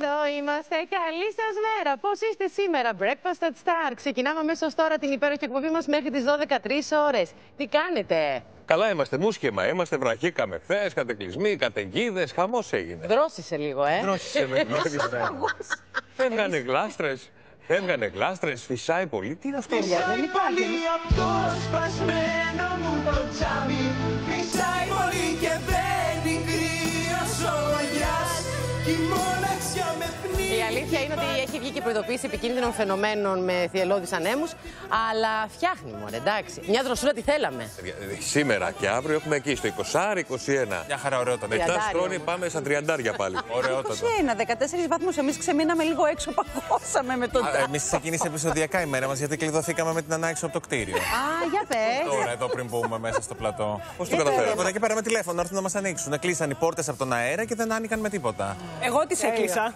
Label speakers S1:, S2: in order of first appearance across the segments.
S1: Εδώ είμαστε. Καλή σας μέρα. Πώς είστε σήμερα, Breakfast at Star. Ξεκινάμε αμέσως τώρα την υπέροχη εκπομπή μας μέχρι τις 12-3 ώρες. Τι κάνετε,
S2: Καλά είμαστε, μουσχεμα είμαστε, βραχήκαμε χθες, κατεκλυσμοί, καταιγίδες, χαμός έγινε.
S1: Δρόσησε λίγο, ε.
S2: Δρόσησε με Φεύγανε γλάστρες, φεύγανε γλάστρες, φυσάει πολύ. Τι είναι αυτό,
S1: Δεν υπάρχει.
S3: Πάλι από το σπασμένο μου το τζάμι Φυσάει πολύ και μπαίνει κρύος ο βαγιάς
S1: είναι ότι έχει βγει και προειδοποίηση επικίνδυνων φαινομένων με θυελώδεις ανέμους. Αλλά φτιάχνει μόνο, εντάξει. Μια δροσούρα τη θέλαμε.
S2: Σήμερα και αύριο έχουμε εκεί στο 20-21.
S4: Μια χαρά, ωραιότατα.
S2: Μετά
S1: Τριαντάρι
S2: σκρόνη
S1: όμως.
S2: πάμε στα τριαντάρια πάλι.
S4: Ωραιότατα.
S5: 21, 14 βαθμούς. Εμείς ξεμείναμε λίγο έξω, παγώσαμε με τον τάφο.
S4: Εμείς ξεκίνησε επεισοδιακά η μέρα μας γιατί κλειδωθήκαμε με την ανάξιο από το κτίριο.
S5: Α, για πες.
S4: Τώρα εδώ πριν μπούμε μέσα στο πλατό.
S2: Πώς το καταφέραμε;
S4: Από εκεί πέρα με τηλέφωνο να έρθουν να μας ανοίξουν. Κλείσαν οι πόρτες από τον αέρα και δεν άνοιγαν με τίποτα.
S5: Εγώ τις έκλεισα.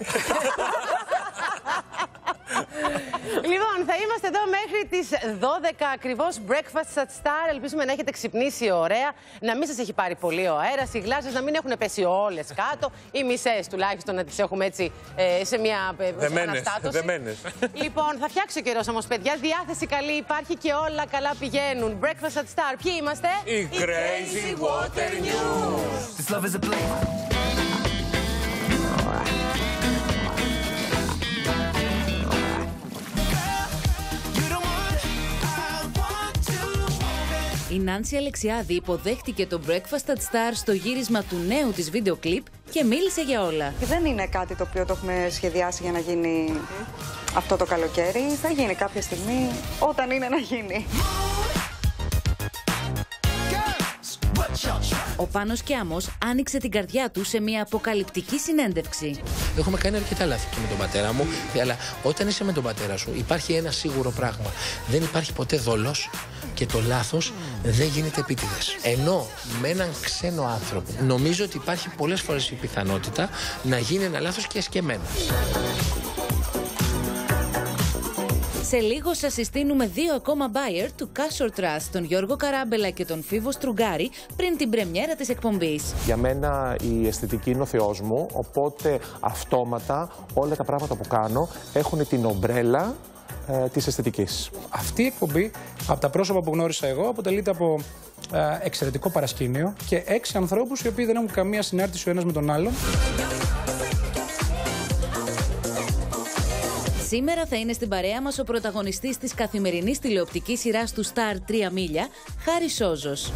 S1: Λοιπόν, θα είμαστε εδώ μέχρι τις 12 ακριβώς. Breakfast at Star. Ελπίζουμε να έχετε ξυπνήσει ωραία, να μην σας έχει πάρει πολύ ο αέρας, οι γλάζε να μην έχουν πέσει όλες κάτω, οι μισές τουλάχιστον να τις έχουμε έτσι ε, σε μια ε,
S2: Δεμένες,
S1: αναστάτωση.
S2: δεμένες.
S1: Λοιπόν, θα φτιάξει ο καιρός όμως, παιδιά. Διάθεση καλή υπάρχει και όλα καλά πηγαίνουν. Breakfast at Star. Ποιοι είμαστε,
S2: Η Crazy Water News.
S3: This love is a blame
S6: Η Νάνση Αλεξιάδη υποδέχτηκε το Breakfast at Star στο γύρισμα του νέου της βίντεο κλιπ και μίλησε για όλα.
S7: Δεν είναι κάτι το οποίο το έχουμε σχεδιάσει για να γίνει αυτό το καλοκαίρι. Θα γίνει κάποια στιγμή όταν είναι να γίνει.
S6: Ο Πάνος Κιάμος άνοιξε την καρδιά του σε μια αποκαλυπτική συνέντευξη.
S8: Έχουμε κάνει αρκετά λάθη και με τον πατέρα μου, αλλά όταν είσαι με τον πατέρα σου υπάρχει ένα σίγουρο πράγμα. Δεν υπάρχει ποτέ δόλος και το λάθος δεν γίνεται επίτηδες. Ενώ με έναν ξένο άνθρωπο νομίζω ότι υπάρχει πολλές φορές η πιθανότητα να γίνει ένα λάθος και εσκεμμένο.
S6: Σε λίγο σας συστήνουμε δύο ακόμα buyer του Cashor Trust, τον Γιώργο Καράμπελα και τον Φίβο Στρουγκάρη, πριν την πρεμιέρα της εκπομπής.
S9: Για μένα η αισθητική είναι ο Θεός μου, οπότε αυτόματα όλα τα πράγματα που κάνω έχουν την ομπρέλα ε, της αισθητικής.
S10: Αυτή η εκπομπή, από τα πρόσωπα που γνώρισα εγώ, αποτελείται από ε, εξαιρετικό παρασκήνιο και έξι ανθρώπους οι οποίοι δεν έχουν καμία συνάρτηση ο ένας με τον άλλον.
S6: Σήμερα θα είναι στην παρέα μας ο πρωταγωνιστής της καθημερινής τηλεοπτικής σειράς του Star 3 Μίλια, Χάρης Σόζος.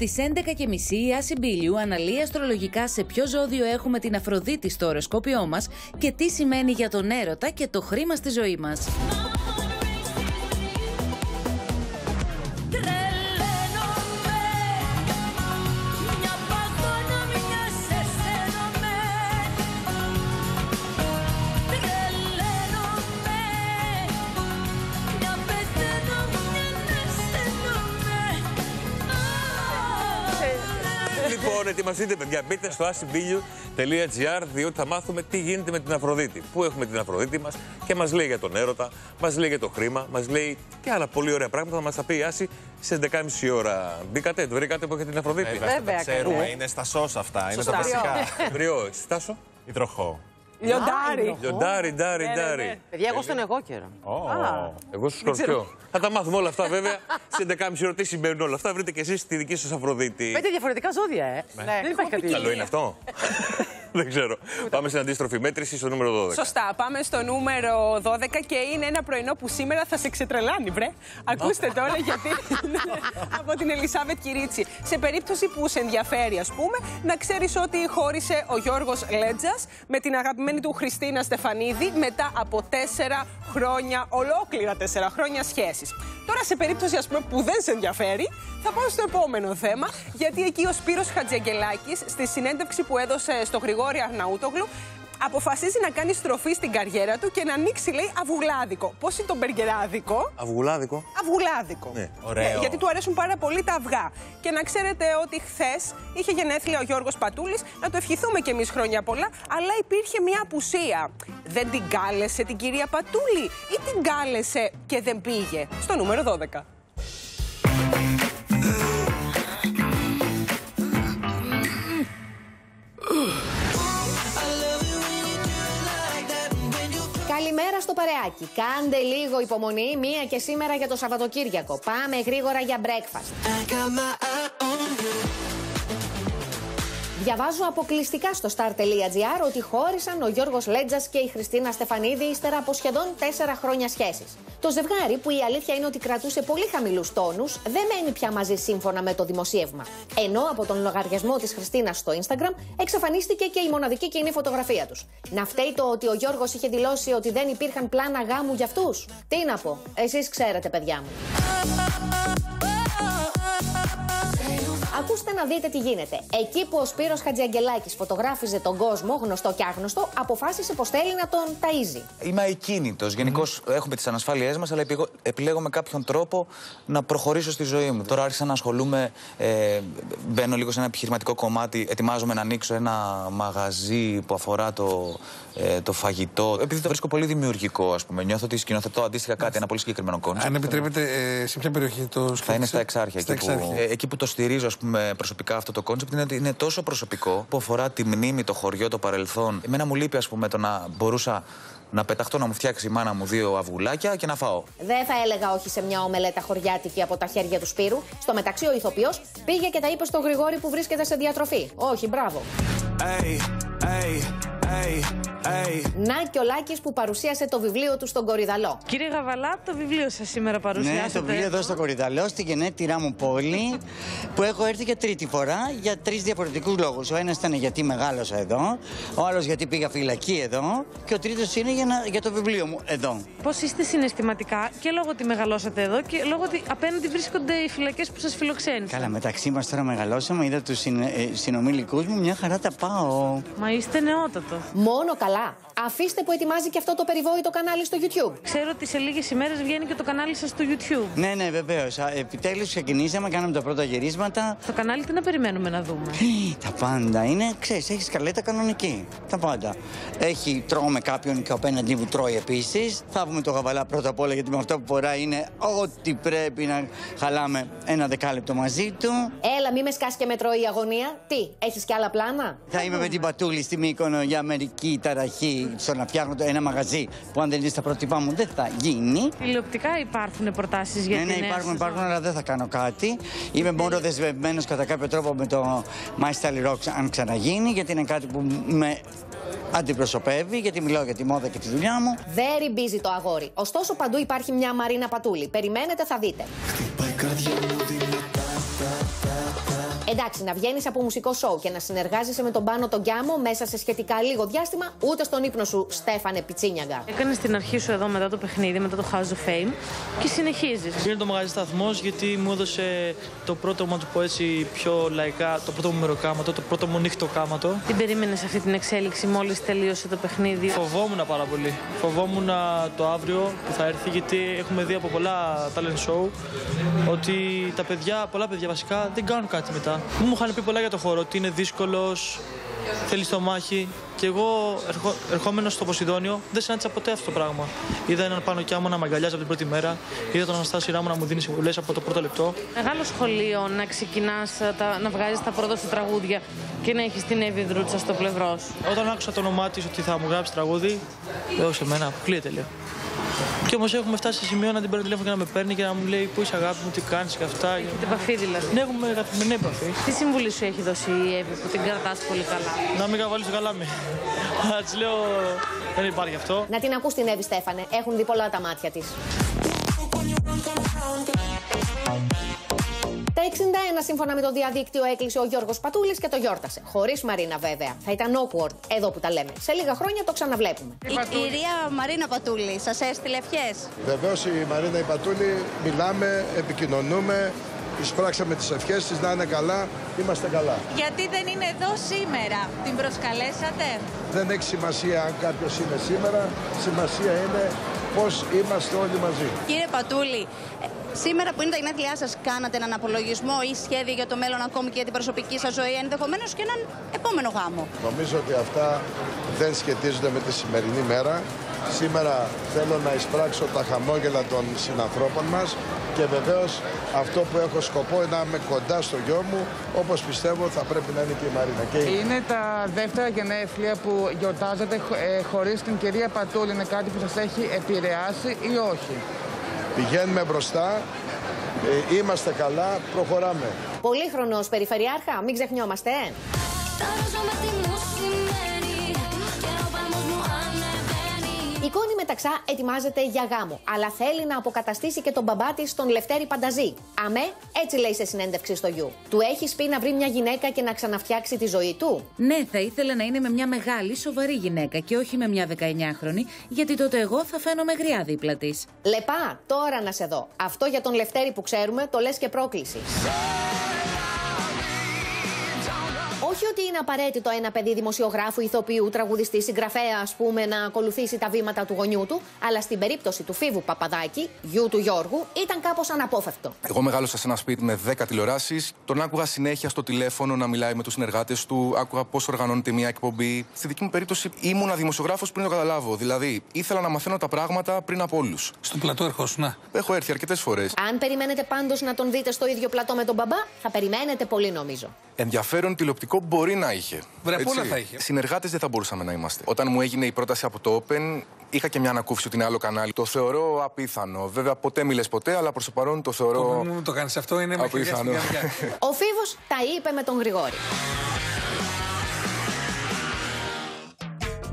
S6: Στις 11.30 η Άση Μπίλιου αναλύει αστρολογικά σε ποιο ζώδιο έχουμε την Αφροδίτη στο οροσκόπιό μας και τι σημαίνει για τον έρωτα και το χρήμα στη ζωή μας.
S2: Ετοιμαστείτε, παιδιά. Μπείτε στο asibiliu.gr διότι θα μάθουμε τι γίνεται με την Αφροδίτη. Πού έχουμε την Αφροδίτη μας και μας λέει για τον έρωτα, μας λέει για το χρήμα, μας λέει και άλλα πολύ ωραία πράγματα. Θα μας τα πει η Άση σε 11.30 ώρα. Μπήκατε, το βρήκατε που έχετε την Αφροδίτη.
S4: Βέβαια, αυτά τα
S5: Βέβαια,
S4: ξέρουμε.
S5: καλά.
S4: Είναι στα σώσα αυτά. Είναι τα
S5: Σωστά.
S4: βασικά.
S2: Βριό, στάσο.
S4: Υδροχό.
S5: Λιοντάρι.
S2: Λιοντάρι, ντάρι,
S5: Ναι, ναι,
S2: ντάρι.
S5: ναι.
S1: Παιδιά, εγώ στον εγώ καιρό.
S4: Ω.
S2: Εγώ στο σκορπιό. Θα τα μάθουμε όλα αυτά βέβαια. Σε 11.30 ώρα τι συμβαίνουν όλα αυτά. Βρείτε και εσείς τη δική σας Αφροδίτη.
S1: Πέντε διαφορετικά ζώδια, ε. Δεν υπάρχει κάτι.
S2: Καλό είναι αυτό. Δεν ξέρω. Πάμε στην αντίστροφη μέτρηση στο νούμερο 12.
S11: Σωστά. Πάμε στο νούμερο 12 και είναι ένα πρωινό που σήμερα θα σε ξετρελάνει, βρε. Ακούστε τώρα γιατί. από την Ελισάβετ Κυρίτσι. Σε περίπτωση που σε ενδιαφέρει, ας πούμε, να ξέρεις ότι χώρισε ο Γιώργος Λέτζας με την αγαπημένη του Χριστίνα Στεφανίδη μετά από τέσσερα χρόνια, ολόκληρα τέσσερα χρόνια σχέσης. Τώρα, σε περίπτωση ας πούμε, που δεν σε ενδιαφέρει, θα πάω στο επόμενο θέμα, γιατί εκεί ο Σπύρος Χατζιαγγελάκης στη συνέντευξη που έδωσε στο Γρηγόρη Αρναούτογλου αποφασίζει να κάνει στροφή στην καριέρα του και να ανοίξει, λέει, αυγουλάδικο. Πώς είναι το μπεργκεράδικο;
S2: Αυγουλάδικο.
S11: Αυγουλάδικο.
S2: Ναι,
S4: ωραίο.
S11: γιατί του αρέσουν πάρα πολύ τα αυγά. Και να ξέρετε ότι χθες είχε γενέθλια ο Γιώργος Πατούλης, να το ευχηθούμε κι εμείς χρόνια πολλά, αλλά υπήρχε μια απουσία. Δεν την κάλεσε την κυρία Πατούλη ή την κάλεσε και δεν πήγε. Στο νούμερο 12.
S12: Καλημέρα στο παρεάκι. Κάντε λίγο υπομονή, μία και σήμερα για το Σαββατοκύριακο. Πάμε γρήγορα για breakfast. Διαβάζω αποκλειστικά στο star.gr ότι χώρισαν ο Γιώργος Λέτζας και η Χριστίνα Στεφανίδη ύστερα από σχεδόν τέσσερα χρόνια σχέσης. Το ζευγάρι, που η αλήθεια είναι ότι κρατούσε πολύ χαμηλούς τόνους, δεν μένει πια μαζί σύμφωνα με το δημοσίευμα. Ενώ από τον λογαριασμό της Χριστίνας στο Instagram εξαφανίστηκε και η μοναδική κοινή φωτογραφία τους. Να φταίει το ότι ο Γιώργος είχε δηλώσει ότι δεν υπήρχαν πλάνα γάμου για αυτούς. Τι να πω, εσείς ξέρετε, παιδιά μου. Ακούστε να δείτε τι γίνεται. Εκεί που ο Σπύρος Χατζιαγγελάκης φωτογράφιζε τον κόσμο, γνωστό και άγνωστο, αποφάσισε πως θέλει να τον ταΐζει.
S13: Είμαι ακίνητος. Γενικώς έχουμε τις ανασφάλειές μας, αλλά επιγω- επιλέγω με κάποιον τρόπο να προχωρήσω στη ζωή μου. Τώρα άρχισα να ασχολούμαι, ε, μπαίνω λίγο σε ένα επιχειρηματικό κομμάτι. Ετοιμάζομαι να ανοίξω ένα μαγαζί που αφορά το, ε, το φαγητό. Επειδή το βρίσκω πολύ δημιουργικό, ας πούμε. Νιώθω ότι σκηνοθετώ αντίστοιχα κάτι, ένα πολύ συγκεκριμένο κόνσεπτ.
S14: Αν επιτρέπετε, ε, σε ποια περιοχή το
S13: Θα είναι στα εξάρχεια.
S14: Στα
S13: εκεί, που,
S14: Εξάρχεια.
S13: ε, εκεί που το στηρίζω, ας πούμε, προσωπικά αυτό το κόνσεπτ είναι ότι είναι τόσο προσωπικό που αφορά τη μνήμη, το χωριό, το παρελθόν. Εμένα μου λείπει, ας πούμε, το να μπορούσα να πεταχτώ να μου φτιάξει η μάνα μου δύο αυγουλάκια και να φάω.
S12: Δεν θα έλεγα όχι σε μια ομελέτα χωριάτικη από τα χέρια του Σπύρου. Στο μεταξύ, ο ηθοποιός πήγε και τα είπε στο Γρηγόρη που βρίσκεται σε διατροφή. Όχι, μπράβο. Να και ο Λάκης που παρουσίασε το βιβλίο του στον Κορυδαλό.
S15: Κύριε Γαβαλά, το βιβλίο σας σήμερα
S16: Ναι,
S15: παρουσιάσατε.
S16: το βιβλίο εδώ στο Κορυδαλό, στην γενέτειρά μου πόλη, που έχω έρθει για τρίτη φορά για τρεις διαφορετικούς λόγους. Ο ένας ήταν γιατί μεγάλωσα εδώ, ο άλλος γιατί πήγα φυλακή εδώ και ο τρίτος είναι για, να, για το βιβλίο μου εδώ.
S15: Πώς είστε συναισθηματικά και λόγω ότι μεγαλώσατε εδώ και λόγω ότι απέναντι βρίσκονται οι φυλακές που σας φιλοξένησαν.
S16: Καλά, μεταξύ μας τώρα μεγαλώσαμε, είδα τους συνομιλικούς μου, μια χαρά τα πάω.
S15: Μα είστε νεότατος.
S12: Μόνο καλά. Αφήστε που ετοιμάζει και αυτό το περιβόητο κανάλι στο YouTube.
S15: Ξέρω ότι σε λίγες ημέρες βγαίνει και το κανάλι σας στο YouTube.
S16: Ναι, ναι, βεβαίως. Επιτέλους ξεκινήσαμε, κάναμε τα πρώτα γυρίσματα.
S15: Το κανάλι τι να περιμένουμε να δούμε;
S16: Τα πάντα είναι, ξέρεις, έχεις σκαλέτα κανονική. Τα πάντα. Έχει τρώμε κάποιον και ο απέναντί μου τρώει επίσης. Θαύουμε το γαβαλά πρώτα απ' όλα γιατί με αυτό που φοράει είναι ό,τι πρέπει να χαλάμε ένα δεκάλεπτο μαζί του.
S12: Έλα, μη με σκάς και με τρώει η αγωνία. Τι, έχεις και άλλα πλάνα;
S16: Θα είμαι με την πατούλη στη Μύκονο για μερική ταραχή στο να φτιάχνω το- ένα μαγαζί που αν δεν είναι στα πρότυπά μου δεν θα γίνει.
S15: Τηλεοπτικά υπάρχουν προτάσεις για
S16: ναι,
S15: τη
S16: ναι,
S15: νέα
S16: υπάρχουν,
S15: σεζόν.
S16: υπάρχουν, αλλά δεν θα κάνω κάτι. Είμαι μόνο δεσμευμένος κατά κάποιο τρόπο με το My Style Rocks αν ξαναγίνει, γιατί είναι κάτι που με αντιπροσωπεύει, γιατί μιλάω για τη μόδα και τη δουλειά μου.
S12: Very busy το αγόρι. Ωστόσο, παντού υπάρχει μια Μαρίνα Πατούλη. Περιμένετε, θα δείτε. Εντάξει, να βγαίνεις από μουσικό σοου και να συνεργάζεσαι με τον Πάνο τον Γκιάμο μέσα σε σχετικά λίγο διάστημα, ούτε στον ύπνο σου, Στέφανε Πιτσίνιαγκα.
S15: Έκανε την αρχή σου εδώ μετά το παιχνίδι, μετά το House of Fame και συνεχίζεις.
S17: Είναι το μαγαζί σταθμός γιατί μου έδωσε το πρώτο μου, να το πω έτσι, πιο λαϊκά, το πρώτο μου μεροκάματο, το πρώτο μου νύχτο κάματο.
S15: Τι περίμενες αυτή την εξέλιξη μόλις τελείωσε το παιχνίδι;
S17: Φοβόμουν πάρα πολύ. Φοβόμουν το αύριο που θα έρθει γιατί έχουμε δει από πολλά talent show ότι τα παιδιά, πολλά παιδιά βασικά δεν κάνουν κάτι μετά. Μου είχαν πει πολλά για το χώρο, ότι είναι δύσκολος, θέλει το μάχη. Και εγώ ερχο, ερχόμενος στο Ποσειδόνιο δεν συνάντησα ποτέ αυτό το πράγμα. Είδα έναν πάνω κι άμμο να με αγκαλιάζει από την πρώτη μέρα. Είδα τον Αναστάση Ράμο να μου δίνει συμβουλές από το πρώτο λεπτό.
S15: Μεγάλο σχολείο να ξεκινάς να βγάζεις τα πρώτα σου τραγούδια και να έχεις την Εύη Δρούτσα στο πλευρό σου.
S17: Όταν άκουσα το όνομά της ότι θα μου γράψει τραγούδι, λέω σε μένα, αποκλείεται λέω. Και όμως έχουμε φτάσει σε σημείο να την παίρνω τηλέφωνο και να με παίρνει και να μου λέει Πού είσαι αγάπη μου, τι κάνεις και αυτά.
S15: Την επαφή δηλαδή.
S17: Ναι, έχουμε καθημερινή επαφή.
S15: Τι συμβουλή σου έχει δώσει η Εύη που την κρατάς πολύ καλά;
S17: Να μην καβάλεις το καλάμι. Αλλά τη λέω Δεν υπάρχει αυτό.
S12: Να την ακούς την Εύη Στέφανε. Έχουν δει πολλά τα μάτια της. Τα 61 σύμφωνα με το διαδίκτυο έκλεισε ο Γιώργος Πατούλης και το γιόρτασε. Χωρίς Μαρίνα βέβαια. Θα ήταν awkward εδώ που τα λέμε. Σε λίγα χρόνια το ξαναβλέπουμε.
S18: Η κυρία Μαρίνα Πατούλη, σας έστειλε ευχές.
S19: Βεβαίως η Μαρίνα η Πατούλη μιλάμε, επικοινωνούμε.
S18: εισπράξαμε τις ευχές της, να είναι καλά, είμαστε καλά.
S19: Γιατί δεν είναι εδώ σήμερα, την προσκαλέσατε;
S18: Δεν έχει σημασία αν κάποιος είναι σήμερα, σημασία είναι πώς είμαστε όλοι μαζί.
S19: Κύριε Πατούλη, ε, σήμερα που είναι τα γενέθλιά σας κάνατε έναν απολογισμό ή σχέδιο για το μέλλον ακόμη και για την προσωπική σας ζωή, ενδεχομένως και έναν επόμενο γάμο;
S18: Νομίζω ότι αυτά δεν σχετίζονται με τη σημερινή μέρα. Σήμερα θέλω να εισπράξω τα χαμόγελα των συνανθρώπων μας και βεβαίως αυτό που έχω σκοπό είναι να είμαι κοντά στο γιο μου, όπως πιστεύω θα πρέπει να είναι και η Μαρίνα. Και η-
S20: Είναι τα δεύτερα γενέθλια που γιορτάζετε ε, χωρίς την κυρία Πατούλη. Είναι κάτι που σας έχει επηρεάσει ή όχι;
S18: Πηγαίνουμε μπροστά, ε, είμαστε καλά, προχωράμε.
S12: Πολύχρονος περιφερειάρχα, μην ξεχνιόμαστε. Ε. Η Κόνη Μεταξά ετοιμάζεται για γάμο, αλλά θέλει να αποκαταστήσει και τον μπαμπά της, τον Λευτέρη Πανταζή. Αμέ, έτσι λέει σε συνέντευξη στο γιου. Του έχεις πει να βρει μια γυναίκα και να ξαναφτιάξει τη ζωή του;
S6: Ναι, θα ήθελα να είναι με μια μεγάλη, σοβαρή γυναίκα και όχι με μια 19χρονη, γιατί τότε εγώ θα φαίνομαι γριά δίπλα της.
S12: Λεπά, τώρα να σε δω. Αυτό για τον Λευτέρη που ξέρουμε το λες και πρόκληση. Όχι ότι είναι απαραίτητο ένα παιδί δημοσιογράφου, ηθοποιού, τραγουδιστή, συγγραφέα, ας πούμε, να ακολουθήσει τα βήματα του γονιού του, αλλά στην περίπτωση του Φίβου Παπαδάκη, γιου του Γιώργου, ήταν κάπως αναπόφευκτο.
S21: Εγώ μεγάλωσα σε ένα σπίτι με 10 τηλεοράσεις. Τον άκουγα συνέχεια στο τηλέφωνο να μιλάει με τους συνεργάτες του. Άκουγα πώς οργανώνεται μια εκπομπή. Στη δική μου περίπτωση ήμουνα δημοσιογράφος πριν το καταλάβω. Δηλαδή, ήθελα να μαθαίνω τα πράγματα πριν από όλους.
S14: Στο πλατό ερχόσουν, να.
S21: Έχω έρθει αρκετές φορές.
S12: Αν περιμένετε πάντως να τον δείτε στο ίδιο πλατό με τον μπαμπά, θα περιμένετε πολύ νομίζω.
S21: Ενδιαφέρον τηλεοπτικό μπορεί να είχε.
S14: Βρε, απ' όλα
S21: Έτσι.
S14: θα είχε;
S21: Συνεργάτες δεν θα μπορούσαμε να είμαστε. Όταν μου έγινε η πρόταση από το Open, είχα και μια ανακούφιση ότι είναι άλλο κανάλι. Το θεωρώ απίθανο. Βέβαια, ποτέ μιλε ποτέ, αλλά προς το παρόν το θεωρώ.
S14: Μου το κάνεις αυτό, είναι με χιλιά στην
S21: απίθανο.
S14: καρδιά.
S12: Ο Φίβος τα είπε με τον Γρηγόρη.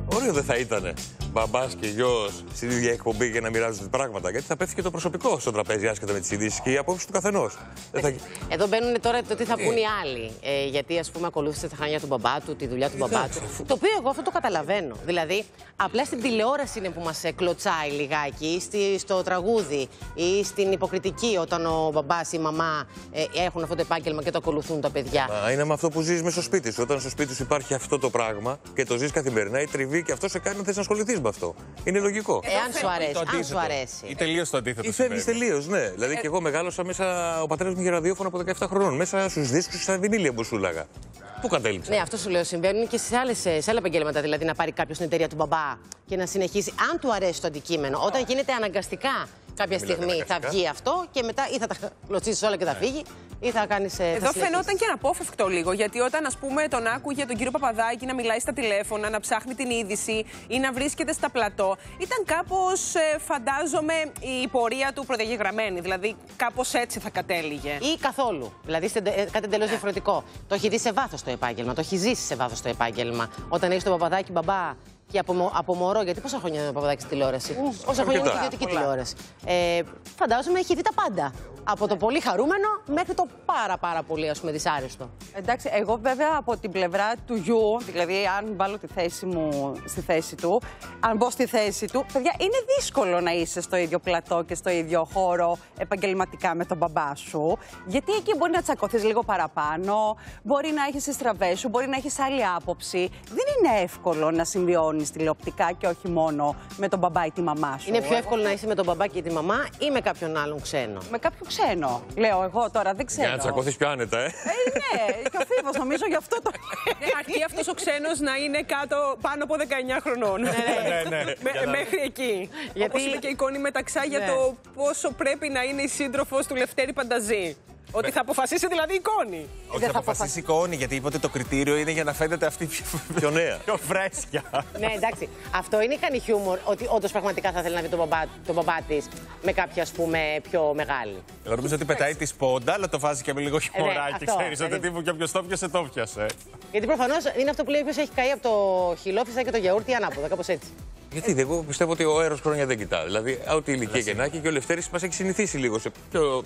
S2: Ωραίο δεν θα ήταν μπαμπάς και γιος στην ίδια εκπομπή για να μοιράζονται πράγματα. Γιατί θα πέφτει και το προσωπικό στο τραπέζι άσχετα με τις ειδήσεις και οι απόψεις του καθενός. Θα...
S1: Εδώ μπαίνουν τώρα το τι θα πούν οι άλλοι. Ε, γιατί, ας πούμε, ακολούθησε τα χρόνια του μπαμπά του, τη δουλειά του μπαμπά
S2: Εντάξει,
S1: του. Το οποίο εγώ αυτό το καταλαβαίνω. Δηλαδή, απλά στην τηλεόραση είναι που μας κλωτσάει λιγάκι, στη, στο τραγούδι ή στην υποκριτική, όταν ο μπαμπάς ή η μαμά ε, έχουν αυτό το επάγγελμα και το ακολουθούν τα παιδιά.
S2: Μα είναι με αυτό που ζεις με στο σπίτι σου. Όταν στο σπίτι σου υπάρχει αυτό το πράγμα και το ζεις καθημερινά, η τριβή και αυτό σε κάνει να θες να ασχοληθείς με αυτό. Είναι λογικό.
S1: Εάν σου αρέσει,
S4: Το
S1: αν σου
S4: αντίθετο.
S1: αρέσει.
S4: Ή τελείω το αντίθετο.
S2: Ή φεύγεις
S4: συμβαίνει.
S2: τελείως, ναι. Δηλαδή και εγώ μεγάλωσα μέσα. Ο πατέρας μου είχε ραδιόφωνο από 17 χρονών. Μέσα στους δίσκους στα βινίλια που σου λέγα. Πού κατέληξα.
S1: Ναι, αυτό σου λέω συμβαίνουν και σε, άλλες, σε άλλα επαγγέλματα. Δηλαδή να πάρει κάποιος την εταιρεία του μπαμπά και να συνεχίσει, αν του αρέσει το αντικείμενο. Όταν γίνεται αναγκαστικά κάποια
S2: Μιλάτε
S1: στιγμή θα
S2: αναγκαστικά.
S1: βγει αυτό και μετά ή θα τα κλωτσίσει όλα και θα φύγει ή θα κάνεις.
S11: Εδώ φαινόταν και αναπόφευκτο λίγο, γιατί όταν ας πούμε τον άκουγε τον κύριο Παπαδάκη να μιλάει στα τηλέφωνα, να ψάχνει την είδηση ή να βρίσκεται στα πλατό, ήταν κάπως, ε, φαντάζομαι, η πορεία του προδιαγεγραμμένη. Δηλαδή, κάπως έτσι θα κατέληγε.
S1: Ή καθόλου. Δηλαδή σε, ε, κάτι εντελώς διαφορετικό. Το έχει δει σε βάθος το επάγγελμα, το έχει ζήσει σε βάθος το επάγγελμα. Όταν έχεις τον παπαδάκι μπαμπά και από, μω- από μωρό, γιατί πόσα χρόνια είναι ο παπαδάκι στη τηλεόραση; Όσα χρόνια είναι
S2: αρκετά.
S1: ιδιωτική τηλεόραση; Ε, φαντάζομαι έχει δει τα πάντα. Από το πολύ χαρούμενο μέχρι το πάρα πάρα πολύ ας πούμε δυσάρεστο.
S5: Εντάξει, εγώ βέβαια από την πλευρά του γιου, δηλαδή αν βάλω τη θέση μου στη θέση του, αν μπω στη θέση του, παιδιά, είναι δύσκολο να είσαι στο ίδιο πλατό και στο ίδιο χώρο επαγγελματικά με τον μπαμπά σου. Γιατί εκεί μπορεί να τσακωθείς λίγο παραπάνω, μπορεί να έχεις τις στραβέ σου, μπορεί να έχεις άλλη άποψη. Δεν είναι εύκολο να συμβιώνει τηλεοπτικά και όχι μόνο με τον μπαμπά ή τη μαμά σου.
S1: Είναι πιο εύκολο να είσαι με τον μπαμπά και τη μαμά ή με κάποιον άλλον ξένο;
S5: Με κάποιον ξένο. Λέω εγώ τώρα, δεν ξέρω.
S2: Για να τσακωθείς πιο άνετα, ε.
S5: Ε, ναι, και ο Φίβος νομίζω γι' αυτό το.
S11: Ναι, αρκεί αυτός ο ξένος να είναι κάτω, πάνω από 19 χρονών.
S4: ναι, ναι.
S11: Με-
S4: Για να-
S11: Μέχρι εκεί.
S1: Γιατί-
S11: Γιατί είπε και η εικόνη μεταξά για
S1: Ναι.
S11: το πόσο πρέπει να είναι η σύντροφος του Λευτέρη Πανταζή. Ότι θα αποφασίσει δηλαδή η εικόνη.
S4: Όχι, θα αποφασίσει η εικόνη, γιατί είπε ότι το κριτήριο είναι για να φαίνεται αυτή πιο,
S2: Πιο νέα.
S4: πιο φρέσκια.
S1: ναι, εντάξει. Αυτό είναι ικανή χιούμορ ότι όντως πραγματικά θα θέλει να δει τον μπαμπά, τον μπαμπά της με κάποια ας πούμε πιο μεγάλη.
S4: Εγώ νομίζω ότι πετάει τη σπόντα, αλλά το βάζει και με λίγο χιμωράκι.
S1: Ναι, αυτό,
S4: Ξέρεις ότι
S1: δηλαδή-
S4: τύπου και όποιος το πιασε, το πιασε.
S1: Γιατί προφανώς είναι αυτό που λέει ποιο έχει καεί από το χιλόφιστα και το γιαούρτι ανάποδα, κάπως έτσι.
S2: Γιατί δεν- εγώ πιστεύω ότι ο αέρος χρόνια δεν κοιτά. Δηλαδή, ό,τι ηλικία και να έχει και ο Λευτέρης μας έχει συνηθίσει λίγο σε πιο,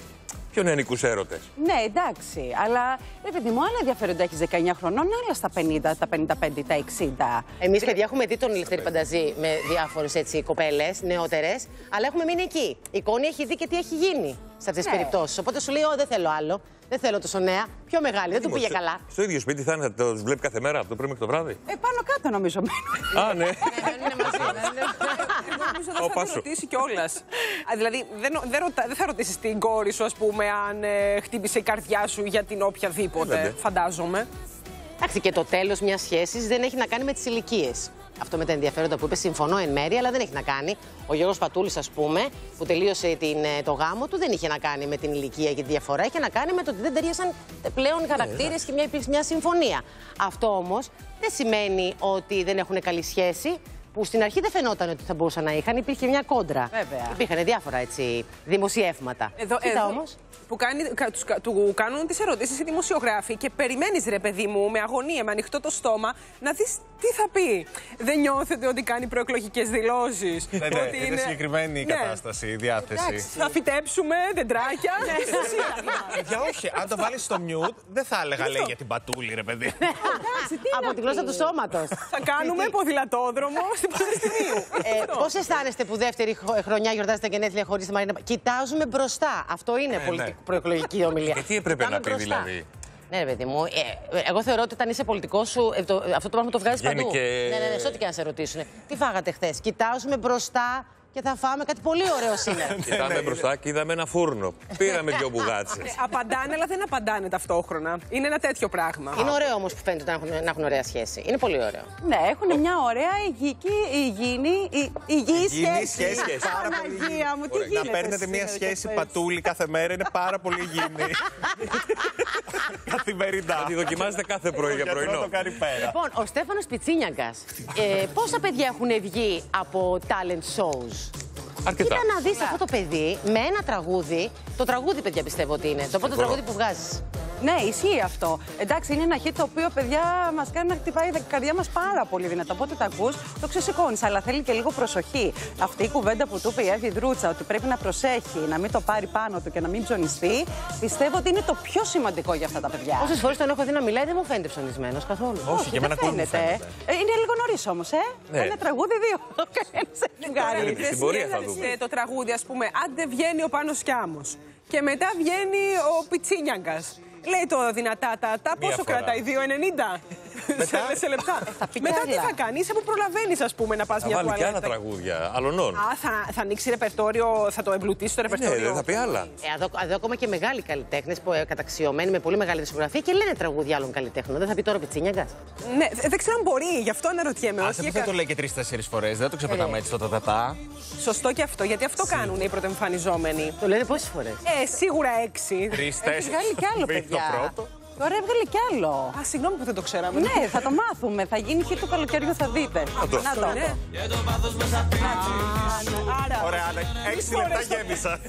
S2: πιο νεανικούς έρωτες.
S5: Ναι, εντάξει. Αλλά ρε παιδί μου, άλλα ενδιαφέροντα έχεις 19 χρονών, άλλα στα 50, τα 55, τα 60.
S1: Εμείς, παιδιά, έχουμε δει τον Ελευθέρη Πανταζή με διάφορες κοπέλες, νεότερες, αλλά έχουμε μείνει εκεί. Η Κόνη έχει δει και τι έχει γίνει. Σε αυτές τις
S2: Ναι.
S1: περιπτώσεις. Οπότε σου λέει: Ω, δεν θέλω άλλο. Δεν θέλω τόσο νέα. Πιο μεγάλη. Δεν του πήγε καλά.
S2: Στο ίδιο σπίτι θα είναι, θα το βλέπει κάθε μέρα από το πρωί μέχρι το βράδυ;
S5: Ε, πάνω κάτω νομίζω μένουμε.
S2: Α, ναι.
S11: Νομίζω δεν θα
S2: Πάσο.
S11: το ρωτήσει κιόλας. Δηλαδή, δεν, δεν, ρωτα- δεν θα ρωτήσεις την κόρη σου, ας πούμε, αν ε, χτύπησε η καρδιά σου για την οποιαδήποτε.
S1: Βέβαια.
S11: Φαντάζομαι.
S1: Εντάξει, και το τέλος μιας σχέσης δεν έχει να κάνει με τις ηλικίες. Αυτό με τα ενδιαφέροντα που είπε, συμφωνώ εν μέρη, αλλά δεν έχει να κάνει. Ο Γιώργος Πατούλης, ας πούμε, που τελείωσε την, ε, το γάμο του, δεν είχε να κάνει με την ηλικία και τη διαφορά. Είχε να κάνει με το ότι δεν ταιριάσαν πλέον χαρακτήρες και μια, υπήρξε μια συμφωνία. Αυτό όμως δεν σημαίνει ότι δεν έχουν καλή σχέση. Που στην αρχή δεν φαινόταν ότι θα μπορούσαν να είχαν, υπήρχε μια κόντρα.
S5: Βέβαια.
S1: Υπήρχαν διάφορα έτσι, δημοσιεύματα.
S11: Εδώ,
S1: Κοίτα
S11: εδώ
S1: όμως;
S11: Που κάνει, κα- τους, κα- του κάνουν τις ερωτήσεις οι δημοσιογράφοι και περιμένεις, ρε παιδί μου, με αγωνία, με ανοιχτό το στόμα, να δεις τι θα πει. Δεν νιώθετε ότι κάνει προεκλογικές δηλώσεις.
S4: Ναι, ναι, είναι συγκεκριμένη η κατάσταση, η διάθεση.
S11: Θα φυτέψουμε δεντράκια.
S4: Παιδιά, όχι. Αν το βάλεις στο mute, δεν θα έλεγα λέει για την πατούλη, ρε παιδί.
S1: Από τη γλώσσα του σώματος.
S11: Θα κάνουμε ποδηλατόδρομος στην Πανεπιστημίου.
S1: Ε, Πώς αισθάνεστε που δεύτερη χο- χρονιά γιορτάζετε τα γενέθλια χωρί τη Μαρίνα. Κοιτάζουμε μπροστά. Αυτό είναι
S2: ναι.
S1: πολιτικ- προεκλογική ομιλία.
S2: Και τι έπρεπε
S1: Κοιτάμε
S2: να πει
S1: μπροστά.
S2: δηλαδή;
S1: Ναι, ρε παιδί μου. Ε, εγώ θεωρώ ότι όταν είσαι πολιτικός σου, ε, το, αυτό το πράγμα το βγάζεις
S2: Βγαίνει
S1: παντού.
S2: και-
S1: Ναι, ναι, ναι, σε ό,τι και να σε ρωτήσουν. Τι φάγατε χθες; Κοιτάζουμε μπροστά και θα φάμε κάτι πολύ ωραίο σήμερα.
S2: Κοιτάμε μπροστά και είδαμε ένα φούρνο. Πήραμε δυο μπουγάτσες.
S11: Ε, Απαντάνε, αλλά δεν απαντάνε ταυτόχρονα. Είναι ένα τέτοιο πράγμα.
S1: Είναι ωραίο όμως που φαίνεται να έχουν, να έχουν ωραία σχέση. Είναι πολύ ωραίο.
S5: Ναι, έχουν μια ωραία υγιεινή, υγιεινή, η- υγιή
S4: Υγιεινή
S5: σχέση.
S4: σχέση, πάρα πολύ
S5: Παναγία μου, τι
S4: Να
S5: γίνεται
S4: παίρνετε μια
S5: σήμερα
S4: σχέση
S5: και
S4: πατούλη κάθε μέρα είναι πάρα πολύ υγιεινή. Καθημερινά.
S2: Θα τη δοκιμάζετε κάθε πρωί για
S4: Ο γιατρός
S2: πρωινό.
S4: το κάνει πέρα.
S1: Λοιπόν, ο Στέφανος Πιτσίνιαγκας, ε, πόσα παιδιά έχουν βγει από talent shows;
S2: Αρκετά.
S1: Κοίτα να δεις αυτό το παιδί με ένα τραγούδι. Το τραγούδι, παιδιά, πιστεύω ότι είναι. Το πρώτο
S2: Συμφωνώ.
S1: τραγούδι που βγάζεις.
S5: Ναι, ισχύει αυτό. Εντάξει, είναι ένα hit το οποίο, παιδιά, μας κάνει να χτυπάει η καρδιά μας πάρα πολύ δυνατά. Οπότε το ακούς, το ξεσηκώνεις. Αλλά θέλει και λίγο προσοχή. Αυτή η κουβέντα που του είπε η Εύη Δρούτσα, ότι πρέπει να προσέχει, να μην το πάρει πάνω του και να μην ψωνιστεί, πιστεύω ότι είναι το πιο σημαντικό για αυτά τα παιδιά.
S1: Όσες φορές τον έχω δει να μιλάει, δεν μου φαίνεται ψωνισμένος καθόλου.
S4: Όχι, και εμένα
S5: δεν
S4: ακόμα μου
S5: φαίνεται.
S4: φαίνεται.
S5: Ε, είναι λίγο νωρίς όμως, ε.
S2: Ναι.
S5: Ένα τραγούδι, δύο. Κανένας έχει βγάλει.
S2: Πρέπει στην πορεία θα δούμε.
S11: Ε, το τραγούδι, ας πούμε, άντε βγαίνει ο Πάνος Κιάμος. Και μετά βγαίνει ο Πιτσίνιαγκας. Λέει το δυνατά τα, τα
S2: Μία
S11: πόσο
S2: φορά.
S11: κρατάει, 2,90 σε, σε λεπτά.
S5: πει
S11: μετά
S5: κι
S11: τι
S5: άλλα.
S11: θα κάνεις, είσαι που προλαβαίνεις, ας πούμε, να πας
S2: Θα
S11: μια
S2: βάλει και άλλα
S11: τουαλέτα.
S2: τραγούδια αλωνών.
S11: Α, θα, θα ανοίξει ρεπερτόριο, θα το εμπλουτίσει το
S2: Ναι,
S11: ρεπερτόριο.
S2: δεν θα πει άλλα.
S1: Ε, εδώ, εδώ ακόμα και μεγάλοι καλλιτέχνες που ε, καταξιωμένοι με πολύ μεγάλη δισκογραφία και λένε τραγούδια άλλων καλλιτέχνων. Δεν θα πει τώρα Πιτσίνιαγκα.
S11: Ναι, δε- δεν ξέρω αν μπορεί, γι' αυτό αναρωτιέμαι.
S4: Άσε
S11: όχι
S4: που θα
S11: κα-
S4: το λέει και τρει-τέσσερι φορές. Δεν το ξεπετάμε έτσι το τατατά.
S11: Σωστό και αυτό, γιατί αυτό κάνουν οι πρωτοεμφανιζόμενοι.
S1: Το λένε πόσες φορές;
S11: Ε, σίγουρα έξι.
S5: Έχει
S4: Τρει-τέσσερι.
S5: βγάλει κι άλλο, παιδιά. Τώρα έβγαλε κι άλλο.
S11: Α, συγγνώμη που δεν το ξέραμε.
S5: Ναι, θα το μάθουμε. Θα γίνει hit του καλοκαιριού, θα δείτε.
S2: το.
S5: Να το.
S11: Ναι. Άρα,
S4: Ωραία, Άννα, έξι λεπτά γέμισα.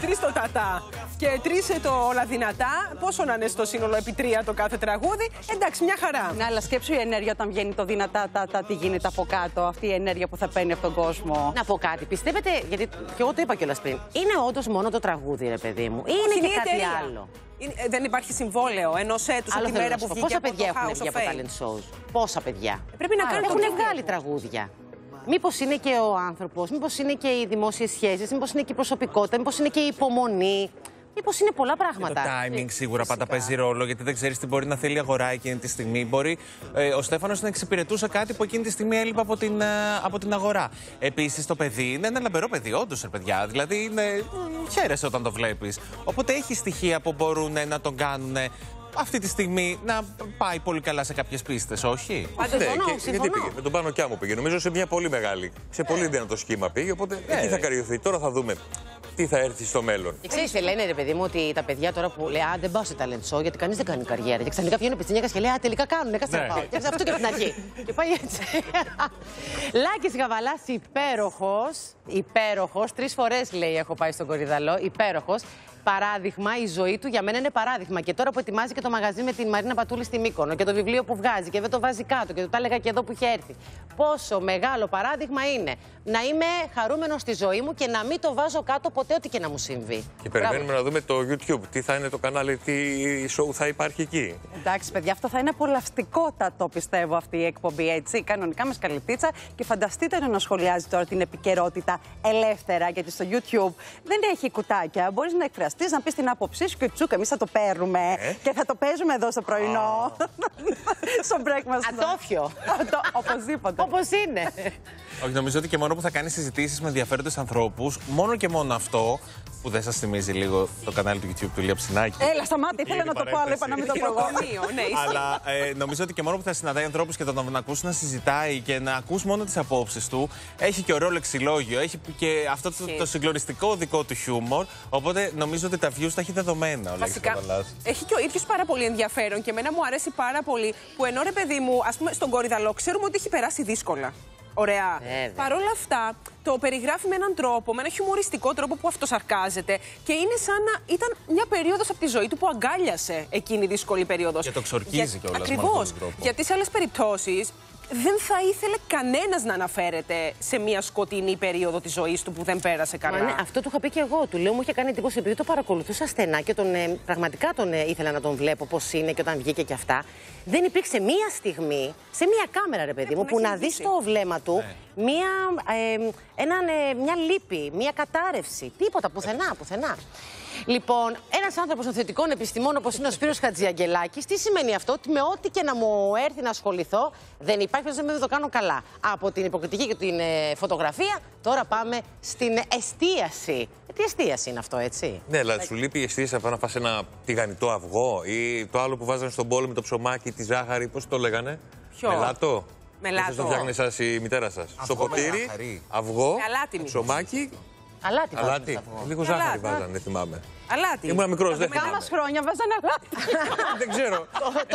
S11: τρεις το τατά και τρεις το όλα δυνατά. Πόσο να είναι στο σύνολο επί τρία το κάθε τραγούδι. Εντάξει, μια χαρά.
S5: Ναι, αλλά σκέψου η ενέργεια όταν βγαίνει το δυνατά, τα, τα, τι γίνεται από κάτω. Αυτή η ενέργεια που θα παίρνει από τον κόσμο.
S1: Να πω κάτι. Πιστεύετε, γιατί και εγώ το είπα κιόλας πριν, είναι όντως μόνο το τραγούδι, ρε παιδί μου, ή είναι
S11: Όχι,
S1: και
S11: είναι η
S1: κάτι
S11: εταιρεία.
S1: άλλο.
S11: Είναι- ε, δεν υπάρχει συμβόλαιο ενός έτους
S1: Άλλο
S11: τη
S1: θέλω
S11: μέρα
S1: να σου
S11: που
S1: πω.
S11: βγήκε
S1: Πόσα
S11: από
S1: παιδιά
S11: το
S1: έχουν
S11: House
S1: βγει
S11: of
S1: από
S11: Fame;
S1: talent shows; Πόσα παιδιά;
S11: Πρέπει να κάνουν
S1: Έχουν
S11: τον
S1: βγάλει τραγούδια. Μήπως είναι και ο άνθρωπος, μήπως είναι και οι δημόσιες σχέσεις, μήπως είναι και η προσωπικότητα, μήπως είναι και η υπομονή. Μήπως είναι πολλά
S4: Το
S1: πράγματα.
S4: timing σίγουρα πάντα παίζει ρόλο γιατί δεν ξέρεις τι μπορεί να θέλει η αγορά εκείνη τη στιγμή. Μπορεί ε, ο Στέφανος να εξυπηρετούσε κάτι που εκείνη τη στιγμή έλειπε από την, ε, από την αγορά. Επίσης το παιδί είναι ένα λαμπερό παιδί, όντως ρε παιδιά. Δηλαδή είναι, μ, χαίρεσαι όταν το βλέπεις. Οπότε έχει στοιχεία που μπορούν ε, να τον κάνουν ε, αυτή τη στιγμή να πάει πολύ καλά σε κάποιες πίστες, όχι;
S1: Πάντως,
S2: Ναι,
S1: συμφωνώ,
S2: και, γιατί
S1: συμφωνώ.
S2: πήγε, με τον Πάνο Κιάμο πήγε. Νομίζω σε μια πολύ μεγάλη, σε πολύ δυνατό σχήμα πήγε. Οπότε εκεί θα καριωθεί. Τώρα θα δούμε τι θα έρθει στο μέλλον.
S1: Και ξέρεις, τι λένε ρε παιδί μου, ότι τα παιδιά τώρα που λέει Α, δεν πάω σε talent show γιατί κανείς δεν κάνει καριέρα. Και ξαφνικά βγαίνει ο Πιτσίνιακα και λέει Α, τελικά κάνουν, κάτσε να
S2: Ναι.
S1: πάω. Και αυτό και από την αρχή. και πάει έτσι. Λάκης Γαβαλάς, υπέροχος. Υπέροχος. Τρεις φορές λέει έχω πάει στον Κορυδαλό. Υπέροχος. Παράδειγμα, η ζωή του για μένα είναι παράδειγμα. Και τώρα που ετοιμάζει και το μαγαζί με την Μαρίνα Πατούλη στη Μύκονο και το βιβλίο που βγάζει και δεν το βάζει κάτω και το τα έλεγα και εδώ που είχε έρθει. Πόσο μεγάλο παράδειγμα είναι να είμαι χαρούμενος στη ζωή μου και να μην το βάζω κάτω ποτέ ό,τι και να μου συμβεί.
S2: Και περιμένουμε να δούμε το YouTube. Τι θα είναι το κανάλι, τι show θα υπάρχει εκεί.
S5: Εντάξει, παιδιά, αυτό θα είναι απολαυστικότατο, πιστεύω, αυτή η εκπομπή. Έτσι, κανονικά με σκαλιτίτσα. Και φανταστείτε να σχολιάζει τώρα την επικαιρότητα ελεύθερα, γιατί στο YouTube δεν έχει κουτάκια. Μπορείς να εκφραστείς πει να πεις την άποψή σου και τσούκα. Εμείς θα το παίρνουμε
S2: Ε.
S5: και θα το παίζουμε εδώ στο πρωινό. στο breakfast.
S1: Ατόφιο.
S5: Οπωσδήποτε.
S1: Όπως είναι.
S4: Όχι, νομίζω ότι και μόνο που θα κάνεις συζητήσεις με ενδιαφέροντες ανθρώπους, μόνο και μόνο αυτό που δεν σας θυμίζει λίγο το κανάλι του YouTube του Ηλία Ψινάκη.
S5: Έλα, σταμάτη, ήθελα να το πω, αλλά είπα να μην το πω εγώ.
S11: ναι,
S4: Αλλά ε, νομίζω ότι και μόνο που θα συναντάει ανθρώπους και θα τον ακούσει να συζητάει και να ακούς μόνο τις απόψεις του, έχει και ωραίο λεξιλόγιο, έχει και αυτό το, το συγκλονιστικό δικό του χιούμορ. Οπότε νομίζω ότι τα views τα έχει δεδομένα ο Λέξης
S11: Βασικά,
S4: Παπαλάς.
S11: έχει και ο ίδιος πάρα πολύ ενδιαφέρον και εμένα μου αρέσει πάρα πολύ που ενώ ρε παιδί μου, ας πούμε, στον Κορυδαλό ξέρουμε ότι έχει περάσει δύσκολα. Ωραία. Παρ' όλα αυτά, το περιγράφει με έναν τρόπο, με ένα χιουμοριστικό τρόπο που αυτοσαρκάζεται και είναι σαν να ήταν μια περίοδος από τη ζωή του που αγκάλιασε εκείνη η δύσκολη περίοδος.
S4: Και το ξορκίζει κιόλας με
S11: Ακριβώς.
S4: αυτόν τον τρόπο.
S11: Γιατί σε άλλες περιπτώσεις δεν θα ήθελε κανένας να αναφέρεται σε μια σκοτεινή περίοδο της ζωής του που δεν πέρασε καλά.
S1: Μα ναι, αυτό του είχα πει και εγώ. Του λέω μου είχε κάνει εντύπωση επειδή το παρακολουθούσα στενά και τον, ε, πραγματικά τον ε, ήθελα να τον βλέπω πώς είναι και όταν βγήκε και αυτά. Δεν υπήρξε μία στιγμή, σε μία κάμερα ρε παιδί μου, που να δεις στο βλέμμα του μία, ε, έναν, ε, μια λύπη, μία κατάρρευση. Τίποτα, πουθενά, πουθενά. Λοιπόν, ένας άνθρωπος των θετικών επιστημών όπως είναι ο Σπύρος Χατζιαγγελάκης, τι σημαίνει αυτό, ότι με ό,τι και να μου έρθει να ασχοληθώ, δεν υπάρχει περίπτωση να μην το κάνω καλά. Από την υποκριτική και την ε, φωτογραφία, τώρα πάμε στην εστίαση. Ε, τι εστίαση είναι αυτό, έτσι;
S2: Ναι, αλλά σου λείπει η αισθήση από να φας ένα τηγανιτό αυγό ή το άλλο που βάζανε στον πόλο με το ψωμάκι, τη ζάχαρη, πώς το λέγανε;
S11: Ποιο;
S2: Μελάτο.
S11: Μελάτο.
S2: Πώς το φτιάχνει εσάς η μητέρα σας. Στο
S11: Αυγό με
S2: ποτήρι,
S11: ζάχαρη.
S2: αυγό,
S11: Με αλάτι μήπως.
S2: ψωμάκι,
S1: Αλάτι,
S2: αλάτι. Λίγο
S11: Με
S2: ζάχαρη
S11: αλάτι.
S2: βάζανε, δεν θυμάμαι.
S11: Αλάτι.
S2: Ήμουν μικρός, δεν
S5: Κάμα
S2: θυμάμαι.
S5: χρόνια βάζανε αλάτι.
S2: Δεν ξέρω.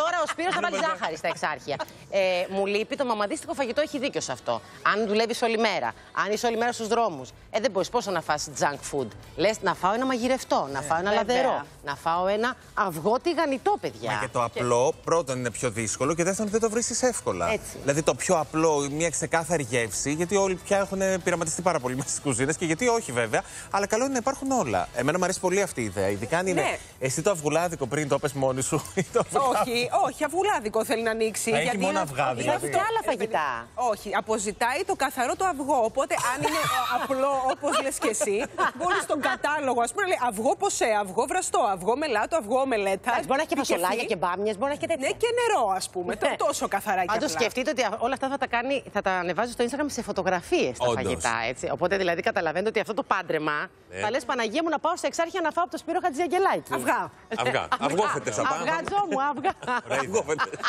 S1: Τώρα ο Σπύρος θα βάλει ζάχαρη στα εξάρχεια. Ε, μου λείπει το μαμαδίστικο φαγητό, έχει δίκιο σε αυτό. Αν δουλεύεις όλη μέρα, αν είσαι όλη μέρα στους δρόμους, ε, δεν μπορείς πόσο να φας junk food. Λες να φάω ένα μαγειρευτό, να φάω ένα
S5: βέβαια.
S1: λαδερό, να φάω ένα αυγό τηγανιτό, παιδιά.
S4: Μα και το απλό, πρώτον είναι πιο δύσκολο και δεύτερον δεν το βρίσκει εύκολα.
S1: Έτσι.
S4: Δηλαδή το πιο απλό, μια ξεκάθαρη γεύση, γιατί όλοι πια έχουν πειραματιστεί πάρα πολύ με στις κουζίνες και γιατί όχι βέβαια, αλλά καλό είναι να υπάρχουν όλα. Εμένα μου αρέσει πολύ αυτή η ιδέα. Ειδικά αν είναι
S11: Ναι.
S4: εσύ το αυγουλάδικο πριν το πες μόνη σου. ή το αυγουλάδικο.
S11: όχι, όχι, αυγουλάδικο θέλει να ανοίξει.
S4: Α, έχει μόνο αυγά,
S11: όχι,
S4: δηλαδή.
S11: έχει
S1: Και άλλα φαγητά.
S11: Όχι, αποζητάει το καθαρό το αυγό. Οπότε, αν είναι ε, απλό όπως λες και εσύ, μπορεί στον κατάλογο, ας πούμε, να λέει αυγό ποσέ, αυγό βραστό, αυγό μελάτο, αυγό μελέτα.
S1: Εντάξει, μπορεί να έχει
S11: τι
S1: φασολάκια
S11: κεφί.
S1: και μπάμιες, μπορεί να έχει και τέτοια.
S11: Ναι, και νερό, ας πούμε. Το- τόσο καθαρά και
S1: Πάντως
S11: απλά.
S1: σκεφτείτε ότι α- όλα αυτά θα τα, κάνει, θα τα ανεβάζει στο Instagram σε φωτογραφίες τα
S2: Όντως.
S1: φαγητά. Έτσι. Οπότε δηλαδή καταλαβαίνετε ότι αυτό το πάντρεμα
S2: Ναι.
S1: θα λες Παναγία μου να πάω σε εξάρχεια να φάω από το Σπύρο Χατζιαγγελάκη.
S11: Αυγά.
S2: Αυγά. Αυγόφετες απάνω.
S1: Αυγάτζο μου, αυγά.
S2: Αυγόφετες.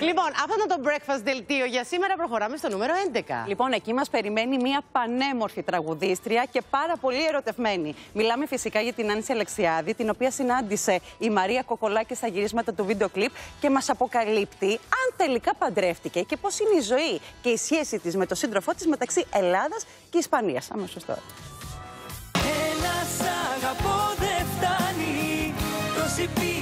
S1: λοιπόν, αυτό ήταν το breakfast δελτίο για σήμερα. Προχωράμε στο νούμερο 11.
S5: Λοιπόν, εκεί μας περιμένει μια πανέμορφη τραγουδίστρια και πάρα πολύ ερωτευμένη. Μιλάμε φυσικά για την Άνση Αλεξιάδη, την οποία συνάντησε η Μαρία Κοκολάκη στα γυρίσματα του βίντεο κλιπ και μας αποκαλύπτει αν τελικά παντρεύτηκε και πώς είναι η ζωή και η σχέση της με τον σύντροφό της μεταξύ Ελλάδας και Ισπανίας. Αμέσως τώρα.
S22: Έλα σ' αγαπώ δεν φτάνει Τόσοι πήγαν να γλυκάνει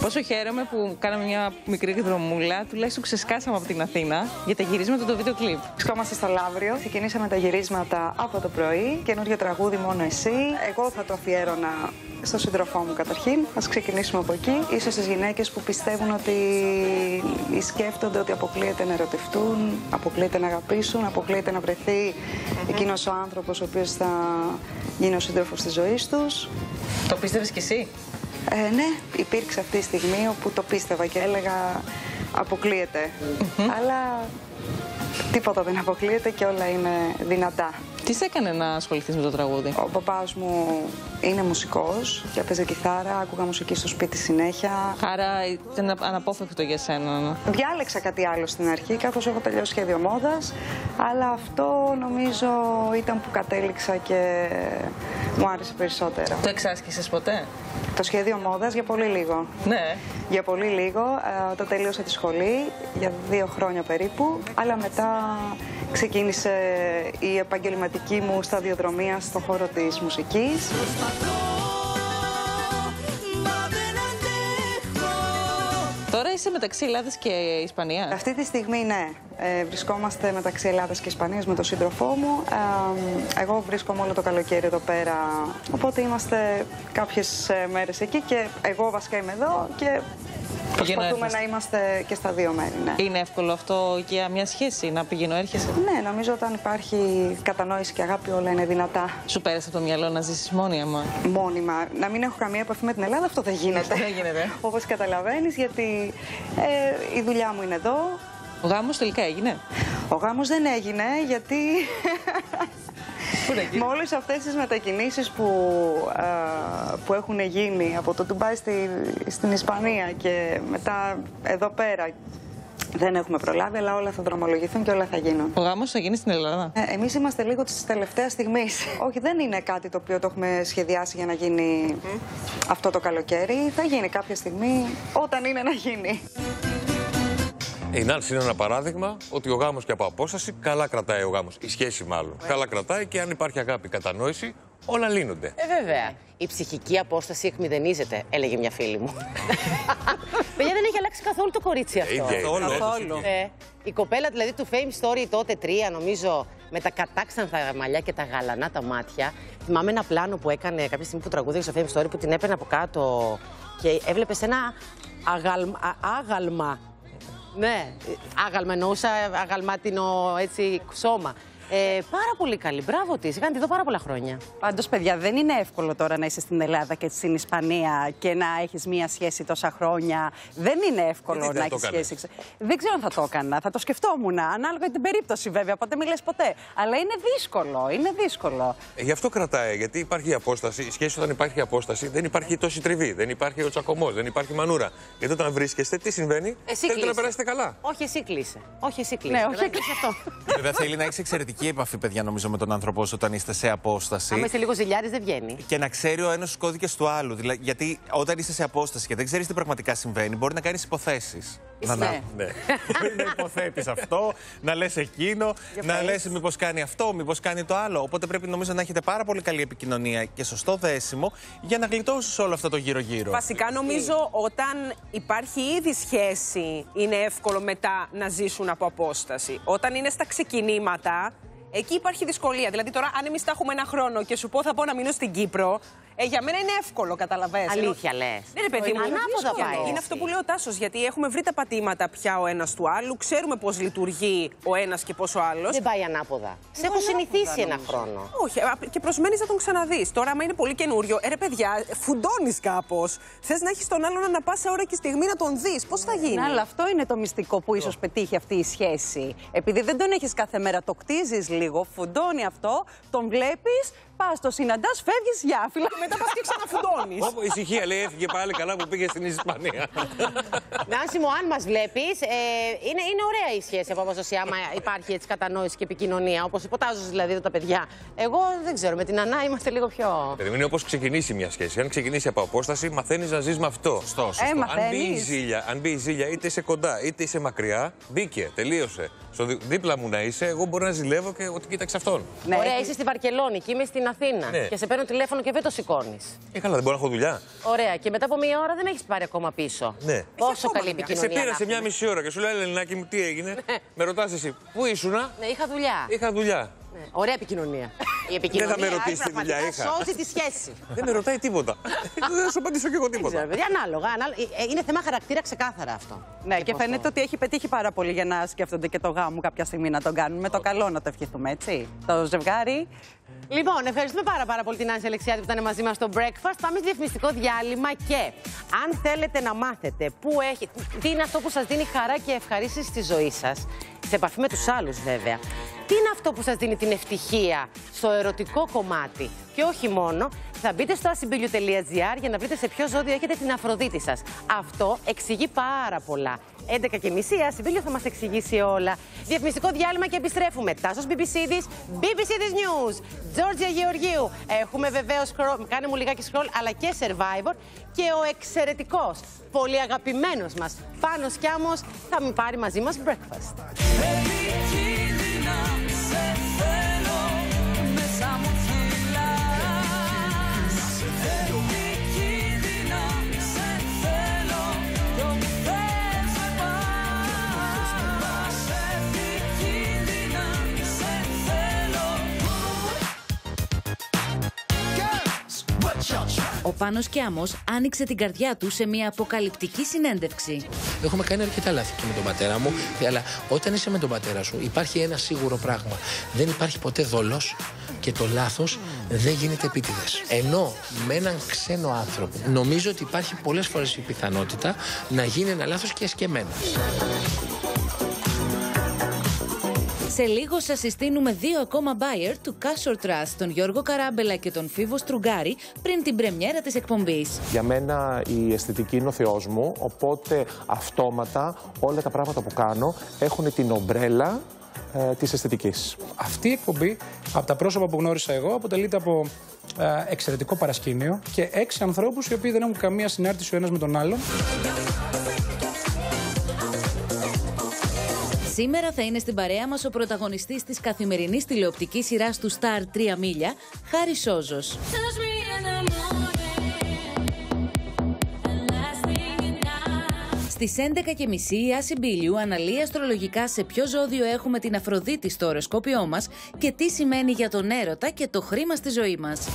S23: Πόσο χαίρομαι που κάναμε μια μικρή δρομούλα, τουλάχιστον ξεσκάσαμε από την Αθήνα για τα γυρίσματα του βίντεο κλιπ.
S7: Βρισκόμαστε στο Λαύριο. Ξεκινήσαμε τα γυρίσματα από το πρωί. Καινούριο τραγούδι μόνο εσύ. Εγώ θα το αφιέρωνα στον σύντροφό μου καταρχήν. Α ξεκινήσουμε από εκεί. Ίσως στις γυναίκες που πιστεύουν ότι ή σκέφτονται ότι αποκλείεται να ερωτευτούν, αποκλείεται να αγαπήσουν, αποκλείεται να βρεθεί εκείνος ο άνθρωπος ο οποίος θα γίνει ο σύντροφος της ζωής τους.
S23: Το πίστευες κι εσύ;
S7: Ε, ναι, υπήρξε αυτή η στιγμή όπου το πίστευα και έλεγα αποκλείεται. Αλλά τίποτα δεν αποκλείεται και όλα είναι δυνατά.
S23: Τι σε έκανε να ασχοληθείς με το τραγούδι;
S7: Ο παπάς μου είναι μουσικός και έπαιζε κιθάρα, άκουγα μουσική στο σπίτι συνέχεια.
S23: Άρα ήταν αναπόφευκτο για σένα. ναι.
S7: Διάλεξα κάτι άλλο στην αρχή, καθώς έχω τελειώσει σχέδιο μόδας, αλλά αυτό νομίζω ήταν που κατέληξα και μου άρεσε περισσότερο.
S23: Το εξάσκησες ποτέ;
S7: Το σχέδιο μόδας για πολύ λίγο.
S23: Ναι.
S7: Για πολύ λίγο. Ε, το τελείωσα τη σχολή για δύο χρόνια περίπου, αλλά μετά ξεκίνησε η επαγγελματική μου σταδιοδρομία στον χώρο της μουσικής.
S23: Τώρα είσαι μεταξύ Ελλάδας και Ισπανίας;
S7: Αυτή τη στιγμή ναι. Ε, βρισκόμαστε μεταξύ Ελλάδας και Ισπανίας με τον σύντροφό μου. Ε, εγώ βρίσκομαι όλο το καλοκαίρι εδώ πέρα. Οπότε είμαστε κάποιες ε, μέρες εκεί και εγώ βασικά είμαι εδώ και Προσπαθούμε να είμαστε και στα δύο μέρη, ναι.
S23: Είναι εύκολο αυτό για μια σχέση, να πηγαίνω έρχεσαι;
S7: Ναι, νομίζω όταν υπάρχει κατανόηση και αγάπη όλα είναι δυνατά.
S23: Σου πέρασε από το μυαλό να ζήσεις μόνιμα.
S7: Μόνιμα. Να μην έχω καμία επαφή με την Ελλάδα, αυτό δεν γίνεται.
S23: Δεν γίνεται.
S7: Όπως καταλαβαίνεις, γιατί ε, η δουλειά μου είναι εδώ.
S23: Ο γάμος τελικά έγινε;
S7: Ο γάμος δεν έγινε γιατί με όλες αυτές τις μετακινήσεις που, α, που έχουν γίνει από το Ντουμπάι στη, στην Ισπανία και μετά εδώ πέρα δεν έχουμε προλάβει, αλλά όλα θα δρομολογηθούν και όλα θα γίνουν.
S23: Ο γάμος θα γίνει στην Ελλάδα.
S7: Ε, Εμείς είμαστε λίγο της τελευταίας στιγμής. Όχι, δεν είναι κάτι το οποίο το έχουμε σχεδιάσει για να γίνει αυτό το καλοκαίρι. Θα γίνει κάποια στιγμή όταν είναι να γίνει.
S2: Η Νάνση είναι ένα παράδειγμα ότι ο γάμος και από απόσταση καλά κρατάει ο γάμος. Η σχέση μάλλον. Καλά κρατάει και αν υπάρχει αγάπη, κατανόηση, όλα λύνονται.
S1: Ε, βέβαια. Η ψυχική απόσταση εκμηδενίζεται, έλεγε μια φίλη μου. Παιδιά δεν έχει αλλάξει καθόλου το κορίτσι αυτό.
S2: ίδια είναι, Καθόλου.
S1: καθόλου. Ε, η κοπέλα δηλαδή του Fame Story τότε τρία, νομίζω, με τα κατάξανθα μαλλιά και τα γαλανά τα μάτια. Θυμάμαι ένα πλάνο που έκανε κάποια στιγμή που τραγούδισε στο Fame Story που την έπαιρνε από κάτω και έβλεπε ένα αγαλμα, α- άγαλμα. Ναι, άγαλμα εννοούσα, αγαλμάτινο έτσι σώμα. Ε, πάρα πολύ καλή. Μπράβο της. Είχαν τη δω πάρα πολλά χρόνια.
S5: Πάντως, παιδιά, δεν είναι εύκολο τώρα να είσαι στην Ελλάδα και στην Ισπανία και να έχεις μία σχέση τόσα χρόνια. Δεν είναι εύκολο
S2: Γιατί δεν
S5: να
S2: το
S5: έχεις
S2: έκανες;
S5: σχέση. Δεν ξέρω αν θα το έκανα. Θα το σκεφτόμουν. Ανάλογα την περίπτωση, βέβαια. Ποτέ μην λες ποτέ. Αλλά είναι δύσκολο. Είναι δύσκολο.
S2: Ε, Γι' αυτό κρατάει, γιατί υπάρχει η απόσταση. Η σχέση όταν υπάρχει απόσταση δεν υπάρχει τόση τριβή, δεν υπάρχει ο τσακωμός, δεν υπάρχει μανούρα. Γιατί όταν βρίσκεστε, τι συμβαίνει,
S1: Εσύ
S2: θέλετε να
S1: κλείσε.
S2: περάσετε καλά.
S1: Όχι, εσύ κλείσε. Όχι, εσύ κλείσε.
S5: Ναι, όχι,
S1: Κατάλαβες αυτό.
S4: Βέβαια θέλει να έχεις εξαιρετική επαφή, παιδιά, νομίζω, με τον άνθρωπό σου όταν είστε σε απόσταση.
S1: Άμα είσαι λίγο ζηλιάρης, δεν βγαίνει.
S4: Και να ξέρει ο ένας του κώδικες του άλλου. Δηλαδή, γιατί όταν είσαι σε απόσταση και δεν ξέρεις τι πραγματικά συμβαίνει, μπορεί να κάνεις υποθέσεις. Να, να,
S1: Ναι.
S4: ναι. μπορεί να υποθέτεις αυτό, να λες εκείνο, να λες μήπως κάνει αυτό, μήπως κάνει το άλλο. Οπότε πρέπει νομίζω να έχετε πάρα πολύ καλή επικοινωνία και σωστό δέσιμο για να γλιτώσεις όλο αυτό το γύρω-γύρω.
S11: Βασικά νομίζω όταν υπάρχει ήδη σχέση είναι εύκολο μετά να ζήσουν από απόσταση. Όταν είναι στα ξεκινήματα, εκεί υπάρχει δυσκολία. Δηλαδή τώρα αν εμείς τα έχουμε ένα χρόνο και σου πω θα πω να μείνω στην Κύπρο, ε, για μένα είναι εύκολο, καταλαβαίνεις.
S1: Αλήθεια λες.
S11: Ναι, ρε παιδί μου,
S1: Ανάποδα
S11: δύσκολο.
S1: πάει.
S11: Είναι αυτό που λέει ο Τάσος, γιατί έχουμε βρει τα πατήματα πια ο ένας του άλλου, ξέρουμε πώς λειτουργεί ο ένας και πώς ο άλλος.
S1: Δεν πάει ανάποδα. Σε έχω συνηθίσει ένα χρόνο.
S11: Όχι, α, και προσμένεις να τον ξαναδείς. Τώρα, άμα είναι πολύ καινούριο, ε, ρε παιδιά, φουντώνεις κάπως. Θες να έχεις τον άλλον να πα σε ώρα και στιγμή να τον δεις. Πώς θα γίνει;
S5: Ναι, αλλά αυτό είναι το μυστικό που ίσως πετύχει αυτή η σχέση. Επειδή δεν τον έχεις κάθε μέρα, το κτίζεις λίγο, φουντώνει αυτό, τον βλέπεις, πας το συναντάς, φεύγεις για φύλλα.
S11: Μετά πας και ξαναφουντώνεις.
S2: Όπω ησυχία λέει, έφυγε πάλι καλά που πήγε στην Ισπανία.
S1: Νάνση μου, αν μας βλέπεις, ε, είναι, είναι ωραία η σχέση από απόσταση άμα υπάρχει έτσι κατανόηση και επικοινωνία. Όπως υποτάζω δηλαδή εδώ τα παιδιά. Εγώ δεν ξέρω, με την Ανά είμαστε λίγο πιο.
S2: Παιδί μου, είναι όπως ξεκινήσει μια σχέση. Αν ξεκινήσει από απόσταση, μαθαίνεις να ζεις με αυτό.
S4: Σωστό, σωστό.
S5: Ε,
S2: Αν μπει, η
S5: μαθαίνεις.
S2: ζήλια, αν μπει η ζήλια, είτε είσαι κοντά είτε είσαι μακριά, μπήκε, τελείωσε. Στο δι- δίπλα μου να είσαι, εγώ μπορώ να ζηλεύω και ότι κοίταξε αυτόν.
S5: Ναι,
S1: ωραία,
S5: έχει-
S1: είσαι στη Βαρκελόνη και είμαι στην Αθήνα.
S2: Ναι.
S1: Και σε παίρνω τηλέφωνο και δεν το σηκώνεις.
S2: Ε, καλά, δεν μπορώ να έχω δουλειά.
S1: Ωραία, και μετά από μία ώρα δεν με έχεις πάρει ακόμα πίσω.
S2: Ναι.
S1: Πόσο καλή
S2: Και
S1: επικοινωνία.
S2: σε
S1: να
S2: πήρα σε
S1: έχουμε.
S2: μια μισή ώρα και σου λέει, Ελληνάκι μου, τι έγινε; με ρωτάς εσύ, πού ήσουνα,
S1: Ναι, είχα δουλειά.
S2: είχα δουλειά.
S1: Ναι, Ωραία επικοινωνία. Η επικοινωνία
S2: Δεν θα με ρωτήσει τι δουλειά
S1: πραγματικά
S2: είχα.
S1: σώζει τη σχέση.
S2: δεν με ρωτάει τίποτα. δεν θα σου απαντήσω κι εγώ
S1: Δεν ξέρω,
S2: τίποτα.
S1: παιδιά, ανάλογα. ανάλογα. Ε, Είναι θέμα χαρακτήρα ξεκάθαρα αυτό.
S5: Ναι, και
S1: πόσο.
S5: φαίνεται ότι έχει πετύχει πάρα πολύ για να σκέφτονται και το γάμο κάποια στιγμή να τον κάνουν. Με το καλό να το ευχηθούμε, έτσι. Το ζευγάρι.
S1: Λοιπόν, ευχαριστούμε πάρα, πάρα πολύ την Άνση Αλεξιάδη που ήταν μαζί μας στο breakfast. Πάμε σε διαφημιστικό διάλειμμα και αν θέλετε να μάθετε πού έχει, τι είναι αυτό που σας δίνει χαρά και ευχαρίστηση στη ζωή σας, σε επαφή με τους άλλους βέβαια. Τι είναι αυτό που σας δίνει την ευτυχία στο ερωτικό κομμάτι; Και όχι μόνο, θα μπείτε στο asibiliu.gr για να βρείτε σε ποιο ζώδιο έχετε την Αφροδίτη σας. Αυτό εξηγεί πάρα πολλά. 11 και μισή, Ασυμπίλιο θα μας εξηγήσει όλα. Διαφημιστικό διάλειμμα και επιστρέφουμε. Τάσος BBC της, BBC της News, Τζόρτζια Γεωργίου. Έχουμε βεβαίως, κάνε μου λιγάκι scroll, αλλά και Survivor. Και ο εξαιρετικός, πολύ αγαπημένος μας Πάνος Κιάμος θα μην πάρει μαζί μας breakfast. Ο
S6: Πάνος Κιάμος άνοιξε την καρδιά του σε μια αποκαλυπτική συνέντευξη.
S24: Έχουμε κάνει αρκετά λάθη και με τον πατέρα μου, αλλά όταν είσαι με τον πατέρα σου υπάρχει ένα σίγουρο πράγμα. Δεν υπάρχει ποτέ δόλος και το λάθος δεν γίνεται επίτηδες. Ενώ με έναν ξένο άνθρωπο νομίζω ότι υπάρχει πολλές φορές η πιθανότητα να γίνει ένα λάθος και εσκεμμένα.
S6: Σε λίγο σας συστήνουμε δύο ακόμα buyer του Cashor Trust, τον Γιώργο Καράμπελα και τον Φίβο Στρουγκάρη, πριν την πρεμιέρα της εκπομπής.
S25: Για μένα η αισθητική είναι ο Θεός μου, οπότε αυτόματα όλα τα πράγματα που κάνω έχουν την ομπρέλα ε, της αισθητικής.
S10: Αυτή η εκπομπή, από τα πρόσωπα που γνώρισα εγώ, αποτελείται από ε, εξαιρετικό παρασκήνιο και έξι ανθρώπους οι οποίοι δεν έχουν καμία συνάρτηση ο ένας με τον άλλον.
S6: Σήμερα θα είναι στην παρέα μας ο πρωταγωνιστής της καθημερινής τηλεοπτικής σειράς του Star 3 Μίλια, Χάρη Σόζος. Στις 11.30 η Άση Μπίλιου αναλύει αστρολογικά σε ποιο ζώδιο έχουμε την Αφροδίτη στο οροσκόπιό μας και τι σημαίνει για τον έρωτα και το χρήμα στη ζωή μας.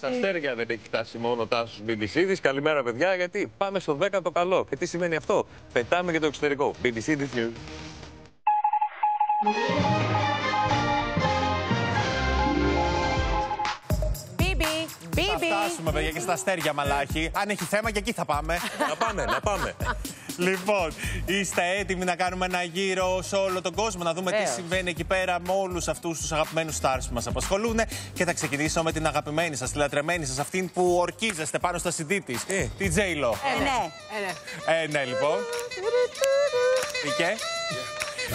S2: Στα αστέρια δεν έχει φτάσει μόνο ο Τάσος BBC. Καλημέρα, παιδιά, γιατί πάμε στο 10ο καλό. Και τι σημαίνει αυτό, πετάμε για το εξωτερικό. BBC This News.
S4: Θα
S1: μπίμπι.
S4: φτάσουμε, παιδιά, και στα αστέρια, μαλάχη. Αν έχει θέμα, και εκεί θα πάμε.
S2: να πάμε, να πάμε.
S4: Λοιπόν, είστε έτοιμοι να κάνουμε ένα γύρο σε όλο τον κόσμο, να δούμε
S1: Βεβαίως.
S4: τι συμβαίνει εκεί πέρα με όλους αυτούς τους αγαπημένους stars που μας απασχολούν. Και θα ξεκινήσω με την αγαπημένη σας, τη λατρεμένη σας, αυτήν που ορκίζεστε πάνω στα CD της, τη J-Lo.
S5: Ε, ναι.
S4: Ε, ναι, λοιπόν. Τι και;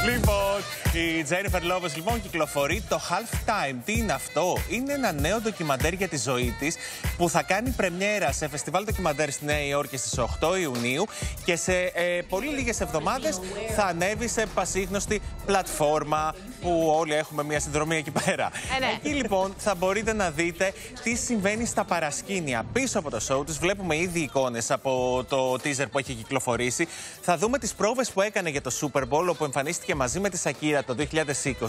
S4: Λοιπόν, η Jennifer Lopez λοιπόν κυκλοφορεί το Half Time. Τι είναι αυτό; Είναι ένα νέο ντοκιμαντέρ για τη ζωή της που θα κάνει πρεμιέρα σε φεστιβάλ ντοκιμαντέρ στη Νέα Υόρκη στις 8 Ιουνίου και σε ε, πολύ λίγες εβδομάδες θα ανέβει σε πασίγνωστη πλατφόρμα που όλοι έχουμε μια συνδρομή εκεί πέρα.
S1: Ε, ναι.
S4: Εκεί λοιπόν θα μπορείτε να δείτε τι συμβαίνει στα παρασκήνια. Πίσω από το show τη βλέπουμε ήδη εικόνες από το teaser που έχει κυκλοφορήσει. Θα δούμε τις πρόβες που έκανε για το Super Bowl όπου εμφανίστηκε μαζί με τη Σακύρα το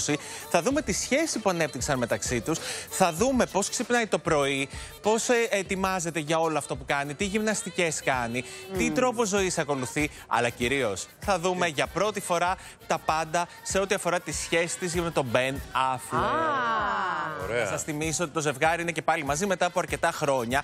S4: 2020. Θα δούμε τη σχέση που ανέπτυξαν μεταξύ τους. Θα δούμε πώς ξυπνάει το πρωί, πώς ετοιμάζεται για όλο αυτό που κάνει, τι γυμναστικές κάνει, τι τρόπο ζωής ακολουθεί. Αλλά κυρίως θα δούμε για πρώτη φορά τα πάντα σε ό,τι αφορά τη σχέση τη με τον Ben Affleck.
S2: Ωραία.
S4: Θα σας θυμίσω ότι το ζευγάρι είναι και πάλι μαζί μετά από αρκετά χρόνια.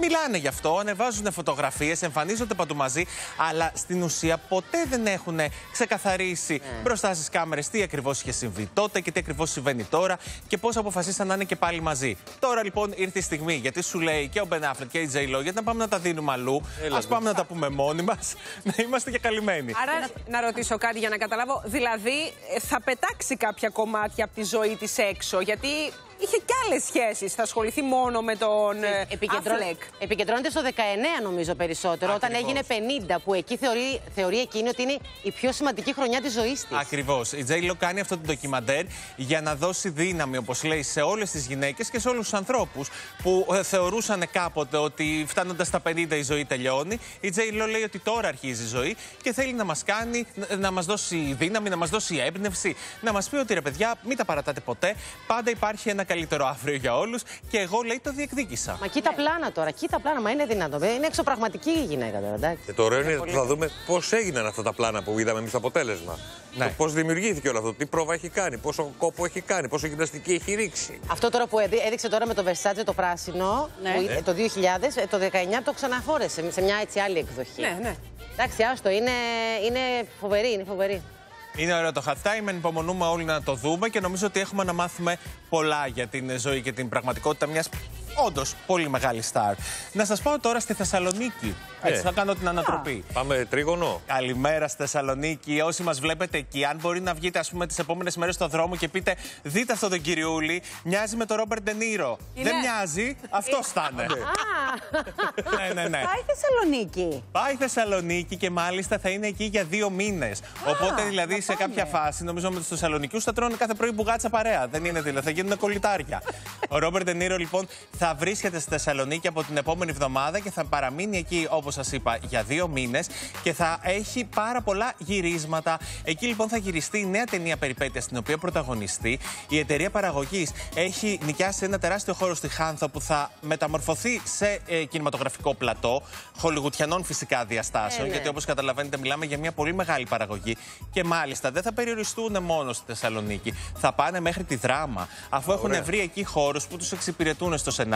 S4: Μιλάνε γι' αυτό, ανεβάζουν φωτογραφίες, εμφανίζονται παντού μαζί, αλλά στην ουσία ποτέ δεν έχουν ξεκαθαρίσει μπροστά στις κάμερες τι ακριβώς είχε συμβεί τότε και τι ακριβώς συμβαίνει τώρα και πώς αποφασίσαν να είναι και πάλι μαζί. Τώρα λοιπόν ήρθε η στιγμή, γιατί σου λέει και ο Ben Affleck και η J. Lo, γιατί να πάμε να τα δίνουμε αλλού.
S2: Έλα,
S4: Α πάμε να τα πούμε μόνοι μας, να είμαστε και καλυμμένοι.
S11: Άρα, να ρωτήσω κάτι για να καταλάβω. Δηλαδή, ε, θα πετάξει κάποια κομμάτια από τη ζωή της έξω, γιατί είχε κι άλλες σχέσεις. Θα ασχοληθεί μόνο με τον ε,
S1: Επικεντρώ...
S11: Affleck.
S1: Επικεντρώνεται στο 19 νομίζω περισσότερο, όταν
S4: Ακριβώς.
S1: έγινε 50, που εκεί θεωρεί, θεωρεί εκείνη ότι είναι η πιο σημαντική χρονιά της ζωής της.
S4: Ακριβώς. Η J. Lo κάνει αυτό το ντοκιμαντέρ για να δώσει δύναμη, όπως λέει, σε όλες τις γυναίκες και σε όλους τους ανθρώπους που ε, θεωρούσαν κάποτε ότι φτάνοντας στα 50 η ζωή τελειώνει. Η J. Lo λέει ότι τώρα αρχίζει η ζωή και θέλει να μας κάνει, να- να μας δώσει δύναμη, να μας δώσει έμπνευση, να μας πει ότι ρε παιδιά, μην τα παρατάτε ποτέ. Πάντα υπάρχει ένα καλύτερο αύριο για όλους και εγώ λέει το διεκδίκησα.
S1: Μα κοίτα πλάνα τώρα, κοίτα πλάνα, μα είναι δυνατό. Είναι εξωπραγματική η γυναίκα τώρα, εντάξει.
S2: Και το ωραίο είναι ότι θα δούμε πώς έγιναν αυτά τα πλάνα που είδαμε εμείς το αποτέλεσμα.
S4: Ναι.
S2: Πώς δημιουργήθηκε όλο αυτό, τι πρόβα έχει κάνει, πόσο κόπο έχει κάνει, πόσο γυμναστική έχει ρίξει.
S1: Αυτό τώρα που έδει- έδειξε τώρα με το Versace το πράσινο, που
S2: Ναι.
S1: ήταν το 2000, ε, το 19 το ξαναφόρεσε σε μια έτσι άλλη εκδοχή.
S11: Ναι, ναι.
S1: Εντάξει, άστο, είναι, είναι φοβερή, είναι φοβερή.
S4: Είναι ωραίο το halftime, ενυπομονούμε όλοι να το δούμε και νομίζω ότι έχουμε να μάθουμε πολλά για την ζωή και την πραγματικότητα μιας Όντως, πολύ μεγάλη στάρ. Να σας πάω τώρα στη Θεσσαλονίκη. Έτσι,
S2: Ε.
S4: θα κάνω την ανατροπή.
S2: Πάμε τρίγωνο.
S4: Καλημέρα στη Θεσσαλονίκη. Όσοι μας βλέπετε εκεί, αν μπορεί να βγείτε, ας πούμε, τις επόμενες μέρες στο δρόμο και πείτε: Δείτε αυτό τον κυριούλη, μοιάζει με τον Ρόμπερτ Ντενίρο.
S5: Είναι.
S4: Δεν μοιάζει, αυτό θα είναι. ναι, ναι, ναι.
S5: Πάει Θεσσαλονίκη.
S4: Πάει Θεσσαλονίκη και μάλιστα θα είναι εκεί για δύο μήνες. Οπότε δηλαδή σε κάποια φάση, νομίζω με τους Θεσσαλονικιούς θα τρώνε κάθε πρωί μπουγάτσα παρέα. Δεν είναι δηλαδή, θα γίνουν κολλητάρια. Ο Ρόμπερτ Ντενίρο λοιπόν θα βρίσκεται στη Θεσσαλονίκη από την επόμενη εβδομάδα και θα παραμείνει εκεί, όπως σας είπα, για δύο μήνες και θα έχει πάρα πολλά γυρίσματα. Εκεί λοιπόν θα γυριστεί η νέα ταινία περιπέτεια στην οποία πρωταγωνιστεί. Η εταιρεία παραγωγής έχει νοικιάσει ένα τεράστιο χώρο στη Χάνθο που θα μεταμορφωθεί σε ε, κινηματογραφικό πλατό, χολιγουτιανών φυσικά διαστάσεων,
S26: Ε, ναι.
S4: γιατί όπως καταλαβαίνετε μιλάμε για μια πολύ μεγάλη παραγωγή. Και μάλιστα δεν θα περιοριστούν μόνο στη Θεσσαλονίκη, θα πάνε μέχρι τη δράμα. Αφού έχουν
S26: Ωραία.
S4: βρει εκεί χώρους που τους εξυπηρετούν στο σενάριο,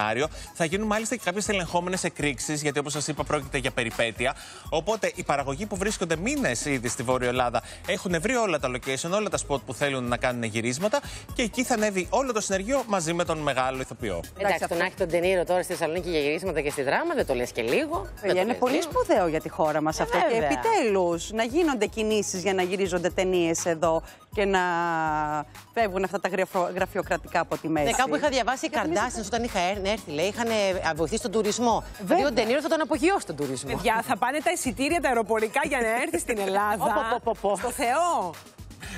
S4: θα γίνουν μάλιστα και κάποιες ελεγχόμενες εκρήξεις, γιατί όπως σας είπα πρόκειται για περιπέτεια. Οπότε οι παραγωγοί που βρίσκονται μήνες ήδη στη Βόρεια Ελλάδα έχουν βρει όλα τα location, όλα τα spot που θέλουν να κάνουν γυρίσματα και εκεί θα ανέβει όλο το συνεργείο μαζί με τον μεγάλο ηθοποιό.
S1: Εντάξει, το να έχει τον Τενήρο τώρα στη Θεσσαλονίκη για γυρίσματα και στη δράμα δεν το λες και λίγο. Δεν
S5: Παιδιά,
S1: το
S5: είναι
S1: λες
S5: πολύ
S1: λίγο.
S5: σπουδαίο για τη χώρα μας αυτό. Και
S1: βέβαια.
S5: επιτέλους να γίνονται κινήσεις για να γυρίζονται ταινίες εδώ και να φεύγουν αυτά τα γραφο- γραφειοκρατικά από τη μέση.
S1: Ναι, κάπου είχα διαβάσει οι Καρδάσινε όταν είχα έρ- έρθει, λέει, είχαν ε, βοηθήσει τον τουρισμό. Δηλαδή ο Ντενίρο θα τον απογειώσει τον τουρισμό.
S11: Παιδιά, θα πάνε τα εισιτήρια τα αεροπορικά για να έρθει στην Ελλάδα. Στο Θεό.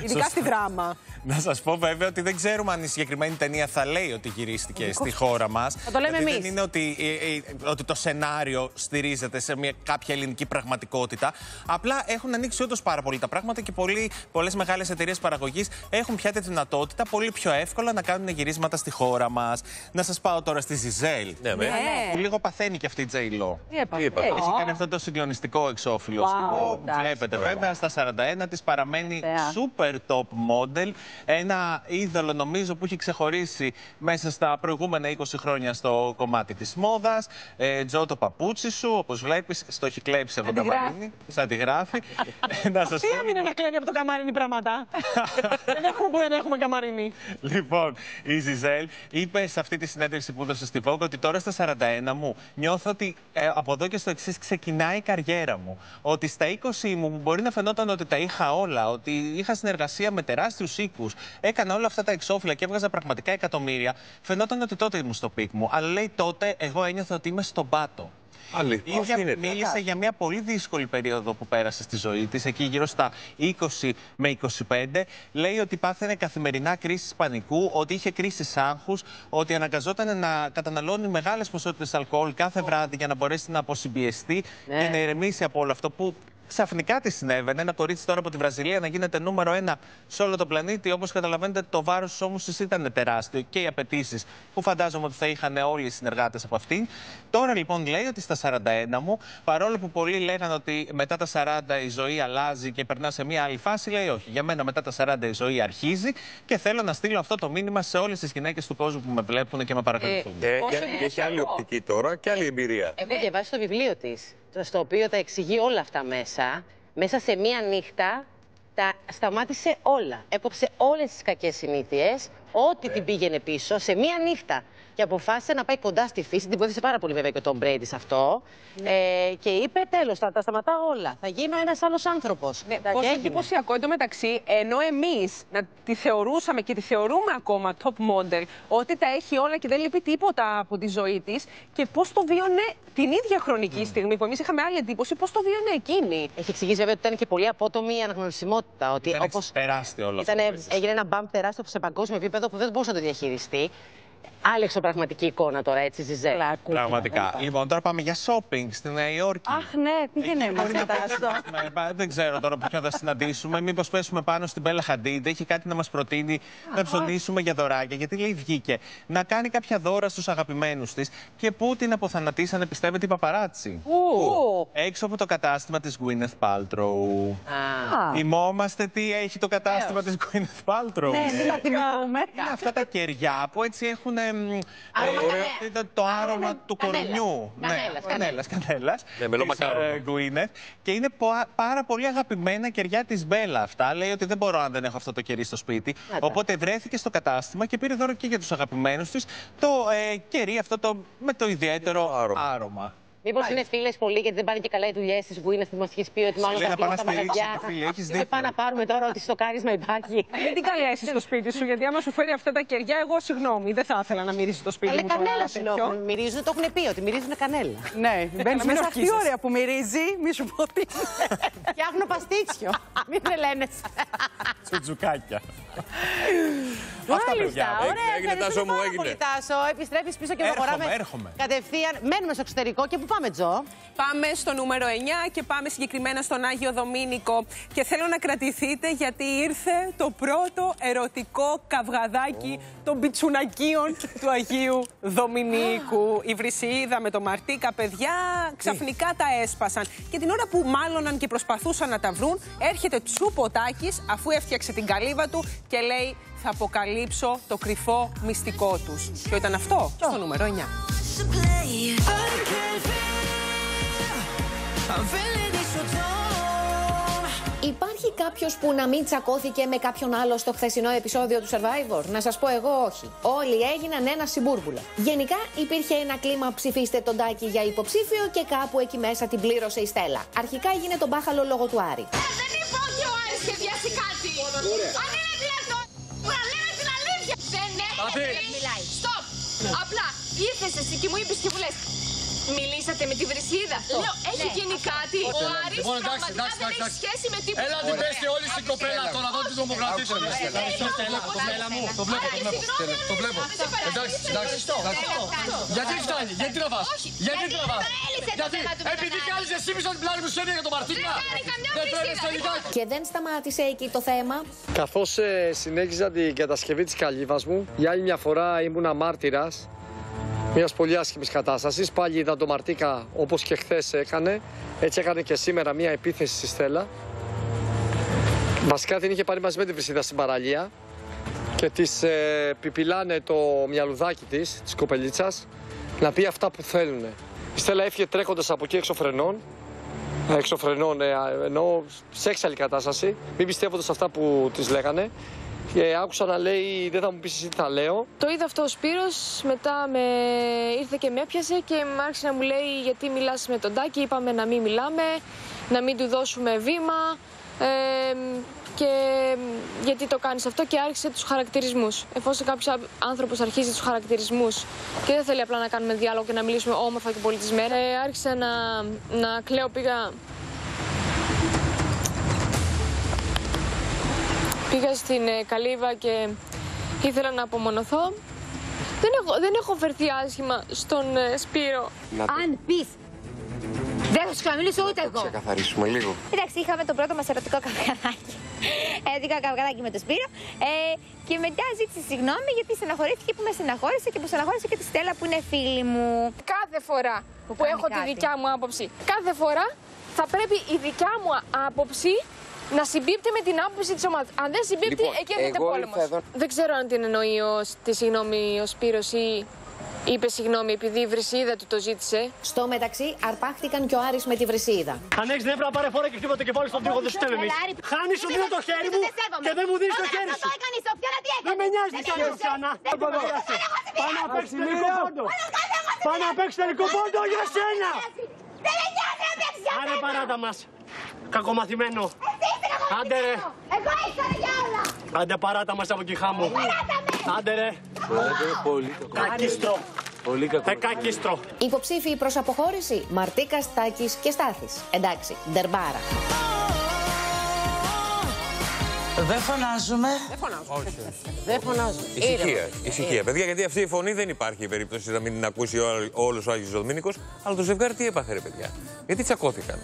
S11: Ειδικά στη δράμα.
S4: Να σας πω βέβαια ότι δεν ξέρουμε αν η συγκεκριμένη ταινία θα λέει ότι γυρίστηκε στη χώρα μας.
S1: Θα το λέμε εμείς.
S4: Δεν είναι ότι, ε, ε, ότι το σενάριο στηρίζεται σε μια, κάποια ελληνική πραγματικότητα. Απλά έχουν ανοίξει όντως πάρα πολύ τα πράγματα και πολλές μεγάλες εταιρείες παραγωγής έχουν πια τη δυνατότητα πολύ πιο εύκολα να κάνουν γυρίσματα στη χώρα μας. Να σας πάω τώρα στη Ζιζέλ.
S2: Ναι, με. Ναι.
S4: Που λίγο παθαίνει και αυτή η Τζέιλο.
S2: Τι έπαθε; Τι έπαθε;
S4: Έχει κάνει αυτό το συγκλονιστικό εξώφυλλο.
S2: Wow,
S4: που
S2: εντάξει.
S4: βλέπετε βέβαια στα 41 της παραμένει super top model. Ένα είδωλο νομίζω που έχει ξεχωρίσει μέσα στα προηγούμενα 20 χρόνια στο κομμάτι της μόδας. Ε, Τζο το παπούτσι σου, όπως βλέπεις, στο έχει κλέψει από το
S26: τη γράφει.
S4: καμαρίνι. Σαν τη γράφει. να σας
S26: Τι έμεινε να κλέβει από το καμαρίνι πράγματα; δεν έχουμε που δεν έχουμε καμαρίνι.
S4: Λοιπόν, η Ζιζέλ είπε σε αυτή τη συνέντευξη που έδωσε στη Vogue ότι τώρα στα 41 μου νιώθω ότι ε, από εδώ και στο εξής ξεκινάει η καριέρα μου. Ότι στα 20 μου μπορεί να φαινόταν ότι τα είχα όλα, ότι είχα συνεργασία με τεράστιους οίκους, έκανα όλα αυτά τα εξώφυλλα και έβγαζα πραγματικά εκατομμύρια. Φαινόταν ότι τότε ήμουν στο peak μου. Αλλά λέει τότε εγώ ένιωθα ότι είμαι στον πάτο.
S2: Αλήθεια.
S4: Ίδια
S2: Πώς γίνεται;
S4: μίλησε για μια πολύ δύσκολη περίοδο που πέρασε στη ζωή της, εκεί γύρω στα 20 με 25. Λέει ότι πάθαινε καθημερινά κρίσεις πανικού, ότι είχε κρίσεις άγχους, ότι αναγκαζόταν να καταναλώνει μεγάλες ποσότητες αλκοόλ κάθε βράδυ για να μπορέσει να αποσυμπιεστεί
S1: Ναι.
S4: και να ηρεμήσει από όλο αυτό που ξαφνικά τη συνέβαινε. Ένα κορίτσι τώρα από τη Βραζιλία να γίνεται νούμερο ένα σε όλο τον πλανήτη. Όπως καταλαβαίνετε, το βάρος όμως της ήταν τεράστιο και οι απαιτήσεις που φαντάζομαι ότι θα είχαν όλοι οι συνεργάτες από αυτήν. Τώρα λοιπόν λέει ότι στα 41 μου, παρόλο που πολλοί λέγανε ότι μετά τα 40 η ζωή αλλάζει και περνά σε μια άλλη φάση, λέει όχι. Για μένα μετά τα 40 η ζωή αρχίζει και θέλω να στείλω αυτό το μήνυμα σε όλες τις γυναίκες του κόσμου που με βλέπουν και με παρακολουθούν.
S2: Και, και- και έχει άλλη οπτική τώρα και άλλη εμπειρία.
S1: Έχω διαβάσει το βιβλίο της, στο οποίο τα εξηγεί όλα αυτά μέσα. Μέσα σε μία νύχτα τα σταμάτησε όλα. Έκοψε όλες τις κακές συνήθειες, ό,τι την πήγαινε πίσω, σε μία νύχτα. Και αποφάσισε να πάει κοντά στη φύση. Την βοήθησε πάρα πολύ βέβαια και ο Tom Brady σε αυτό. Ε, και είπε: Τέλος, τα, τα σταματάω όλα. Θα γίνω ένας άλλος άνθρωπος.
S11: Ναι, πόσο εντυπωσιακό εντωμεταξύ, ενώ εμείς να τη θεωρούσαμε και τη θεωρούμε ακόμα top model, ότι τα έχει όλα και δεν λείπει τίποτα από τη ζωή της και πώς το βίωνε την ίδια χρονική στιγμή που εμείς είχαμε άλλη εντύπωση, πώς το βίωνε εκείνη.
S1: Έχει εξηγήσει βέβαια ότι ήταν και πολύ απότομη η αναγνωρισιμότητα. Ότι
S4: Ήταν
S1: όπως
S4: τεράστιο όλο αυτό.
S1: Ήτανε, έγινε ένα μπαμ τεράστιο σε παγκόσμιο επίπεδο που δεν μπορούσε να το διαχειριστεί. Άλλη εξωπραγματική εικόνα τώρα, έτσι, Ζιζέ.
S4: Πραγματικά. Λοιπόν, τώρα πάμε για shopping στη Νέα Υόρκη.
S5: Αχ, ναι, πήγαινε μα μετά αυτό.
S4: Με- πα- Δεν ξέρω τώρα ποιον θα συναντήσουμε. Μήπως πέσουμε πάνω στην Μπέλα Χαντίντ. Έχει κάτι να μας προτείνει να ψωνίσουμε για δωράκια. Γιατί λέει βγήκε να κάνει κάποια δώρα στους αγαπημένους της και πού την αποθανατήσανε, πιστεύετε, οι παπαράτσι.
S5: Πού;
S4: Έξω από το κατάστημα της Gwyneth Paltrow.
S5: Α.
S4: Θυμόμαστε τι έχει το κατάστημα της Gwyneth Paltrow.
S5: Ναι, μην τα θυμάμαι.
S4: Είναι αυτά τα κεριά που έτσι έχουν έχουν ε, ε, το, το άρωμα του κορμιού.
S1: Κανέλας,
S4: ναι, κανέλας, κανέλας.
S2: Ναι, μελομακάρονα.
S4: της, ε, Γκουίνεθ. Και είναι πο- πάρα πολύ αγαπημένα κεριά της Μπέλα αυτά. Λέει ότι δεν μπορώ αν δεν έχω αυτό το κερί στο σπίτι.
S1: Να τα.
S4: Οπότε βρέθηκε στο κατάστημα και πήρε δώρο και για τους αγαπημένους της το ε, κερί αυτό το, με το ιδιαίτερο άρωμα.
S1: Μήπως είναι φίλες πολύ γιατί δεν πάνε και καλά οι δουλειές της που είναι στη Μοσχή πει ότι μάλλον
S4: Λέει
S1: θα
S4: να πάνε
S1: κλείσουν τα
S4: να στηρίξει
S1: μαγαζιά.
S4: το φίλο, έχεις
S1: Και
S4: δίκιο.
S1: πάμε να πάρουμε τώρα ότι στο κάρισμα υπάρχει.
S11: Δεν την καλέσει στο σπίτι σου, γιατί άμα σου φέρει αυτά τα κεριά, εγώ συγγνώμη, δεν θα ήθελα να μυρίσει το σπίτι
S1: Αλλά
S11: μου. τώρα
S1: κανέλα σου
S11: τέτοιο.
S1: λέω. Μυρίζουν, το έχουν πει ότι μυρίζουν κανέλα.
S5: Ναι, μπαίνεις
S11: να μην
S5: μέσα αυτή η
S11: ορκίζεσαι.
S5: ώρα που μυρίζει, μη σου πω τι.
S1: Φτιάχνω παστίτσιο. Μην τρελαίνεσαι.
S4: Τσουτζουκάκια.
S1: Μάλιστα,
S2: παιδιά.
S1: ωραία.
S2: Έγινε,
S1: ευχαριστούμε
S2: Τάσο μου,
S1: πάρα
S2: έγινε.
S1: πολύ, Τάσο. Επιστρέφεις πίσω και
S4: Έρχομαι,
S1: προχωράμε
S4: έρχομαι.
S1: κατευθείαν. Μένουμε στο εξωτερικό και πού πάμε, Τζο.
S11: Πάμε στο νούμερο 9 και πάμε συγκεκριμένα στον Άγιο Δομήνικο. Και θέλω να κρατηθείτε γιατί ήρθε το πρώτο ερωτικό καυγαδάκι των πιτσουνακίων του Αγίου Δομηνίκου. Η Βρυσιίδα με το Μαρτίκα, παιδιά, ξαφνικά τα έσπασαν. Και την ώρα που μάλλοναν και προσπαθούσαν να τα βρουν, έρχεται Τσουποτάκης αφού έφτιαξε την καλύβα του και λέει θα αποκαλύψω το κρυφό μυστικό τους. Ποιο ήταν αυτό; Στο νούμερο 9.
S12: Υπάρχει κάποιος που να μην τσακώθηκε με κάποιον άλλο στο χθεσινό επεισόδιο του Survivor; Να σας πω εγώ όχι. Όλοι έγιναν ένα συμπούρμπουλο. Γενικά υπήρχε ένα κλίμα ψηφίστε τον Τάκη για υποψήφιο και κάπου εκεί μέσα την πλήρωσε η Στέλλα. Αρχικά έγινε τον μπάχαλο λόγω του Άρη.
S22: Δεν είπα ότι ο Άρης σχεδιάσει κάτι. Αν είναι δυνατόν να λέμε την αλήθεια. Δεν
S27: Αυτή.
S22: έχετε μιλάει. Στοπ. Απλά ήρθες εσύ και μου είπες και μου λες Μιλήσατε με τη Βρυσίδα. Λέω, έχει γίνει κάτι. Ο Άρης
S27: Λοιπόν, εντάξει,
S22: πραγματικά
S27: εντάξει,
S22: δεν έχει
S27: εντάξει.
S22: σχέση με τίποτα.
S27: Έλα την πέστε όλοι στην κοπέλα τώρα, εδώ τη δημοκρατήσουμε. Το βλέπω, το βλέπω, το βλέπω. Το βλέπω. Εντάξει, εντάξει, εντάξει. Γιατί φτάνει, γιατί τραβάς, γιατί τραβάς. Γιατί, επειδή κάνεις εσύ πίσω την πλάνη μου σένια για τον Μαρτίκα. Δεν παίρνεις τελικά.
S12: Και δεν σταμάτησε εκεί το θέμα.
S28: Καθώς συνέχιζα την κατασκευή της καλύβας μου, για άλλη μια φορά ήμουνα μάρτυρας μιας πολύ άσχημης κατάστασης. Πάλι είδα τον Μαρτίκα όπως και χθες έκανε. Έτσι έκανε και σήμερα μια επίθεση στη Στέλλα. Βασικά την είχε πάρει μαζί με τη Βρυσίδα στην παραλία και της ε, πιπιλάνε το μυαλουδάκι της, της κοπελίτσας, να πει αυτά που θέλουν. Η Στέλλα έφυγε τρέχοντας από εκεί έξω φρενών έξω φρενών, ε, ενώ σε έξαλλη κατάσταση, μην πιστεύοντας αυτά που της λέγανε. Και άκουσα να λέει: Δεν θα μου πεις εσύ τι θα λέω.
S29: Το είδα αυτό ο Σπύρος, μετά με ήρθε και με έπιασε και μου άρχισε να μου λέει γιατί μιλάς με τον Τάκη, είπαμε να μην μιλάμε, να μην του δώσουμε βήμα ε, και γιατί το κάνεις αυτό και άρχισε τους χαρακτηρισμούς. Εφόσον κάποιος α- άνθρωπος αρχίζει τους χαρακτηρισμούς και δεν θέλει απλά να κάνουμε διάλογο και να μιλήσουμε όμορφα και πολιτισμένα, ε, άρχισα να, να κλαίω, πήγα Πήγα στην ε, Καλύβα και ήθελα να απομονωθώ. Δεν έχω, δεν έχω φερθεί άσχημα στον ε, Σπύρο.
S30: Αν πεις. Δεν θα σου ξαναμιλήσω ούτε εγώ.
S28: Ξεκαθαρίσουμε λίγο.
S30: Εντάξει, είχαμε το πρώτο μας ερωτικό καυγαδάκι. Έδικα καυγαδάκι με τον Σπύρο. Ε, και μετά ζήτησε συγγνώμη γιατί στεναχωρήθηκε που με στεναχώρησε και που στεναχώρησε και τη Στέλλα που είναι φίλη μου.
S29: Κάθε φορά που,
S30: κάνει
S29: έχω τη
S30: κάτι.
S29: δικιά μου άποψη, κάθε φορά θα πρέπει η δικιά μου άποψη να συμπίπτει με την άποψη της ομάδας. Αν δεν συμπίπτει,
S28: Λοιπόν,
S29: εκεί έρχεται
S28: εγώ
S29: πόλεμος.
S28: ήρθα εδώ-
S29: Δεν ξέρω αν την εννοεί ο, τη συγγνώμη ο Σπύρος ή είπε συγγνώμη επειδή η βρυσίδα του το ζήτησε.
S12: Στο μεταξύ, αρπάχτηκαν και ο Άρης με τη Βρυσίδα.
S26: Αν έχεις νεύρα, πάρε φορά και χτύπατε και βάλει στον τοίχο, δεν σου στέλνω εμείς. Χάνεις, σου δίνω το χέρι μου και δεν μου δίνεις το χέρι σου. Δεν με νοιάζει τι κάνει ξανά. Πάμε να παίξεις τελικό πόντο. Πάμε να παίξεις τελικό πόντο για σένα. Άρε παράτα μας. Κακομαθημένο. Άντε ρε.
S22: Εγώ ήρθα για όλα.
S26: Άντε παράτα μας από εκεί χάμω. Άντε ρε.
S28: Πολύ
S26: Κακίστρο.
S28: Πολύ κακό.
S26: Ε, κακίστρο.
S12: Υποψήφιοι προς αποχώρηση, Μαρτίκας, Τάκης και Στάθης. Εντάξει, ντερμπάρα.
S31: Δεν φωνάζουμε.
S11: Δεν φωνάζω.
S1: Δεν φωνάζω.
S2: Ησυχία, ησυχία. Παιδιά, γιατί αυτή η φωνή δεν υπάρχει περίπτωση να μην την ακούσει όλος ο Άγιος Δομήνικος. Αλλά το ζευγάρι τι έπαθε, ρε παιδιά; Γιατί τσακώθηκαν;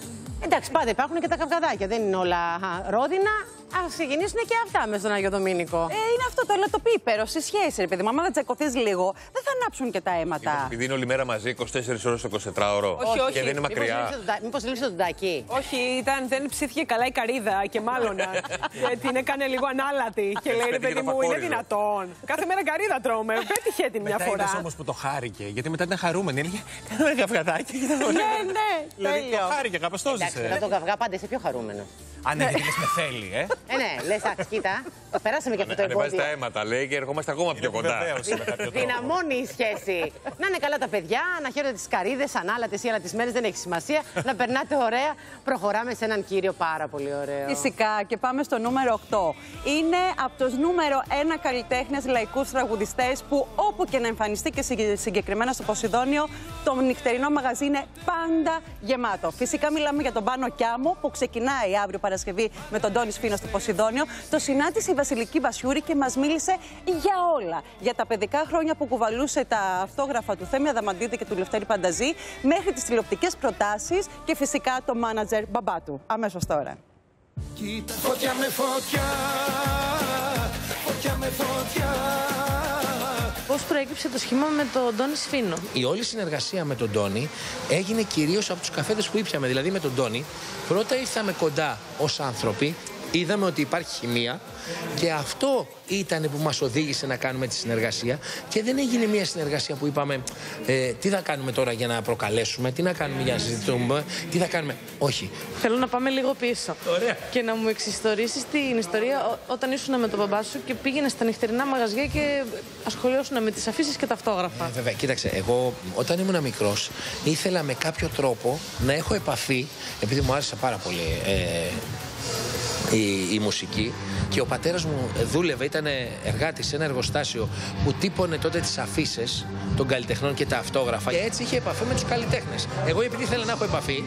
S1: Εντάξει, πάντα υπάρχουν και τα καυγαδάκια. Δεν είναι όλα α, ρόδινα. Α ξεκινήσουν και αυτά μες στον Άγιο Δομήνικο.
S5: Ε, είναι αυτό το λατοπίπερο στη σχέση, ρε παιδί μου. Άμα δεν τσακωθείς λίγο, δεν θα ανάψουν και τα αίματα.
S2: Επειδή είναι όλη μέρα μαζί 24 ώρες το 24ωρο.
S11: Όχι, όχι.
S2: Και δεν είναι μακριά.
S1: Μήπως λύσει τον τάκι.
S11: Όχι, ήταν, δεν ψήθηκε καλά η καρίδα και μάλλον ε, την έκανε λίγο ανάλατη. Και λέει ρε παιδί μου, είναι δυνατόν. Κάθε μέρα καρίδα τρώμε. Πέτυχε την μια
S4: Μετά
S11: φορά.
S4: είδες όμως που το χάρηκε. Γιατί μετά ήταν χαρούμενη. Έλεγε Κάνω ένα καυγαδάκι. και ήταν ωραία».
S11: Ναι, ναι,
S4: Δηλαδή
S11: τέλειο.
S4: το χάρηκε, κάπως το
S1: Εντάξει, μετά
S4: ζήσε.
S1: τον καυγά πάντα είσαι πιο χαρούμενος.
S4: Αν ναι, γιατί λες με θέλει, ε.
S1: Ε, ναι, λες, εντάξει, κοίτα. Το περάσαμε και αυτό το
S2: Ανεβάζει
S1: εμπόδιο.
S2: τα αίματα, λέει, και ερχόμαστε ακόμα πιο κοντά.
S4: Βεβαίως, με κάποιο τρόπο.
S1: Δυναμώνει η σχέση. να είναι καλά τα παιδιά, να χαίρονται τις καρίδε, ανάλατες ή ανατισμένε, δεν έχει σημασία. να περνάτε ωραία. Προχωράμε σε έναν κύριο πάρα πολύ ωραίο.
S5: Φυσικά και πάμε στο νούμερο 8. Είναι από τους νούμερο 1 καλλιτέχνες λαϊκούς τραγουδιστές που όπου και να εμφανιστεί και συγκε- συγκεκριμένα στο Ποσειδόνιο, το νυχτερινό μαγαζί είναι πάντα γεμάτο. Φυσικά μιλάμε για τον Πάνο Κιάμο που ξεκινάει αύριο Παρασκευή με τον Τόνις Φίνας στο Ποσειδόνιο. Το συνάντησε η Βασιλική Βασιούρη και μας μίλησε για όλα. Για τα παιδικά χρόνια που κουβαλούσε τα αυτόγραφα του Θέμη Αδαμαντίδη και του Λευτέρη Πανταζή, μέχρι τις τηλεοπτικές προτάσεις και φυσικά το μάνατζερ μπαμπά του. Αμέσως τώρα.
S32: Φωτιά με φωτιά, φωτιά με φωτιά.
S33: Πώς προέκυψε το σχήμα με τον Τόνι Σφίνο.
S24: Η όλη συνεργασία με τον Τόνι έγινε κυρίως από τους καφέδες που ήπιαμε. Δηλαδή με τον Τόνι, πρώτα ήρθαμε κοντά ως άνθρωποι, είδαμε ότι υπάρχει χημεία και αυτό ήταν που μας οδήγησε να κάνουμε τη συνεργασία. Και δεν έγινε μια συνεργασία που είπαμε ε, τι θα κάνουμε τώρα για να προκαλέσουμε, τι να κάνουμε για να συζητούμε, τι θα κάνουμε. Όχι.
S33: Θέλω να πάμε λίγο πίσω.
S24: Ωραία.
S33: Και να μου εξιστορήσεις την ιστορία ό- όταν ήσουν με τον μπαμπά σου και πήγαινες στα νυχτερινά μαγαζιά και ασχολιώσουν με τις αφήσεις και τα αυτόγραφα.
S24: Ε, βέβαια, κοίταξε, εγώ όταν ήμουν μικρός ήθελα με κάποιο τρόπο να έχω επαφή, επειδή μου άρεσε πάρα πολύ ε, η, η μουσική και ο πατέρας μου δούλευε, ήταν εργάτης σε ένα εργοστάσιο που τύπωνε τότε τις αφήσει των καλλιτεχνών και τα αυτόγραφα και έτσι είχε επαφή με τους καλλιτέχνες. Εγώ επειδή ήθελα να έχω επαφή,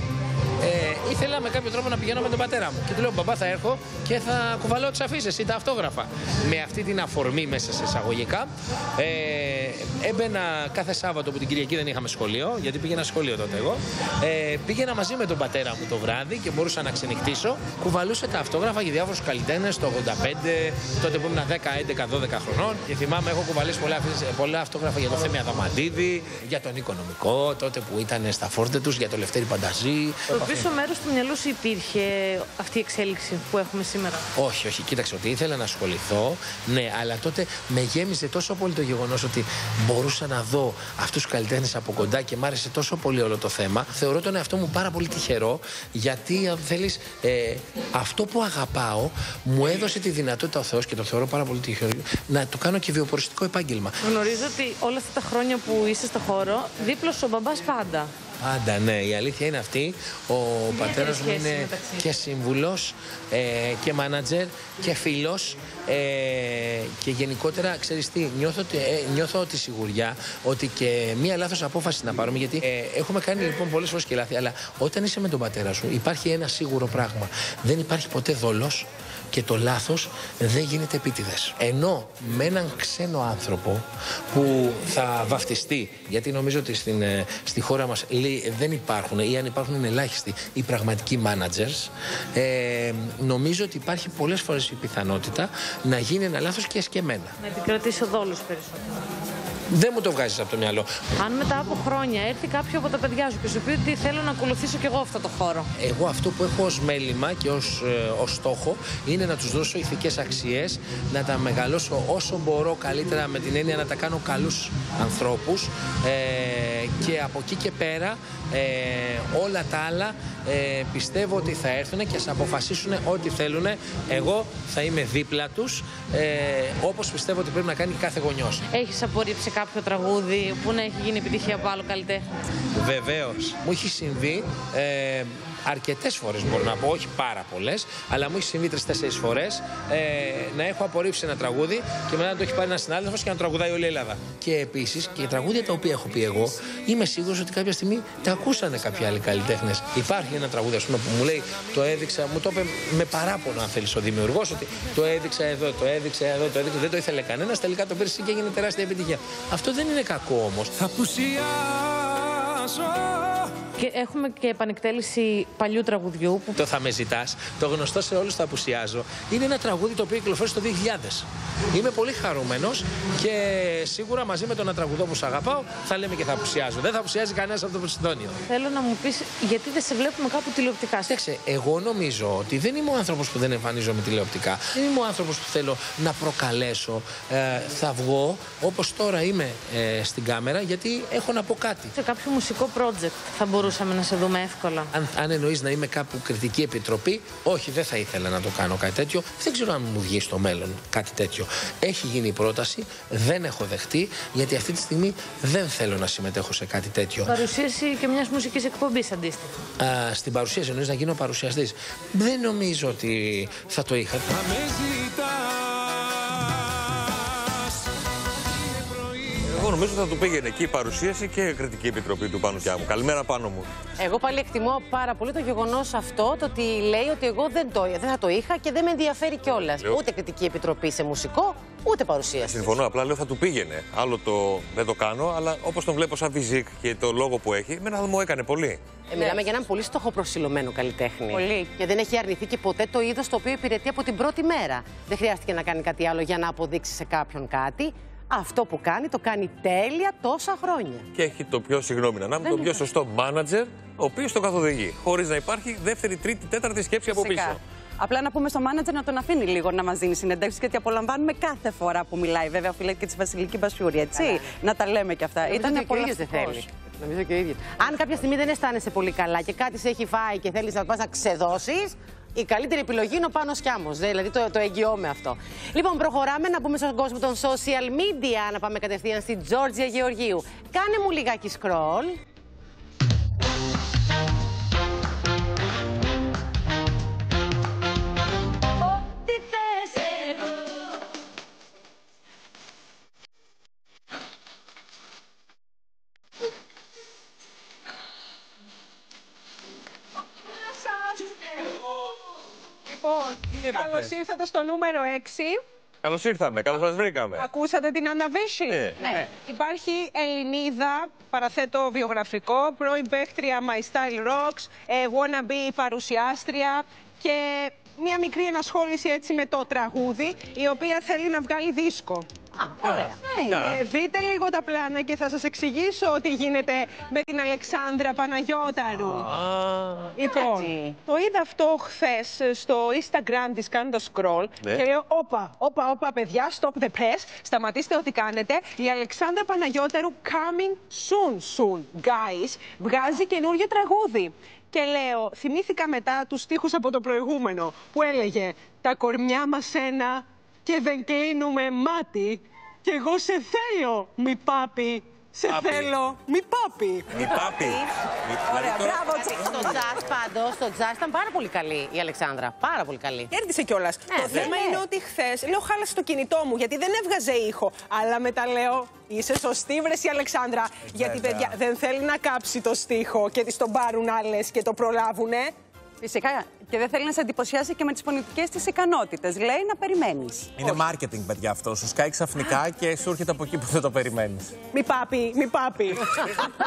S24: ε, ήθελα με κάποιο τρόπο να πηγαίνω με τον πατέρα μου. Και του λέω: Μπαμπά, θα έρχω και θα κουβαλώ τις αφήσει ή τα αυτόγραφα. Με αυτή την αφορμή μέσα σε εισαγωγικά, ε, έμπαινα κάθε Σάββατο που την Κυριακή δεν είχαμε σχολείο, γιατί πήγαινα σχολείο τότε εγώ. Ε, πήγαινα μαζί με τον πατέρα μου το βράδυ και μπορούσα να ξενυχτήσω. Κουβαλούσα τα αυτόγραφα για διάφορους καλλιτέχνες το 85, τότε που ήμουν 10, 11, 12 χρονών. Και θυμάμαι, έχω κουβαλήσει πολλά, αφήσεις- πολλά αυτόγραφα για το Θέμη Αδαμαντίδη, για τον Οικονομικό, τότε που ήταν στα φόρτε τους, για το Λευτέρη Πανταζή.
S33: Στο πίσω μέρος του μυαλού σου υπήρχε αυτή η εξέλιξη που έχουμε σήμερα;
S24: Όχι, όχι. Κοίταξε ότι ήθελα να ασχοληθώ. Ναι, αλλά τότε με γέμιζε τόσο πολύ το γεγονός ότι μπορούσα να δω αυτούς τους καλλιτέχνες από κοντά και μ' άρεσε τόσο πολύ όλο το θέμα. Θεωρώ τον εαυτό μου πάρα πολύ τυχερό, γιατί αν θέλεις, ε, αυτό που αγαπάω μου έδωσε τη δυνατότητα ο Θεός και το θεωρώ πάρα πολύ τυχερό να το κάνω και βιοποριστικό επάγγελμα.
S33: Γνωρίζω ότι όλα αυτά τα χρόνια που είσαι στο χώρο, δίπλος ο μπαμπάς πάντα.
S24: Πάντα, ναι. Η αλήθεια είναι αυτή. Ο πατέρας μου
S33: σχέση
S24: είναι
S33: μεταξύ.
S24: και σύμβουλος ε, και μάνατζερ και φίλος. Ε, και γενικότερα, ξέρεις τι, νιώθω, ότι- ε, νιώθω τη σιγουριά ότι και μία λάθος απόφαση να πάρουμε. Γιατί ε, έχουμε κάνει λοιπόν πολλές φορές και λάθη, αλλά όταν είσαι με τον πατέρα σου, υπάρχει ένα σίγουρο πράγμα. Δεν υπάρχει ποτέ δόλος και το λάθος δεν γίνεται επίτηδες. Ενώ με έναν ξένο άνθρωπο που θα βαφτιστεί, γιατί νομίζω ότι στην, ε, στη χώρα μας λέει, δεν υπάρχουν ή αν υπάρχουν είναι ελάχιστοι οι πραγματικοί managers, ε, νομίζω ότι υπάρχει πολλές φορές η πιθανότητα να γίνει ένα λάθος και εσκεμμένα.
S33: Να επικρατήσει ο δόλος περισσότερο.
S24: Δεν μου το βγάζεις από το μυαλό.
S33: Αν μετά από χρόνια έρθει κάποιο από τα παιδιά σου και σου πει ότι θέλω να ακολουθήσω κι εγώ αυτό το χώρο.
S24: Εγώ αυτό που έχω ως μέλημα και ως, ε, ως στόχο είναι να τους δώσω ηθικές αξίες, να τα μεγαλώσω όσο μπορώ καλύτερα με την έννοια να τα κάνω καλούς ανθρώπους ε, και από εκεί και πέρα ε, όλα τα άλλα ε, πιστεύω ότι θα έρθουν και θα αποφασίσουν ό,τι θέλουν. Εγώ θα είμαι δίπλα τους ε, όπως πιστεύω ότι πρέπει να κάνει κάθε γονιός.
S33: Έχεις απορρίψει κάποιο τραγούδι που να έχει γίνει επιτυχία από άλλο καλλιτέχνη;
S24: Βεβαίως. Μου έχει συμβεί ε, αρκετές φορές, μπορώ να πω, όχι πάρα πολλές, αλλά μου έχει συμβεί τρει-τέσσερι φορές ε, να έχω απορρίψει ένα τραγούδι και μετά να το έχει πάρει ένας συνάδελφος και να τραγουδάει όλη η Ελλάδα. Και επίσης και τραγούδια τα οποία έχω πει εγώ, είμαι σίγουρος ότι κάποια στιγμή τα ακούσανε κάποιοι άλλοι καλλιτέχνες. Υπάρχει ένα τραγούδι, ας πούμε, που μου λέει, το έδειξα, μου το είπε με παράπονο, αν θέλεις, ο δημιουργός, ότι το έδειξα εδώ, το έδειξα εδώ, το έδειξα. Δεν το ήθελε κανένας, τελικά το πήρε και έγινε τεράστια επιτυχία. Αυτό δεν είναι κακό όμως.
S32: Θα πουσιάσω ζω
S33: Και έχουμε και επανεκτέλεση παλιού τραγουδιού που
S24: Το θα με ζητάς, το γνωστό σε όλους το απουσιάζω. Είναι ένα τραγούδι το οποίο κυκλοφόρησε το 2000. Είμαι πολύ χαρούμενος και σίγουρα μαζί με το ένα τραγουδό που σ' αγαπάω θα λέμε και θα απουσιάζω. Δεν θα απουσιάζει κανένας από το Ποσειδόνιο.
S33: θέλω να μου πεις γιατί δεν σε βλέπουμε κάπου τηλεοπτικά;
S24: Κοίταξε, εγώ νομίζω ότι δεν είμαι ο άνθρωπος που δεν εμφανίζομαι τηλεοπτικά. Δεν είμαι ο άνθρωπος που θέλω να προκαλέσω. Ε, θα βγω όπως τώρα είμαι ε, στην κάμερα γιατί έχω να πω κάτι.
S33: Σε κάποιο μουσικό project θα μπορούσαμε να σε δούμε εύκολα.
S24: Αν, αν εννοείς να είμαι κάπου κριτική επιτροπή, όχι, δεν θα ήθελα να το κάνω κάτι τέτοιο. Δεν ξέρω αν μου βγει στο μέλλον κάτι τέτοιο. Έχει γίνει η πρόταση, δεν έχω δεχτεί, γιατί αυτή τη στιγμή δεν θέλω να συμμετέχω σε κάτι τέτοιο.
S33: Παρουσίαση και μιας μουσικής εκπομπής αντίστοιχα.
S24: Α, στην παρουσίαση εννοείς να γίνω παρουσιαστής. Δεν νομίζω ότι θα το είχα.
S32: Θα με
S2: Εγώ νομίζω θα του πήγαινε εκεί η παρουσίαση και η κριτική επιτροπή του Πάνου Κιάμου. Καλημέρα πάνω μου.
S1: Εγώ πάλι εκτιμώ πάρα πολύ το γεγονός αυτό, το ότι λέει ότι εγώ δεν, το, δεν θα το είχα και δεν με ενδιαφέρει κιόλας.
S2: Λέω-
S1: Ούτε κριτική επιτροπή σε μουσικό, ούτε παρουσίαση.
S2: Συμφωνώ, απλά λέω θα του πήγαινε. Άλλο το δεν το κάνω, αλλά όπως τον βλέπω σαν φιζικ και το λόγο που έχει, εμένα μου έκανε πολύ.
S1: Ε, μιλάμε για έναν πολύ στοχοπροσιλωμένο καλλιτέχνη.
S5: Πολύ.
S1: Και δεν έχει αρνηθεί και ποτέ το είδος το οποίο υπηρετεί από την πρώτη μέρα. Δεν χρειάστηκε να κάνει κάτι άλλο για να αποδείξει σε κάποιον κάτι. Αυτό που κάνει το κάνει τέλεια τόσα χρόνια.
S2: Και έχει το πιο, συγγνώμη να μου, το πιο σωστό μάνατζερ, ο οποίος το καθοδηγεί. Χωρίς να υπάρχει δεύτερη, τρίτη, τέταρτη σκέψη από
S5: Φυσικά.
S2: πίσω.
S5: Απλά να πούμε στο μάνατζερ να τον αφήνει λίγο να μας δίνει συνεντεύξεις γιατί απολαμβάνουμε κάθε φορά που μιλάει. Βέβαια, οφείλεται και της Βασιλική Μπασιούρη, έτσι. Να τα λέμε και αυτά.
S1: Νομίζω
S5: Ήταν
S1: ότι και ο ίδιος δεν
S5: απολαυστικός.
S1: θέλει. Νομίζω και ο ίδιος. Αν κάποια στιγμή δεν αισθάνεσαι πολύ καλά και κάτι σε έχει φάει και θέλεις να πας να ξεδώσεις, η καλύτερη επιλογή είναι ο Πάνος Κιάμος. Δηλαδή το, το εγγυώμαι αυτό. Λοιπόν, προχωράμε να μπούμε στον κόσμο των social media, να πάμε κατευθείαν στην Τζόρτζια Γεωργίου. Κάνε μου λιγάκι scroll.
S11: Λοιπόν, καλώς ήρθατε στο νούμερο 6.
S2: Καλώς ήρθαμε, καλώς σας βρήκαμε.
S11: Ακούσατε την Άννα Βύση;
S2: Ναι.
S11: ναι. Υπάρχει Ελληνίδα, παραθέτω βιογραφικό, πρώην παίχτρια My Style Rocks, ε, wannabe παρουσιάστρια και μια μικρή ενασχόληση έτσι με το τραγούδι, η οποία θέλει να βγάλει δίσκο.
S1: Ωραία.
S11: Ε, δείτε λίγο τα πλάνα και θα σας εξηγήσω τι γίνεται με την Αλεξάνδρα Παναγιώταρου. Λοιπόν, το είδα αυτό χθες στο Instagram της κάνοντας scroll
S32: Ναι.
S11: και λέω όπα, όπα, όπα παιδιά, stop the press, σταματήστε ό,τι κάνετε. Η Αλεξάνδρα Παναγιώταρου coming soon, soon, guys, βγάζει καινούριο τραγούδι. Και λέω, θυμήθηκα μετά τους στίχους από το προηγούμενο που έλεγε «Τα κορμιά μας ένα και δεν κλείνουμε μάτι και εγώ σε θέλω, μη πάπη, σε
S2: Πάπη.
S11: θέλω, μη πάπη».
S2: Μη πάπη.
S1: Ωραία,
S2: τώρα-
S1: μπράβο, Στο jazz πάντως, στο jazz ήταν πάρα πολύ καλή η Αλεξάνδρα. Πάρα πολύ καλή.
S11: Κέρδισε κιόλας. το
S1: ναι,
S11: θέμα
S1: ναι.
S11: είναι ότι χθες λέω χάλασε το κινητό μου γιατί δεν έβγαζε ήχο. Αλλά μετά λέω είσαι σωστή βρεση Αλεξάνδρα. γιατί
S5: Βέβαια.
S11: παιδιά δεν θέλει να κάψει το στίχο και τη τον πάρουν άλλες και το προλάβουνε.
S5: Φυσικά. Και δεν θέλει να σε εντυπωσιάσει και με τις φωνητικέ της ικανότητες. Λέει να περιμένεις.
S4: Είναι marketing, παιδιά, αυτό. Σου σκάει ξαφνικά και σου έρχεται από εκεί που δεν το περιμένεις.
S11: Μη πάπη, μη πάπη.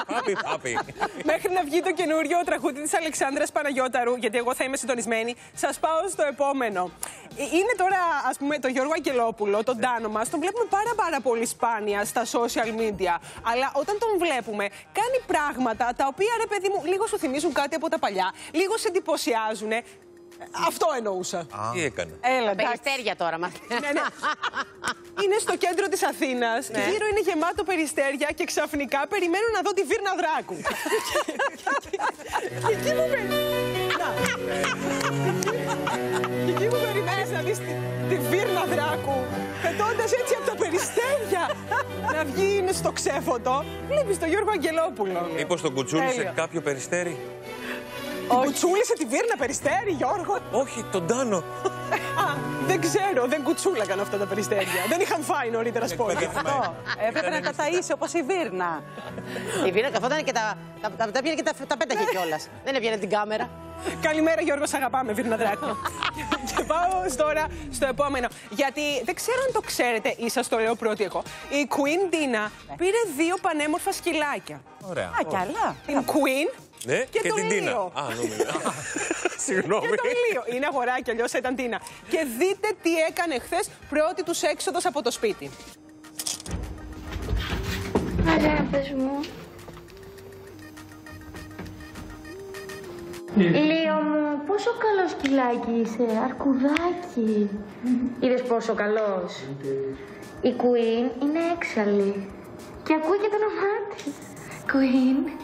S2: Πάπη, πάπη.
S11: Μέχρι να βγει το καινούριο τραγούδι της Αλεξάνδρας Παναγιώταρου, γιατί εγώ θα είμαι συντονισμένη, σας πάω στο επόμενο. Ε, Είναι τώρα, ας πούμε, το Γιώργο Αγγελόπουλο, τον Τάνο μας, τον βλέπουμε πάρα πάρα πολύ σπάνια στα social media. Αλλά όταν τον βλέπουμε, κάνει πράγματα τα οποία, ρε παιδί μου, λίγο σου θυμίζουν κάτι από τα παλιά, λίγο σε εντυπωσιάζουν. Αυτό εννοούσα.
S2: Τι έκανε;
S11: Έλα,
S1: Τα
S11: εντάξει.
S1: περιστέρια τώρα μα.
S11: Ναι, ναι. Είναι στο κέντρο της Αθήνας,
S1: Ναι.
S11: γύρω είναι γεμάτο περιστέρια και ξαφνικά περιμένω να δω τη Βίρνα Δράκου. Και εκεί μου Και εκεί μου περιμένεις να δεις τη, τη Βίρνα Δράκου πετώντας έτσι από τα περιστέρια να βγει είναι στο ξέφωτο. Βλέπεις τον Γιώργο Αγγελόπουλο.
S2: Μήπως τον κουτσούλησε
S11: Τέλεια.
S2: κάποιο περιστέρι;
S11: Κουτσούλησε τη Βίρνα Περιστέρη, Γιώργο.
S2: Όχι, τον Τάνο.
S11: Α, δεν ξέρω, δεν κουτσούλαγαν αυτά τα περιστέρια. δεν είχαν φάει νωρίτερα σπόρια.
S5: Αυτό. Έπρεπε να τα ταΐσει όπως η Βίρνα.
S1: Η Βίνα καθόταν και τα, τα, τα, τα πήγαινε και τα, τα πέταχε κιόλας. Δεν έβγαινε την κάμερα.
S11: Καλημέρα Γιώργο, σ' αγαπάμε, Βίρνα Δράκου. και πάω τώρα στο επόμενο. Γιατί δεν ξέρω αν το ξέρετε ή σας το λέω πρώτη εγώ. Η Queen Dina πήρε δύο πανέμορφα σκυλάκια.
S4: Ωραία.
S5: Α, κι άλλα.
S11: Την Queen
S2: Ναι,
S11: και,
S2: και
S11: τον
S2: την Τίνα.
S11: Λίο.
S2: Α, νόμιζα. Συγγνώμη.
S11: Και τον Λίο. Είναι αγοράκι, αλλιώς θα ήταν Τίνα. Και δείτε τι έκανε χθες πρώτη τους έξοδος από το σπίτι.
S30: Αγάπες μου. Λίο μου, πόσο καλός σκυλάκι είσαι, αρκουδάκι. Είδες πόσο καλός. Η Queen είναι έξαλλη. Και ακούει και το όνομά της. Queen.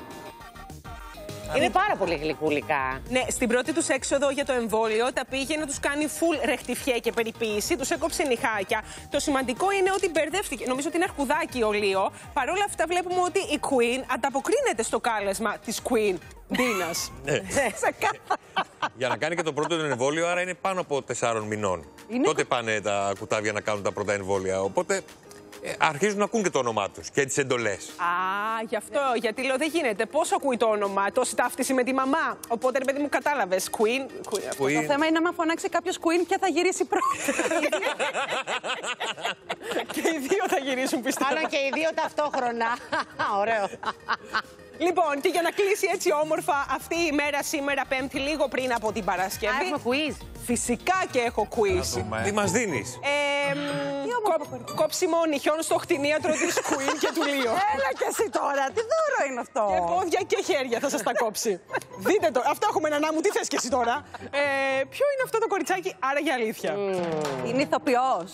S1: Είναι πάρα πολύ γλυκούλικα.
S11: Ναι, στην πρώτη τους έξοδο για το εμβόλιο τα πήγε να τους κάνει full ρεχτιφιέ και περιποίηση. Τους έκοψε νυχάκια. Το σημαντικό είναι ότι μπερδεύτηκε. Νομίζω ότι είναι αρχουδάκι ο Λίο. Παρ' όλα αυτά βλέπουμε ότι η Queen ανταποκρίνεται στο κάλεσμα της Queen. Ντίνα.
S2: Ναι. Για να κάνει και το πρώτο του εμβόλιο, άρα είναι πάνω από 4 μηνών. Τότε πάνε τα κουτάβια να κάνουν τα πρώτα εμβόλια. Οπότε ε, αρχίζουν να ακούν και το όνομά τους και τις εντολές.
S11: Α, γι' αυτό, γιατί λέω δεν γίνεται. Πώ ακούει το όνομα, τόση ταύτιση με τη μαμά. Οπότε, ρε παιδί μου, κατάλαβες. Queen. Queen. αυτό.
S2: Queen.
S5: Το θέμα είναι να φωνάξει κάποιος Queen και θα γυρίσει πρώτη.
S11: και οι δύο θα γυρίσουν πιστεύω.
S1: Άρα και οι δύο ταυτόχρονα. Ωραίο.
S11: Λοιπόν, και για να κλείσει έτσι όμορφα αυτή η μέρα σήμερα, Πέμπτη, λίγο πριν από την Παρασκευή.
S1: Α, έχουμε quiz.
S11: Φυσικά και έχω quiz.
S2: Τι μας δίνεις;
S11: Ε, μ, κο- κόψιμο νυχιών στο χτινίατρο της Queen και του Λίο.
S5: Έλα και εσύ τώρα, τι δώρο είναι αυτό;
S11: Και πόδια και χέρια θα σας τα κόψει. Δείτε το. Αυτό έχουμε ένα μου. Τι θες και εσύ τώρα; Ε, ποιο είναι αυτό το κοριτσάκι, άρα για αλήθεια.
S5: Είναι ηθοποιός.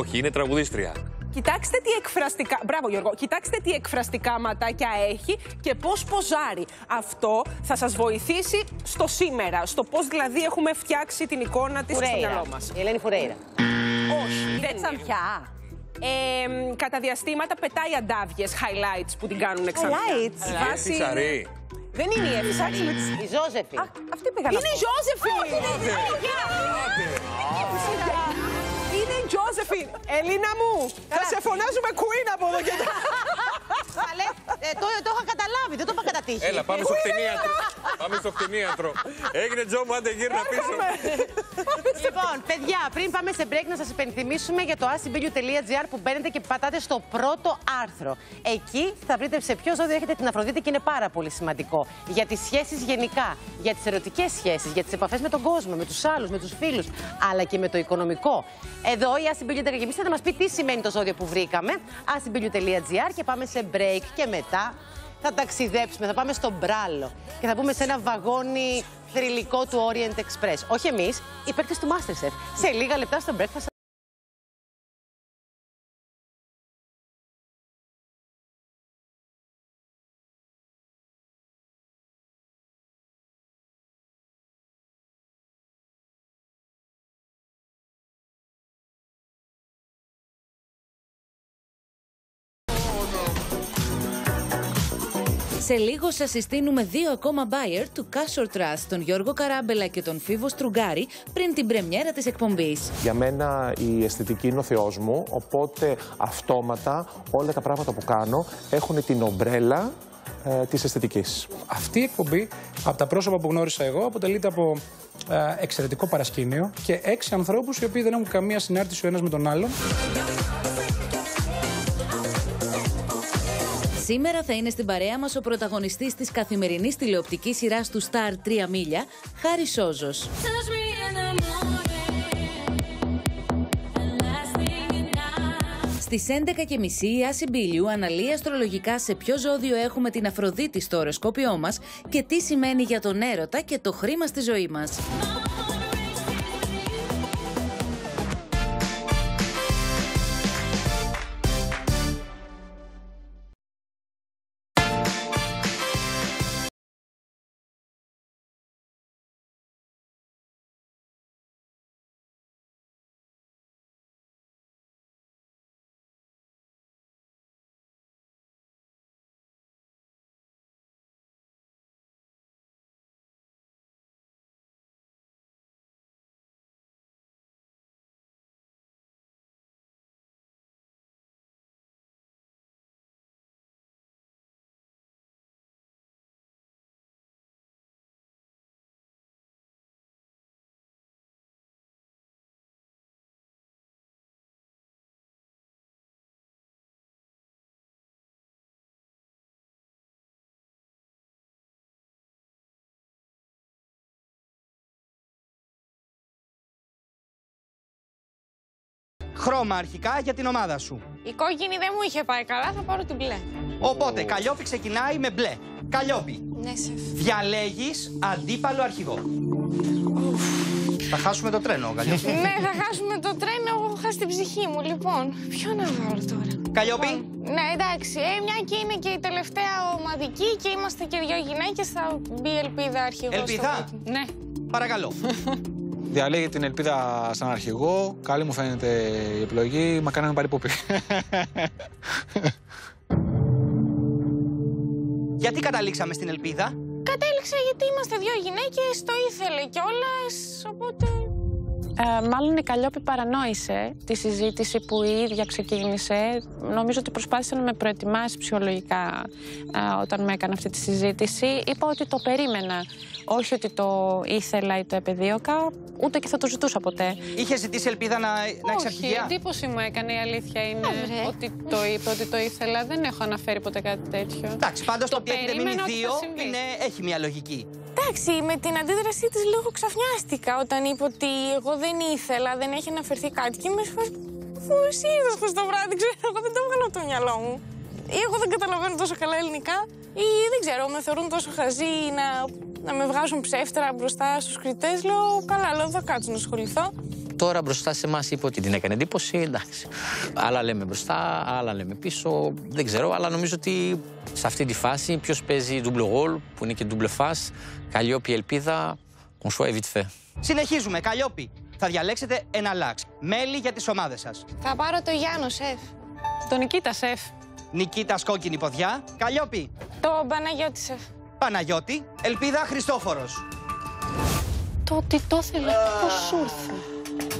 S2: Όχι, είναι τραγουδίστρια.
S11: Κοιτάξτε τι εκφραστικά. Μπράβο, Γιώργο. Κοιτάξτε τι εκφραστικά ματάκια έχει και πώς ποζάρει. Αυτό θα σας βοηθήσει στο σήμερα. Στο πώς δηλαδή έχουμε φτιάξει την εικόνα της στο
S1: Φουρέιρα.
S11: μυαλό μας.
S1: Η Ελένη Φουρέιρα.
S11: Όχι, δεν είναι.
S5: Ξανθιά.
S11: Ε, μ, κατά διαστήματα πετάει αντάβιες, highlights που την κάνουν ξανθιά.
S5: Highlights.
S11: Η
S2: Ε,
S11: βάση
S2: Φυσαρή.
S11: Δεν είναι η Εύη, ψάξε με τις...
S1: Η Ζώζεφη.
S5: Αυτή πήγα να
S11: Είναι η
S5: πω.
S11: Ζώζεφιν! Είναι η Τζόζεφιν! Ελίνα μου, θα σε φωνάζουμε queen από εδώ και τώρα.
S1: Καλέ, ε, το, το είχα καταλάβει, δεν το είπα κατά τύχη.
S2: Έλα, πάμε στο κτηνίατρο. πάμε στο κτηνίατρο. Έγινε Τζο μου, άντε γύρνα πίσω.
S1: Λοιπόν, παιδιά, πριν πάμε σε break, να σας υπενθυμίσουμε για το asybilu.gr που μπαίνετε και πατάτε στο πρώτο άρθρο. Εκεί θα βρείτε σε ποιο ζώδιο έχετε την Αφροδίτη και είναι πάρα πολύ σημαντικό. Για τις σχέσεις γενικά, για τις ερωτικές σχέσεις, για τις επαφές με τον κόσμο, με τους άλλους, με τους φίλους, αλλά και με το οικονομικό. Εδώ η asybilu.gr θα μας πει τι σημαίνει το ζώδιο που βρήκαμε. asybilu.gr και πάμε σε break και μετά θα ταξιδέψουμε, θα πάμε στο Μπράλο και θα πούμε σε ένα βαγόνι θρηλυκό του Orient Express. Όχι εμείς, οι παίκτες του Masterchef. Σε λίγα λεπτά στο breakfast.
S6: Σε λίγο σας συστήνουμε δύο ακόμα buyer του Cashor Trust, τον Γιώργο Καράμπελα και τον Φίβο Στρουγκάρη, πριν την πρεμιέρα της εκπομπής.
S25: Για μένα η αισθητική είναι ο Θεός μου, οπότε αυτόματα όλα τα πράγματα που κάνω έχουν την ομπρέλα ε, της αισθητικής.
S10: Αυτή η εκπομπή, από τα πρόσωπα που γνώρισα εγώ, αποτελείται από ε, εξαιρετικό παρασκήνιο και έξι ανθρώπους οι οποίοι δεν έχουν καμία συνάρτηση ο ένας με τον άλλον.
S6: Σήμερα θα είναι στην παρέα μας ο πρωταγωνιστής της καθημερινής τηλεοπτικής σειράς του Star 3 Μίλια, Χάρη Σόζος. Στις 11.30 η Άση Μπίλιου αναλύει αστρολογικά σε ποιο ζώδιο έχουμε την Αφροδίτη στο οροσκόπιό μας και τι σημαίνει για τον έρωτα και το χρήμα στη ζωή μας.
S34: Χρώμα αρχικά για την ομάδα σου.
S29: Η κόκκινη δεν μου είχε πάει καλά, θα πάρω την μπλε.
S34: Οπότε, Καλλιόπη ξεκινάει με μπλε. Καλλιόπη,
S29: Ναι, σεφ.
S34: διαλέγεις αντίπαλο αρχηγό. Θα χάσουμε το τρένο, Καλλιόπη.
S29: ναι, θα χάσουμε το τρένο, εγώ έχω χάσει την ψυχή μου. Λοιπόν, ποιο να βάλω τώρα;
S34: Καλλιόπη.
S29: Ναι, εντάξει. Ε, μια και είναι και η τελευταία ομαδική και είμαστε και δύο γυναίκες, θα μπει η ελπίδα αρχηγός.
S34: Ελπίδα.
S29: Ναι.
S34: Παρακαλώ.
S35: Διαλέγει την ελπίδα σαν αρχηγό. Καλή μου φαίνεται η επιλογή. Μακάρι να πάρει πούπη.
S34: Γιατί καταλήξαμε στην ελπίδα;
S29: Κατέληξα γιατί είμαστε δύο γυναίκες, το ήθελε κιόλας. Οπότε.
S33: Ε, μάλλον η Καλλιόπη παρανόησε τη συζήτηση που η ίδια ξεκίνησε. Νομίζω ότι προσπάθησε να με προετοιμάσεις ψυχολογικά ε, όταν με έκανε αυτή τη συζήτηση. Είπα ότι το περίμενα. Όχι ότι το ήθελα ή το επεδίωκα, ούτε και θα το ζητούσα ποτέ.
S34: Είχε ζητήσει ελπίδα να, να έχει
S33: Όχι,
S34: αρχηγιά.
S33: εντύπωση μου έκανε η αλήθεια είναι ότι το είπε, ότι το ήθελα. Δεν έχω αναφέρει ποτέ κάτι τέτοιο.
S34: Εντάξει, πάντως το ότι έχετε μείνει
S33: περίμενα ότι
S34: δύο
S33: θα συμβεί.
S34: είναι, έχει μια λογική.
S29: Εντάξει, με την αντίδρασή της λίγο ξαφνιάστηκα όταν είπε ότι εγώ δεν ήθελα, δεν έχει αναφερθεί κάτι. Και είμαι σε φάση, Αφού εσύ είδε χθε το βράδυ, ξέρω εγώ δεν το έβγαλα από το μυαλό μου. Ή εγώ δεν καταλαβαίνω τόσο καλά ελληνικά, ή δεν ξέρω, με θεωρούν τόσο χαζή να, να με βγάζουν ψεύτερα μπροστά στους κριτές. Λέω, καλά, λέω, θα κάτσω να ασχοληθώ.
S36: Τώρα μπροστά σε εμάς είπε ότι την έκανε εντύπωση. Εντάξει. Άλλα λέμε μπροστά, άλλα λέμε πίσω. Δεν ξέρω, αλλά νομίζω ότι σε αυτή τη φάση ποιος παίζει double role, που είναι και double face, Καλλιόπη ελπίδα, qu'on soit vite fait.
S34: Συνεχίζουμε. Καλλιόπη, θα διαλέξετε ένα λάξ. Μέλη για τις ομάδες σας.
S29: Θα πάρω το Γιάννο, σεφ.
S33: Το Νικήτα, σεφ.
S34: Νικήτας κόκκινη ποδιά. Καλλιόπη.
S29: Το Παναγιώτη, σεφ.
S34: Παναγιώτη. Ελπίδα Χριστόφορος.
S33: Το ότι το ήθελα, πώς σου ήρθε;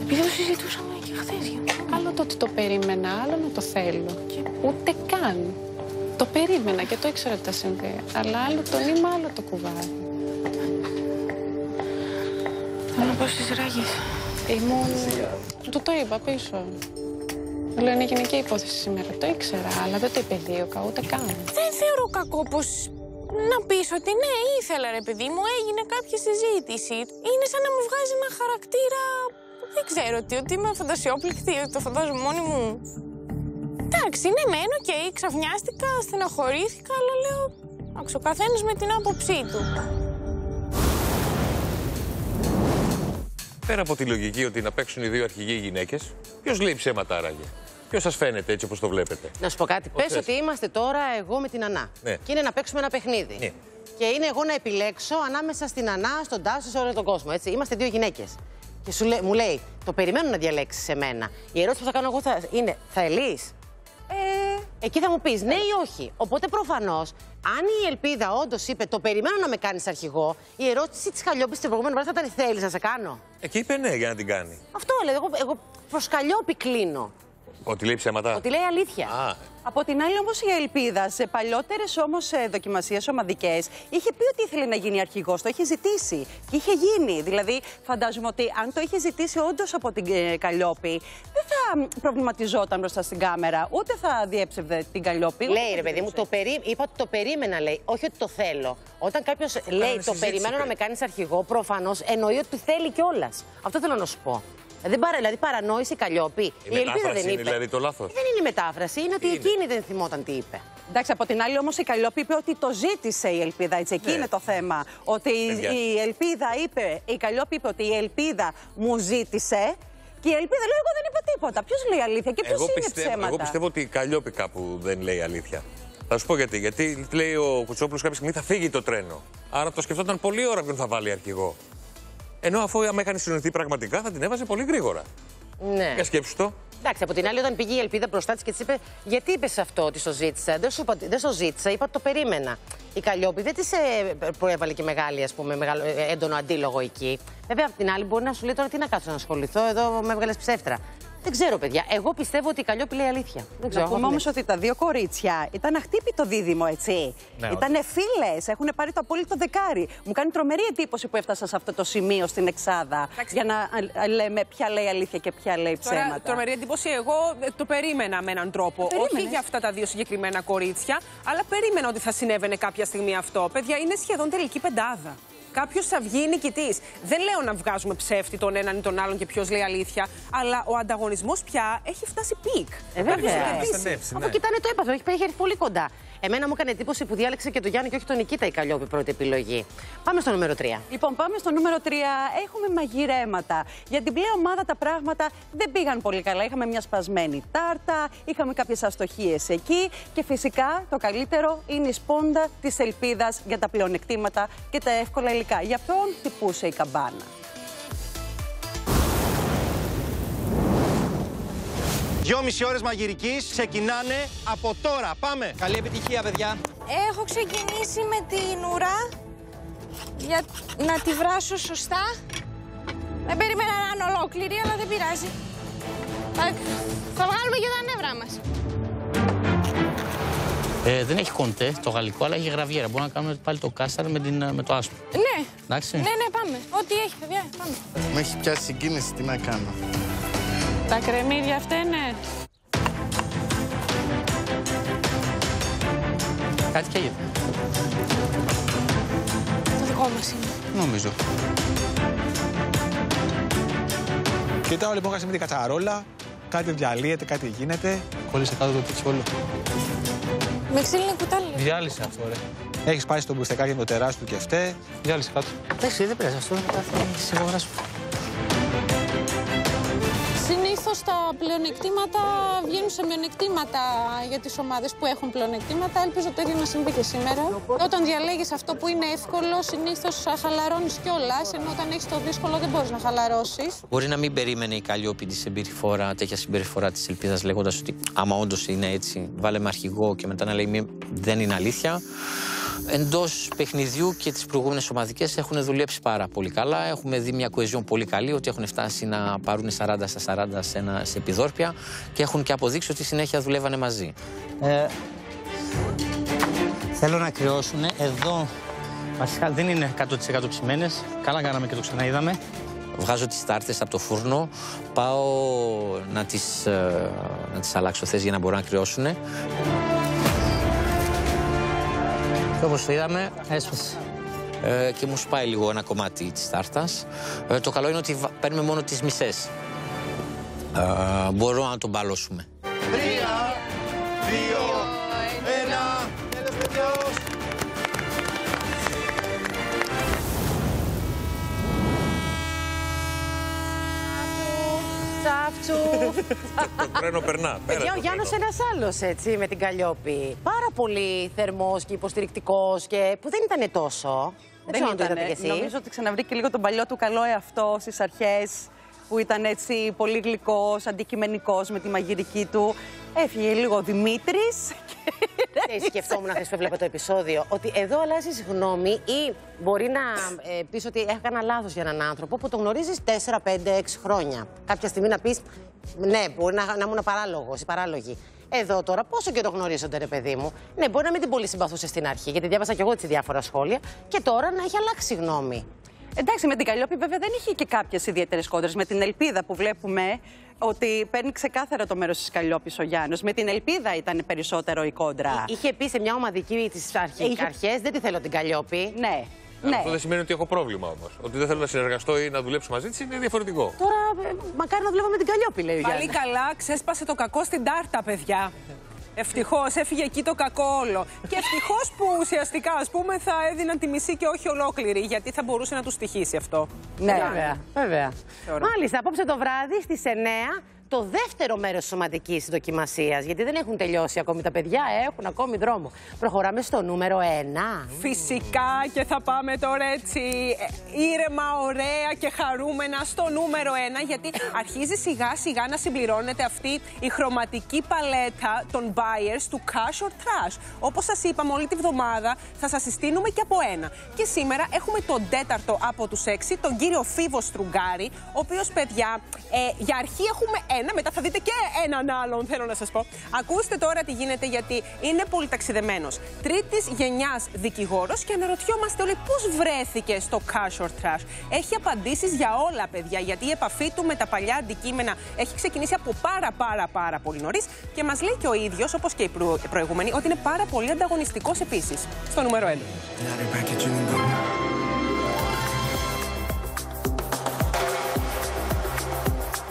S33: Επειδή το συζητούσαμε και χθες. Άλλο το ότι το περίμενα, άλλο να το θέλω. Και ούτε καν. Το περίμενα και το ήξερα ότι θα συμβεί. Αλλά άλλο το νήμα, άλλο το κουβάρι. Θέλω να πάω στις ράγες. Ήμουν... Του το είπα πίσω. Μου λένε γυναική υπόθεση σήμερα. Το ήξερα, αλλά δεν το επεδίωκα ούτε καν.
S29: Δεν θεωρώ κακό πως να πεις ότι ναι, ήθελα ρε παιδί μου, έγινε κάποια συζήτηση. Είναι σαν να μου βγάζει ένα χαρακτήρα. Δεν ξέρω τι, ότι είμαι φαντασιόπληκτη, ότι το φαντάζομαι μόνη μου. Εντάξει, ναι, μεν, οκ, ξαφνιάστηκα, στεναχωρήθηκα, αλλά λέω. Εντάξει, ο καθένας με την άποψή του.
S2: Πέρα από τη λογική ότι να παίξουν οι δύο αρχηγοί γυναίκες, ποιος λέει ψέματα άραγε. Ποιος σας φαίνεται έτσι όπως το βλέπετε;
S1: Να σου πω κάτι. Πες
S2: θες;
S1: ότι είμαστε τώρα εγώ με την Ανά.
S2: Ναι.
S1: Και είναι να παίξουμε ένα παιχνίδι.
S2: Ναι.
S1: Και είναι εγώ να επιλέξω ανάμεσα στην Ανά, στον Τάσο, σε όλο τον κόσμο. Έτσι. Είμαστε δύο γυναίκες. Και σου λέ- μου λέει, το περιμένω να διαλέξεις εμένα. Η ερώτηση που θα κάνω εγώ θα, είναι, θα ελύει. Ε, εκεί θα μου πεις ναι ή όχι. Οπότε προφανώς, αν η ελπίδα όντως είπε το περιμένω να με κάνεις αρχηγό, η ερώτηση της Καλλιόπη την προηγούμενη φορά θα ήταν θέλεις να σε κάνω.
S2: Εκεί είπε ναι για να την κάνει.
S1: Αυτό λέει. Εγώ, εγώ προ Καλλιόπη κλείνω.
S2: Ότι λέει ψέματα.
S1: Ότι λέει αλήθεια.
S2: Α,
S5: Από την άλλη, όμως, η Ελπίδα σε παλιότερες όμως δοκιμασίες ομαδικές είχε πει ότι ήθελε να γίνει αρχηγός. Το είχε ζητήσει και είχε γίνει. Δηλαδή, φαντάζομαι ότι αν το είχε ζητήσει όντως από την ε, Καλλιόπη, δεν θα μ, προβληματιζόταν μπροστά στην κάμερα, ούτε θα διέψευδε την Καλλιόπη. ούτε
S1: Λέει
S5: θα
S1: ρε παιδί μου, το περί... είπα ότι το περίμενα, λέει. Όχι ότι το θέλω. Όταν κάποιος λέει το
S2: συζήτηση
S1: περιμένω να
S2: πριν.
S1: με κάνεις αρχηγό, προφανώς εννοεί ότι θέλει κιόλας. Αυτό θέλω να σου πω. Δεν παρα... Δηλαδή παρανόησε η Καλλιόπη.
S2: η,
S1: Η, Ελπίδα
S2: μετάφραση
S1: δεν
S2: είναι
S1: είπε.
S2: δηλαδή το λάθος.
S1: Δεν είναι η μετάφραση, είναι ότι εκείνη δεν θυμόταν τι είπε.
S5: Εντάξει, από την άλλη όμως η Καλλιόπη είπε ότι το ζήτησε η Ελπίδα. Έτσι, εκεί
S1: Ναι.
S5: είναι το θέμα. Ότι η-
S2: Παιδιά.
S5: η Ελπίδα είπε, η Καλλιόπη είπε ότι η Ελπίδα μου ζήτησε. Και η Ελπίδα λέει: Εγώ δεν είπα τίποτα. Ποιος λέει αλήθεια και ποιος
S2: Εγώ
S5: είναι
S2: πιστεύω,
S5: ψέματα;
S2: εγώ πιστεύω ότι η Καλλιόπη κάπου δεν λέει αλήθεια. Θα σου πω γιατί. Γιατί λέει ο Κουτσόπουλος κάποια στιγμή θα φύγει το τρένο. Άρα το σκεφτόταν πολλή ώρα ποιον θα βάλει αρχηγό. Ενώ αφού άμα έκανε συνοηθεί πραγματικά θα την έβαζε πολύ γρήγορα.
S1: Ναι.
S2: Για σκέψου το.
S1: Εντάξει, από την άλλη, όταν πήγε η Ελπίδα μπροστά της και της είπε: Γιατί είπες αυτό ότι στο ζήτησα; Δεν σου είπα, δεν στο ζήτησα, είπα ότι το περίμενα. Η Καλλιόπη δεν της ε, προέβαλε και μεγάλη, ας πούμε, μεγάλο, ε, έντονο αντίλογο εκεί. Βέβαια, από την άλλη, μπορεί να σου λέει τώρα τι να κάτσω να ασχοληθώ, εδώ με έβγαλες ψεύτρα. Δεν ξέρω, παιδιά. Εγώ πιστεύω ότι η Καλλιόπη λέει αλήθεια. Δεν ξέρω.
S5: Να πούμε
S1: έχω
S5: όμως
S1: αυτή
S5: ότι τα δύο κορίτσια ήταν αχτύπητο δίδυμο, έτσι.
S1: Ναι,
S5: ήταν φίλες, έχουν πάρει το απόλυτο δεκάρι. Μου κάνει τρομερή εντύπωση που έφτασα σε αυτό το σημείο στην Εξάδα. Για να α, α, λέμε ποια λέει αλήθεια και ποια λέει
S11: Τώρα,
S5: ψέματα.
S11: τρομερή εντύπωση. Εγώ ε, το περίμενα με έναν τρόπο.
S5: περίμενες.
S11: Όχι για αυτά τα δύο συγκεκριμένα κορίτσια, αλλά περίμενα ότι θα συνέβαινε κάποια στιγμή αυτό. Παιδιά, είναι σχεδόν τελική πεντάδα. Κάποιος θα βγει νικητής. Δεν λέω να βγάζουμε ψεύτη τον έναν ή τον άλλον και ποιος λέει αλήθεια, αλλά ο ανταγωνισμός πια έχει φτάσει peak.
S1: Ε,
S11: Κάποιος θα
S1: βέβαια.
S11: κερδίσει.
S1: Αφού κοιτάνε το έπαθρο, έχει έχει έρθει πολύ κοντά. Εμένα μου έκανε εντύπωση που διάλεξε και τον Γιάννη και όχι τον Νικήτα η Καλλιόπη πρώτη επιλογή. Πάμε στο νούμερο 3.
S5: Λοιπόν, πάμε στο νούμερο 3. Έχουμε μαγειρέματα. Για την πλέον ομάδα τα πράγματα δεν πήγαν πολύ καλά. Είχαμε μια σπασμένη τάρτα, είχαμε κάποιες αστοχίες εκεί και φυσικά το καλύτερο είναι η σπόντα της ελπίδας για τα πλεονεκτήματα και τα εύκολα υλικά. Για ποιον χτυπούσε η καμπάνα;
S34: Δυόμιση ώρες μαγειρικής ξεκινάνε από τώρα. Πάμε. Καλή επιτυχία, παιδιά.
S37: Έχω ξεκινήσει με την ουρά για να τη βράσω σωστά. Δεν περίμενα να είναι ολόκληρη, αλλά δεν πειράζει. Θα, θα βγάλουμε και τα νεύρα μας.
S36: Ε, δεν έχει κοντέ το γαλλικό, αλλά έχει γραβιέρα. Μπορούμε να κάνουμε πάλι το κάσταρ με, την, με το άσπρο.
S37: Ναι,
S36: Εντάξει.
S37: ναι, ναι, πάμε. Ό,τι έχει, παιδιά, πάμε.
S38: Με έχει πιάσει συγκίνηση, τι να κάνω.
S33: Τα κρεμμύδια φταίνε.
S36: Κάτι καίγεται.
S37: Το δικό μας είναι.
S35: Νομίζω. Κοιτάω λοιπόν κάποια στιγμή την κατσαρόλα, κάτι διαλύεται, κάτι γίνεται. Κόλλησε κάτω το τέτοιο όλο.
S37: Με ξύλινο κουτάλι.
S35: Διάλυσε αυτό, ρε. Έχεις πάει στο μπουστεκάκι με το τεράστιο του κεφτέ. Διάλυσε κάτω.
S36: Εντάξει, δεν πειράζει αυτό. Θα σιγοβράσω.
S33: Συνήθω τα πλεονεκτήματα βγαίνουν σε μειονεκτήματα για τις ομάδες που έχουν πλεονεκτήματα. Ελπίζω το ίδιο να συμβεί και σήμερα. Όταν διαλέγεις αυτό που είναι εύκολο, συνήθως χαλαρώνεις κιόλας. Ενώ όταν έχεις το δύσκολο, δεν μπορείς να χαλαρώσεις.
S36: Μπορεί να μην περίμενε η Καλλιόπη τη συμπεριφορά, τέτοια συμπεριφορά της Ελπίδας, λέγοντας ότι άμα όντως είναι έτσι, βάλε με αρχηγό και μετά να λέει «Μη- δεν είναι αλήθεια. Εντός παιχνιδιού και τις προηγούμενες ομαδικές έχουν δουλέψει πάρα πολύ καλά. Έχουμε δει μια κοεζιόν πολύ καλή, ότι έχουν φτάσει να πάρουν 40 στα 40 σε, ένα, σε επιδόρπια και έχουν και αποδείξει ότι συνέχεια δουλεύανε μαζί.
S34: Ε, θέλω να κρυώσουν. Εδώ βασικά δεν είναι 100% ψημένες. Καλά κάναμε και το ξαναείδαμε.
S36: Βγάζω τις τάρτες από το φούρνο, πάω να τις, ε, να τις αλλάξω θέση για να μπορούν να κρυώσουν.
S34: Και όπως το είδαμε, έσπασε.
S36: Ε, και μου σπάει λίγο ένα κομμάτι της τάρτας. Ε, το καλό είναι ότι βα- παίρνουμε μόνο τις μισές. Ε, μπορούμε να τον μπαλώσουμε.
S34: Τρία, δύο,
S1: Τσάφτσου.
S2: Το τρένο περνά. Πέρα
S1: Παιδιά, ο
S2: το
S1: Γιάννος
S2: τρένο.
S1: ένας άλλος έτσι με την Καλλιόπη. Πάρα πολύ θερμός και υποστηρικτικός και που δεν ήταν τόσο. Δεν, ξέρω αν το είδατε κι εσύ.
S5: Νομίζω ότι ξαναβρήκε λίγο τον παλιό του καλό εαυτό στις αρχές που ήταν έτσι πολύ γλυκός, αντικειμενικός με τη μαγειρική του. Έφυγε λίγο ο Δημήτρης.
S1: Και σκεφτόμουν χθες που έβλεπα το επεισόδιο ότι εδώ αλλάζεις γνώμη ή μπορεί να ε, πεις ότι έκανα λάθος για έναν άνθρωπο που τον γνωρίζεις 4, 5, 6 χρόνια. Κάποια στιγμή να πεις ναι, μπορεί να, να ήμουν παράλογος ή παράλογη. Εδώ τώρα, πόσο καιρό γνωρίζονται, ρε παιδί μου; Ναι, μπορεί να μην την πολύ συμπαθούσες στην αρχή, γιατί διάβασα κι εγώ έτσι διάφορα σχόλια. Και τώρα να έχει αλλάξει γνώμη.
S5: Εντάξει, με την Καλλιόπη βέβαια δεν είχε και κάποιες ιδιαίτερες κόντρες. Με την Ελπίδα που βλέπουμε ότι παίρνει ξεκάθαρα το μέρος της Καλλιόπης ο Γιάννη. Με την Ελπίδα ήταν περισσότερο η κόντρα.
S1: Είχε πει σε μια ομαδική της
S5: Είχε-
S1: αρχές, δεν τη θέλω την Καλλιόπη.
S5: Ναι.
S2: Αυτό δεν σημαίνει ότι έχω πρόβλημα όμως. Ότι δεν θέλω να συνεργαστώ ή να δουλέψω μαζί της είναι διαφορετικό.
S1: Τώρα, ε, μακάρι να δουλεύω με την Καλλιόπη, λέει ο
S11: Πάλι
S1: Γιάννης.
S11: καλά, ξέσπασε το κακό στην τάρτα, παιδιά. Ευτυχώς έφυγε εκεί το κακό όλο. Και ευτυχώς που ουσιαστικά, ας πούμε, θα έδιναν τη μισή και όχι ολόκληρη, γιατί θα μπορούσε να τους στοιχήσει αυτό.
S1: Ναι, βέβαια. βέβαια. Μάλιστα, απόψε το βράδυ στις 9 το δεύτερο μέρος της σωματικής δοκιμασίας. Γιατί δεν έχουν τελειώσει ακόμη τα παιδιά, έχουν ακόμη δρόμο. Προχωράμε στο νούμερο 1.
S11: Φυσικά και θα πάμε τώρα έτσι ε, ήρεμα, ωραία και χαρούμενα στο νούμερο 1 γιατί αρχίζει σιγά σιγά να συμπληρώνεται αυτή η χρωματική παλέτα των buyers του Cash or Trash. Όπως σας είπαμε όλη τη βδομάδα θα σας συστήνουμε και από ένα. Και σήμερα έχουμε τον τέταρτο από τους έξι, τον κύριο Φίβο Στρουγκάρη, ο οποίος παιδιά ε, για αρχή έχουμε ένα, μετά θα δείτε και έναν άλλον θέλω να σας πω. Ακούστε τώρα τι γίνεται γιατί είναι πολύ ταξιδεμένος. Τρίτης γενιάς δικηγόρος και αναρωτιόμαστε όλοι πώς βρέθηκε στο Cash or Trash; Έχει απαντήσεις για όλα παιδιά γιατί η επαφή του με τα παλιά αντικείμενα έχει ξεκινήσει από πάρα πάρα πάρα πολύ νωρίς και μας λέει και ο ίδιος όπως και οι προ- προηγούμενοι ότι είναι πάρα πολύ ανταγωνιστικός επίσης. Στο νούμερο 1.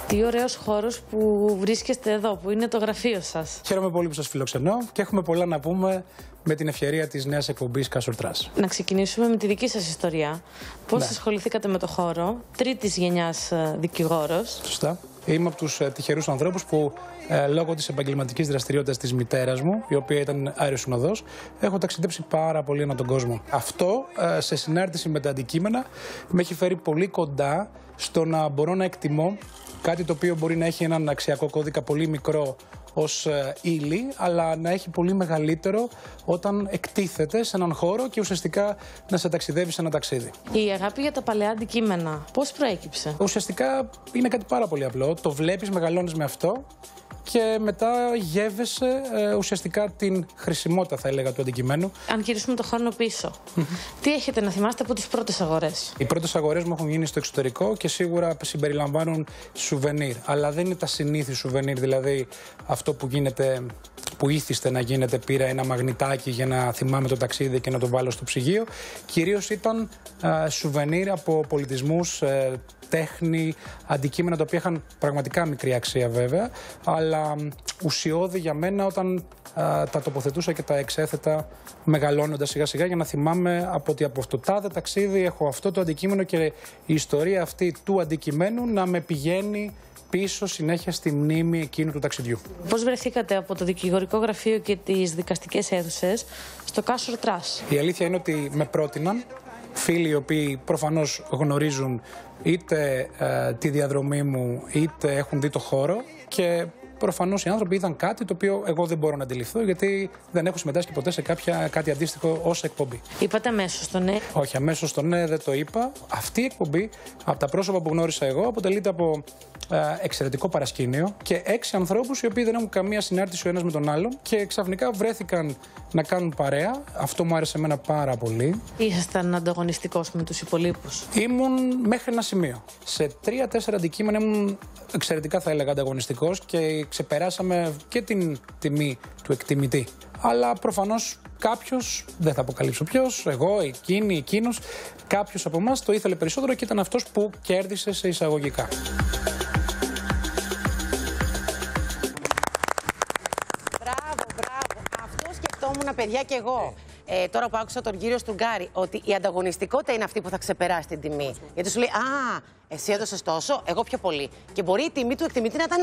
S39: Τι ωραίος χώρος που βρίσκεστε εδώ, που είναι το γραφείο σας.
S10: Χαίρομαι πολύ που σας φιλοξενώ και έχουμε πολλά να πούμε με την ευκαιρία της νέας εκπομπής Κασορτράς.
S39: Να ξεκινήσουμε με τη δική σας ιστορία. Πώς
S10: Ναι.
S39: ασχοληθήκατε με το χώρο, τρίτης γενιάς ε, δικηγόρος.
S10: Σωστά. Είμαι από τους τυχερούς ανθρώπους που ε, λόγω της επαγγελματικής δραστηριότητας της μητέρας μου, η οποία ήταν αεροσυνοδό, έχω ταξιδέψει πάρα πολύ ανά τον κόσμο. Αυτό, ε, σε συνάρτηση με τα αντικείμενα, με έχει φέρει πολύ κοντά στο να μπορώ να εκτιμώ κάτι το οποίο μπορεί να έχει έναν αξιακό κώδικα πολύ μικρό ως ε, ύλη, αλλά να έχει πολύ μεγαλύτερο όταν εκτίθεται σε έναν χώρο και ουσιαστικά να σε ταξιδεύει σε ένα ταξίδι.
S39: Η αγάπη για τα παλαιά αντικείμενα, πώς προέκυψε;
S10: Ουσιαστικά είναι κάτι πάρα πολύ απλό. Το βλέπεις, μεγαλώνεις με αυτό και μετά γεύεσαι ε, ουσιαστικά την χρησιμότητα, θα έλεγα, του αντικειμένου.
S39: Αν γυρίσουμε το χρόνο πίσω, τι έχετε να θυμάστε από τις πρώτες αγορές;
S10: Οι πρώτες αγορές μου έχουν γίνει στο εξωτερικό και σίγουρα συμπεριλαμβάνουν σουβενίρ. Αλλά δεν είναι τα συνήθις σουβενίρ, δηλαδή αυτό που γίνεται, που ήθιστε να γίνεται, πήρα ένα μαγνητάκι για να θυμάμαι το ταξίδι και να το βάλω στο ψυγείο. Κυρίως ήταν α, σουβενίρ από πολιτισμούς, τέχνη, αντικείμενα τα οποία είχαν πραγματικά μικρή αξία βέβαια, αλλά μ, ουσιώδη για μένα όταν α, τα τοποθετούσα και τα εξέθετα μεγαλώνοντας σιγά σιγά για να θυμάμαι από ότι από αυτό το τάδε ταξίδι έχω αυτό το αντικείμενο και η ιστορία αυτή του αντικειμένου να με πηγαίνει πίσω συνέχεια στη μνήμη εκείνου του ταξιδιού.
S39: Πώς βρεθήκατε από το δικηγορικό γραφείο και τις δικαστικές αίθουσες στο Κάσορ Τρας;
S10: Η αλήθεια είναι ότι με πρότειναν φίλοι οι οποίοι προφανώς γνωρίζουν είτε ε, τη διαδρομή μου είτε έχουν δει το χώρο και προφανώς οι άνθρωποι είδαν κάτι το οποίο εγώ δεν μπορώ να αντιληφθώ γιατί δεν έχω συμμετάσχει ποτέ σε κάποια, κάτι αντίστοιχο ως εκπομπή.
S39: Είπατε αμέσως στο ναι.
S10: Όχι, αμέσως το ναι δεν το είπα. Αυτή η εκπομπή, από τα πρόσωπα που γνώρισα εγώ, αποτελείται από ε, εξαιρετικό παρασκήνιο και έξι ανθρώπους οι οποίοι δεν έχουν καμία συνάρτηση ο ένας με τον άλλον και ξαφνικά βρέθηκαν να κάνουν παρέα. Αυτό μου άρεσε εμένα πάρα πολύ.
S39: Ήσασταν ανταγωνιστικός με τους υπολείπους.
S10: Ήμουν μέχρι ένα σημείο. Σε τρία-τέσσερα αντικείμενα ήμουν εξαιρετικά θα έλεγα ανταγωνιστικός και ξεπεράσαμε και την τιμή του εκτιμητή. Αλλά προφανώς κάποιος, δεν θα αποκαλύψω ποιος, εγώ, εκείνη, εκείνο, κάποιος από εμάς το ήθελε περισσότερο και ήταν αυτός που κέρδισε σε εισαγωγικά.
S1: Σκεφτόμουν, παιδιά, και εγώ. Ε, τώρα που άκουσα τον κύριο Στρουγκάρη, ότι η ανταγωνιστικότητα είναι αυτή που θα ξεπεράσει την τιμή. Γιατί σου λέει, Α, εσύ έδωσες τόσο, εγώ πιο πολύ. Και μπορεί η τιμή του εκτιμητή να ήταν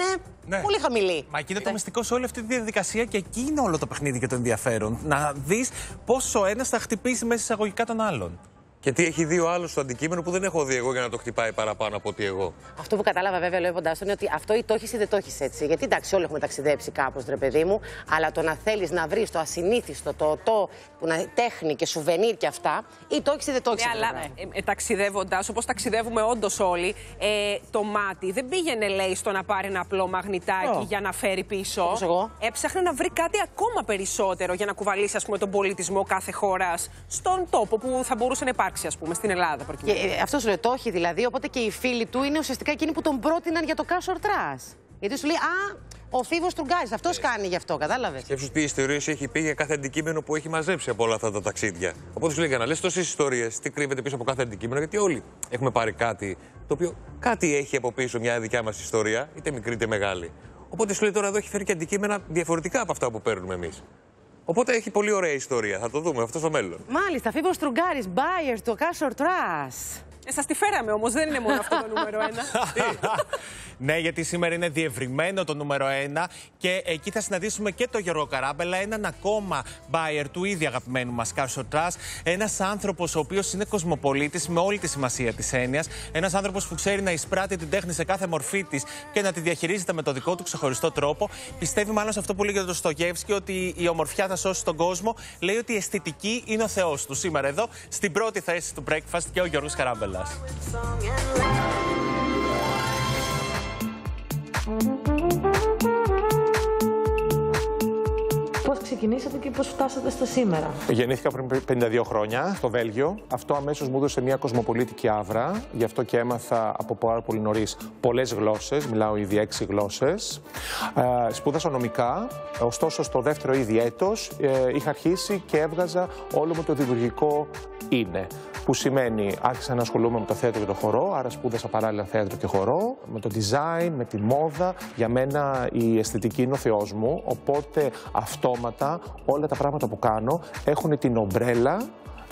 S1: ε, πολύ χαμηλή.
S4: Μα εκεί είναι το μυστικό σε όλη αυτή τη διαδικασία και εκεί είναι όλο το παιχνίδι και το ενδιαφέρον. Να δεις πόσο ο ένας θα χτυπήσει μέσα εισαγωγικά τον άλλον.
S2: Και τι έχει δει ο άλλο στο αντικείμενο που δεν έχω δει εγώ για να το χτυπάει παραπάνω από ότι εγώ.
S1: Αυτό που κατάλαβα βέβαια λέγοντά τον είναι ότι αυτό ή το έχεις ή δεν το έχεις έτσι. Γιατί εντάξει, όλοι έχουμε ταξιδέψει κάπως, ρε παιδί μου, αλλά το να θέλεις να βρεις το ασυνήθιστο, το το που να τέχνη και σουβενίρ και αυτά, ή το έχεις ή δεν το έχεις.
S11: Ναι, αλλά ε, ε, ταξιδεύοντας, όπως ταξιδεύουμε όντως όλοι, ε, το μάτι δεν πήγαινε, λέει, στο να πάρει ένα απλό μαγνητάκι
S1: Ω.
S11: για να φέρει πίσω.
S1: Όπως εγώ.
S11: Έψαχνε να βρει κάτι ακόμα περισσότερο για να κουβαλήσει, ας πούμε, τον πολιτισμό κάθε χώρας στον τόπο που θα μπορούσε να υπάρξει, ας πούμε, στην Ελλάδα.
S1: Και
S11: προκειμένου.
S1: ε, αυτός σου λέει, το έχει δηλαδή. Οπότε και οι φίλοι του είναι ουσιαστικά εκείνοι που τον πρότειναν για το Κάσορ Τρά. Γιατί σου λέει, Α, ο Φίβο Τρουγκάρη, αυτός κάνει γι' αυτό, κατάλαβες;
S2: Σκέψου τι ιστορίες έχει πει για κάθε αντικείμενο που έχει μαζέψει από όλα αυτά τα ταξίδια. Οπότε σου λέει για να λες τόσες ιστορίες, τι κρύβεται πίσω από κάθε αντικείμενο, γιατί όλοι έχουμε πάρει κάτι το οποίο κάτι έχει από πίσω μια δικιά μας ιστορία, είτε μικρή είτε μεγάλη. Οπότε σου λέει τώρα εδώ έχει φέρει και αντικείμενα διαφορετικά από αυτά που παίρνουμε εμείς. Οπότε έχει πολύ ωραία ιστορία. Θα το δούμε αυτό στο μέλλον.
S1: Μάλιστα, Φίβος Τρουγκάρη, buyer, το Cash or Trash.
S11: Ε, Σας τη φέραμε όμως, δεν είναι μόνο αυτό το νούμερο ένα.
S4: ναι, γιατί σήμερα είναι διευρυμένο το νούμερο 1 και εκεί θα συναντήσουμε και τον Γιώργο Καράμπελα, έναν ακόμα buyer του ήδη αγαπημένου μας Cash or Trash. Ένας άνθρωπος ο οποίος είναι κοσμοπολίτης με όλη τη σημασία της έννοιας. Ένας άνθρωπος που ξέρει να εισπράττει την τέχνη σε κάθε μορφή της και να τη διαχειρίζεται με το δικό του ξεχωριστό τρόπο. Πιστεύει μάλλον σε αυτό που λέγεται Ντοστογιέφσκι ότι η ομορφιά θα σώσει τον κόσμο. Λέει ότι η αισθητική είναι ο Θεός του. Σήμερα εδώ στην πρώτη θέση του Breakfast και ο Γιώργος Καράμπελα.
S39: Πώς ξεκινήσατε και πώς φτάσατε στο σήμερα;
S25: Γεννήθηκα πριν 52 χρόνια στο Βέλγιο. Αυτό αμέσως μου έδωσε μια κοσμοπολίτικη άβρα. Γι' αυτό και έμαθα από πάρα πολύ νωρίς πολλές γλώσσες. Μιλάω ήδη έξι γλώσσες. Ε, σπούδασα νομικά. Ωστόσο, στο δεύτερο ήδη έτος ε, είχα αρχίσει και έβγαζα όλο μου το δημιουργικό είναι. Που σημαίνει άρχισα να ασχολούμαι με το θέατρο και το χορό, άρα σπούδασα παράλληλα θέατρο και χορό, με το design, με τη μόδα. Για μένα η αισθητική είναι ο θεός μου, οπότε αυτόματα όλα τα πράγματα που κάνω έχουν την ομπρέλα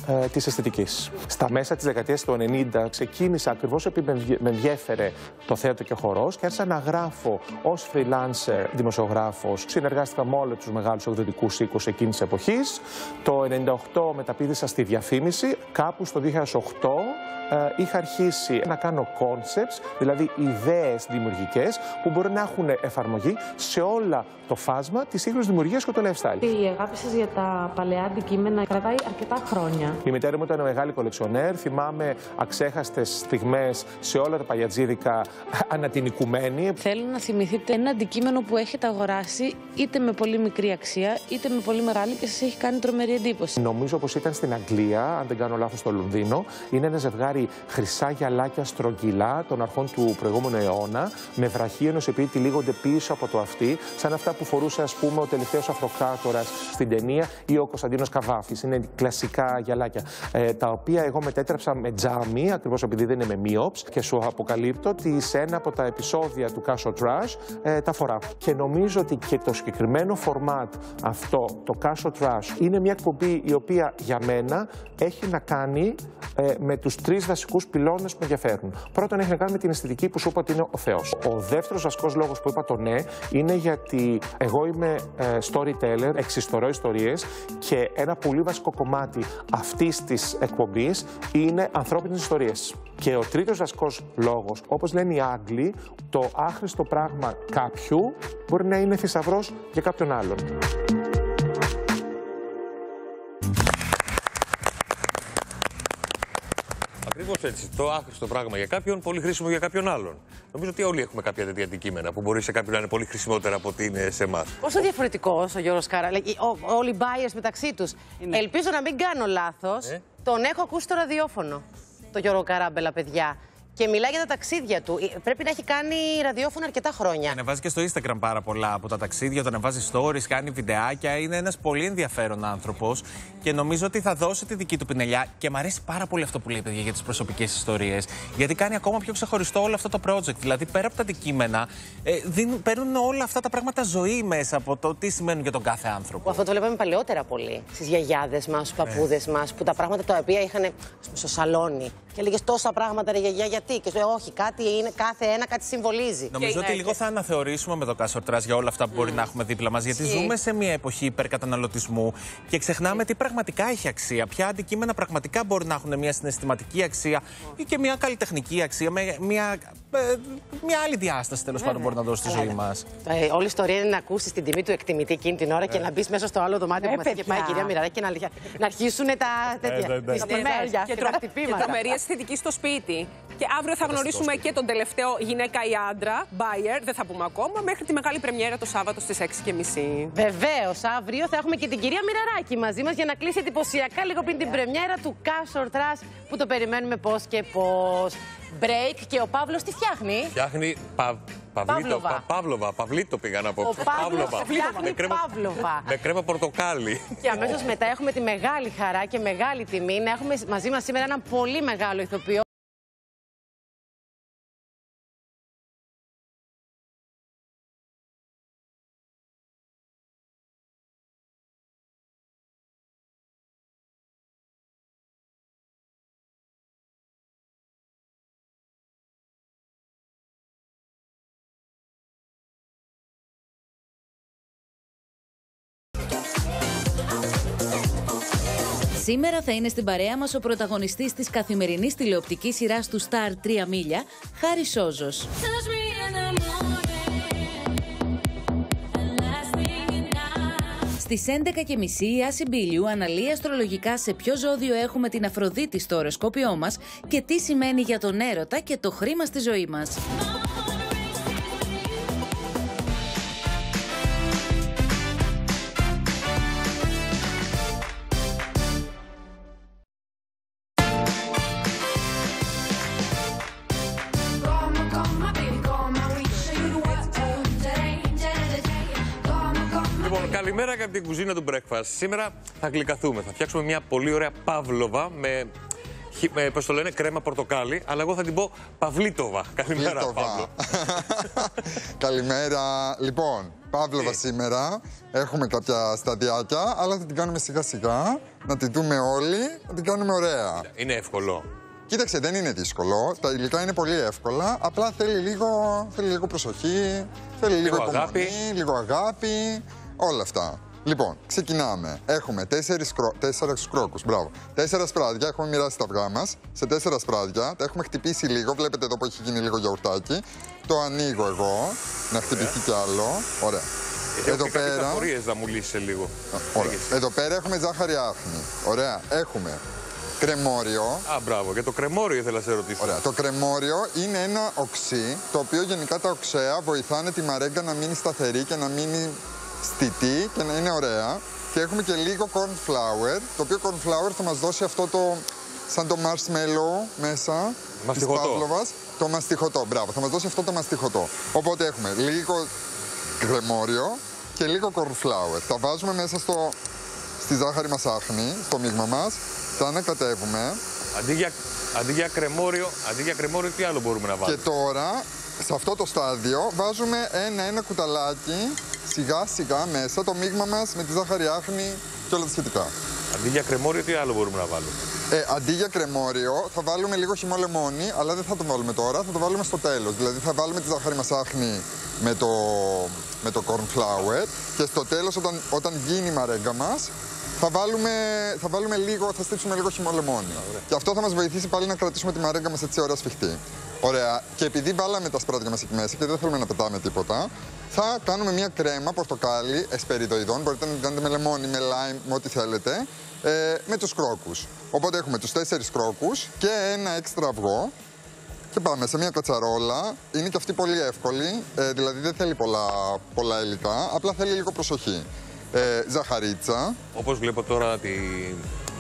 S25: ε, της αισθητικής. Στα μέσα της δεκαετίας του 90 ξεκίνησα ακριβώς επειδή με ενδιε- με ενδιέφερε το θέατρο και ο χορός και άρχισα να γράφω ως freelancer δημοσιογράφος. Συνεργάστηκα με όλους τους μεγάλους εκδοτικούς οίκους εκείνης της εποχής. Το 98 μεταπίδησα στη διαφήμιση. Κάπου στο 2008 ε, είχα αρχίσει να κάνω concepts, δηλαδή ιδέες δημιουργικές που μπορεί να έχουν εφαρμογή σε όλα το φάσμα της σύγχρονης δημιουργίας και το lifestyle.
S39: Η αγάπη σας για τα παλαιά αντικείμενα κρατάει αρκετά χρόνια.
S25: Η μητέρα μου ήταν μεγάλη κολεξιονέρ. Θυμάμαι αξέχαστες στιγμές σε όλα τα παλιατζίδικα ανατινικουμένη.
S39: Θέλω να θυμηθείτε ένα αντικείμενο που έχετε αγοράσει είτε με πολύ μικρή αξία είτε με πολύ μεγάλη και σας έχει κάνει τρομερή εντύπωση.
S25: Νομίζω πως ήταν στην Αγγλία, αν δεν κάνω λάθος στο Λονδίνο. Είναι ένα ζευγάρι χρυσά γυαλάκια στρογγυλά των αρχών του προηγούμενου αιώνα, με βραχίονος επειδή τυλίγονται πίσω από το αυτί, σαν αυτά που φορούσε ας πούμε ο τελευταίος αυτοκράτορας στην ταινία ή ο Κωνσταντίνος Καβάφης. Είναι κλασικά γυαλάκια, ε, τα οποία εγώ μετέτρεψα με τζάμι, ακριβώς επειδή δεν είναι με μείοψ και σου αποκαλύπτω ότι σε ένα από τα επεισόδια του Castle Trash ε, τα φοράω. Και νομίζω ότι και το συγκεκριμένο format αυτό, το Castle Trash, είναι μια εκπομπή η οποία για μένα έχει να κάνει ε, με τους τρεις βασικούς πυλώνες που με ενδιαφέρουν. Πρώτον έχει να κάνει με την αισθητική που σου είπα ότι είναι ο Θεός. Ο δεύτερος βασικός λόγος που είπα το ναι είναι γιατί εγώ είμαι ε, storyteller, εξιστορώ ιστορίες και ένα πολύ βασικό κομμάτι αυτής της εκπομπής είναι ανθρώπινες ιστορίες. Και ο τρίτος βασικός λόγος, όπως λένε οι Άγγλοι, το άχρηστο πράγμα κάποιου μπορεί να είναι θησαυρός για κάποιον άλλον.
S2: Ακριβώς έτσι. Το άχρηστο πράγμα για κάποιον, πολύ χρήσιμο για κάποιον άλλον. Νομίζω ότι όλοι έχουμε κάποια τέτοια αντικείμενα που μπορεί σε κάποιον να είναι πολύ χρησιμότερα από ότι είναι σε εμάς.
S1: Πόσο διαφορετικό ο Γιώργος Κάρα. Λέει, ο- Όλοι οι buyers μεταξύ τους. Ελπίζω να μην κάνω λάθος.
S2: Ε;
S1: Τον έχω ακούσει στο ραδιόφωνο. Το Γιώργο Καράμπελα, παιδιά. Και μιλάει για τα ταξίδια του. Ε, Πρέπει να έχει κάνει ραδιόφωνο αρκετά χρόνια.
S4: Ανεβάζει και στο Instagram πάρα πολλά από τα ταξίδια, τον ανεβάζει stories, κάνει βιντεάκια. Είναι ένας πολύ ενδιαφέρον άνθρωπος και νομίζω ότι θα δώσει τη δική του πινελιά. Και μου αρέσει πάρα πολύ αυτό που λέει, παιδιά, για τις προσωπικές ιστορίες. Γιατί κάνει ακόμα πιο ξεχωριστό όλο αυτό το project. Δηλαδή, πέρα από τα αντικείμενα, ε, δίνουν, παίρνουν όλα αυτά τα πράγματα ζωή μέσα από το τι σημαίνουν για τον κάθε άνθρωπο.
S1: Που αυτό το βλέπαμε παλαιότερα πολύ. Στις γιαγιάδες μας, στους παππούδες μας, που τα πράγματα τα οποία είχαν ας πούμε, στο σαλόνι. Και έλεγες τόσα πράγματα, ρε γιαγιά, γιατί. Και σου λέει, Όχι, κάτι είναι, κάθε ένα κάτι συμβολίζει.
S4: Νομίζω ότι λίγο θα αναθεωρήσουμε με το Κάσορ Trust για όλα αυτά που μπορεί να έχουμε δίπλα μας. Γιατί
S1: Ισχύει.
S4: ζούμε σε μια εποχή υπερκαταναλωτισμού και ξεχνάμε τι πραγματικά έχει αξία. Ποια αντικείμενα πραγματικά μπορεί να έχουν μια συναισθηματική αξία ή και μια καλλιτεχνική αξία, με μια, ε, μια άλλη διάσταση τέλος πάντων μπορεί να δώσει στη ζωή μας.
S1: Ε, όλη η ιστορία είναι να ακούσεις την τιμή του εκτιμητή εκείνη την ώρα και να μπεις μέσα στο άλλο δωμάτιο
S11: Ε,
S1: που μας είχε
S11: παιδιά.
S1: πάει η κυρία Μοιραδάκη και να, να αρχίσουν τα τέτοια.
S4: ναι, ναι.
S1: τις τιμές
S11: και,
S1: και τα
S11: τρο... και
S1: χτυπήματα.
S11: τρομερή αισθητική στο σπίτι. Και αύριο θα γνωρίσουμε και τον τελευταίο γυναίκα ή άντρα, buyer, δεν θα πούμε ακόμα, μέχρι τη μεγάλη πρεμιέρα το Σάββατο στις 6.30.
S1: Βεβαίως, αύριο θα έχουμε και την κυρία Μοιραράκη μαζί μας για να κλείσει εντυπωσιακά λίγο πριν την πρεμιέρα του Castle Trash που το περιμένουμε πώς και πώς. Break και ο Παύλος τι φτιάχνει.
S2: Φτιάχνει πα... Παυλίτο,
S1: Παύλοβα.
S2: πα... Παύλοβα, Παυλίτο πήγα να πω.
S1: Ο Παύλος φτιάχνει
S2: Με κρέμα-
S1: Παύλοβα.
S2: Με κρέμα πορτοκάλι.
S1: Και αμέσως μετά έχουμε τη μεγάλη χαρά και μεγάλη τιμή να έχουμε μαζί μας σήμερα έναν πολύ μεγάλο ηθοποιό.
S6: Σήμερα θα είναι στην παρέα μας ο πρωταγωνιστής της καθημερινής τηλεοπτικής σειράς του Star 3 Μίλια, Χάρη Σόζος. Στις 11.30 η Άση Μπίλιου αναλύει αστρολογικά σε ποιο ζώδιο έχουμε την Αφροδίτη στο οροσκόπιό μας και τι σημαίνει για τον έρωτα και το χρήμα στη ζωή μας.
S2: Την κουζίνα του breakfast. Σήμερα θα γλυκαθούμε. Θα φτιάξουμε μια πολύ ωραία παύλοβα με Πώς το λένε, κρέμα πορτοκάλι, αλλά εγώ θα την πω Παυλίτοβα. Καλημέρα,
S40: Παυλίτοβα.
S2: Παύλο.
S40: Καλημέρα. Λοιπόν, Παύλοβα σήμερα. Έχουμε κάποια σταδιάκια, αλλά θα την κάνουμε σιγά σιγά. Να την δούμε όλοι, να την κάνουμε ωραία.
S2: Είναι εύκολο.
S40: Κοίταξε, δεν είναι δύσκολο. Τα υλικά είναι πολύ εύκολα. Απλά θέλει λίγο, θέλει λίγο προσοχή, θέλει λίγο,
S2: Λίγο
S40: υπομονή,
S2: αγάπη.
S40: λίγο αγάπη. Όλα αυτά. Λοιπόν, ξεκινάμε. Έχουμε τέσσερις, κρό... τέσσερις κρόκους. Μπράβο. Τέσσερα σπράδια. Έχουμε μοιράσει τα αυγά μας σε τέσσερα σπράδια. Τα έχουμε χτυπήσει λίγο. Βλέπετε εδώ που έχει γίνει λίγο γιαουρτάκι. Το ανοίγω εγώ. Να χτυπηθεί κι άλλο. Ωραία. Εδώ πέρα.
S2: Απορίες να μου λύσει λίγο.
S40: Ωραία. Εδώ πέρα έχουμε ζάχαρη άχνη. Ωραία. Έχουμε κρεμόριο.
S2: Α, μπράβο. Για το κρεμόριο ήθελα να σε ρωτήσω.
S40: Ωραία. Το κρεμόριο είναι ένα οξύ, το οποίο γενικά τα οξέα βοηθάνε τη μαρέγκα να μείνει σταθερή και να μείνει στιτή και να είναι ωραία. Και έχουμε και λίγο corn flour, το οποίο corn flour θα μας δώσει αυτό το σαν το marshmallow μέσα
S2: Μαστιχωτό.
S40: της παύλοβας. Το μαστιχωτό, μπράβο. Θα μας δώσει αυτό το μαστιχωτό. Οπότε έχουμε λίγο κρεμόριο και λίγο corn flour. Τα βάζουμε μέσα στο, στη ζάχαρη μας άχνη, στο μείγμα μας. Τα ανακατεύουμε.
S2: Αντί για, αντί για κρεμόριο, αντί για κρεμόριο, τι άλλο μπορούμε να
S40: Και
S2: βάλουμε;
S40: τώρα, σε αυτό το στάδιο, βάζουμε ένα-ένα κουταλάκι σιγά σιγά μέσα το μείγμα μας με τη ζάχαρη άχνη και όλα τα σχετικά.
S2: Αντί για κρεμόριο, τι άλλο μπορούμε να βάλουμε;
S40: Ε, αντί για κρεμόριο, θα βάλουμε λίγο χυμό λεμόνι, αλλά δεν θα το βάλουμε τώρα, θα το βάλουμε στο τέλος. Δηλαδή θα βάλουμε τη ζάχαρη μας άχνη με το, με το corn flour και στο τέλος όταν, όταν γίνει η μαρέγκα μας, θα βάλουμε, θα βάλουμε λίγο, θα στύψουμε λίγο χυμό λεμόνι. Και αυτό θα μας βοηθήσει πάλι να κρατήσουμε τη μαρέγκα μας έτσι ωραία σφιχτή. Ωραία. Και επειδή βάλαμε τα σπράτια μας εκεί μέσα και δεν θέλουμε να πετάμε τίποτα, θα κάνουμε μια κρέμα πορτοκάλι εσπεριδοειδών. Μπορείτε να την κάνετε με λεμόνι, με lime, με ό,τι θέλετε. Ε, με τους κρόκους. Οπότε έχουμε τους τέσσερις κρόκους και ένα έξτρα αυγό. Και πάμε σε μια κατσαρόλα. Είναι και αυτή πολύ εύκολη. Ε, δηλαδή δεν θέλει πολλά, πολλά υλικά. Απλά θέλει λίγο προσοχή. Ε, ζαχαρίτσα.
S2: Όπως βλέπω τώρα τη,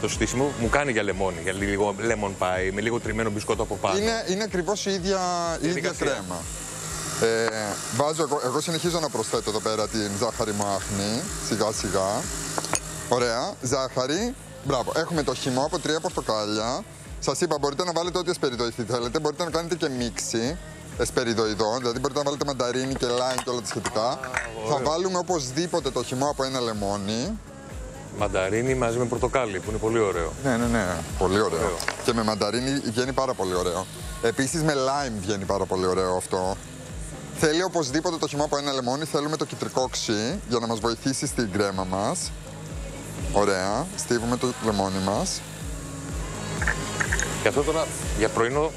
S2: το στήσιμο, μου κάνει για λεμόνι, για λίγο lemon pie, με λίγο τριμμένο μπισκότο από πάνω.
S40: Είναι, είναι ακριβώς η ίδια, η ίδια
S2: Διαδικασία.
S40: κρέμα. Ε, βάζω, εγώ, εγώ συνεχίζω να προσθέτω εδώ πέρα την ζάχαρη μου άχνη, σιγά σιγά. Ωραία, ζάχαρη. Μπράβο, έχουμε το χυμό από τρία πορτοκάλια. Σας είπα, μπορείτε να βάλετε ό,τι εσπεριδοειδή θέλετε. Μπορείτε να κάνετε και μίξη εσπεριδοειδών. Δηλαδή, μπορείτε να βάλετε μανταρίνι και λάιμ και όλα τα σχετικά. Θα βάλουμε οπωσδήποτε το χυμό από ένα λεμόνι.
S2: Μανταρίνι μαζί με πορτοκάλι, που είναι πολύ ωραίο.
S40: Ναι, ναι, ναι. Πολύ ωραίο. Και με μανταρίνι βγαίνει πάρα πολύ ωραίο. Επίσης με lime βγαίνει πάρα πολύ ωραίο αυτό. Θέλει οπωσδήποτε το χυμό από ένα λεμόνι. Θέλουμε το κυτρικό ξύ για να μας βοηθήσει στην κρέμα μας. Ωραία. Στίβουμε το λεμόνι μας.
S2: Και αυτό τώρα για πρωινό,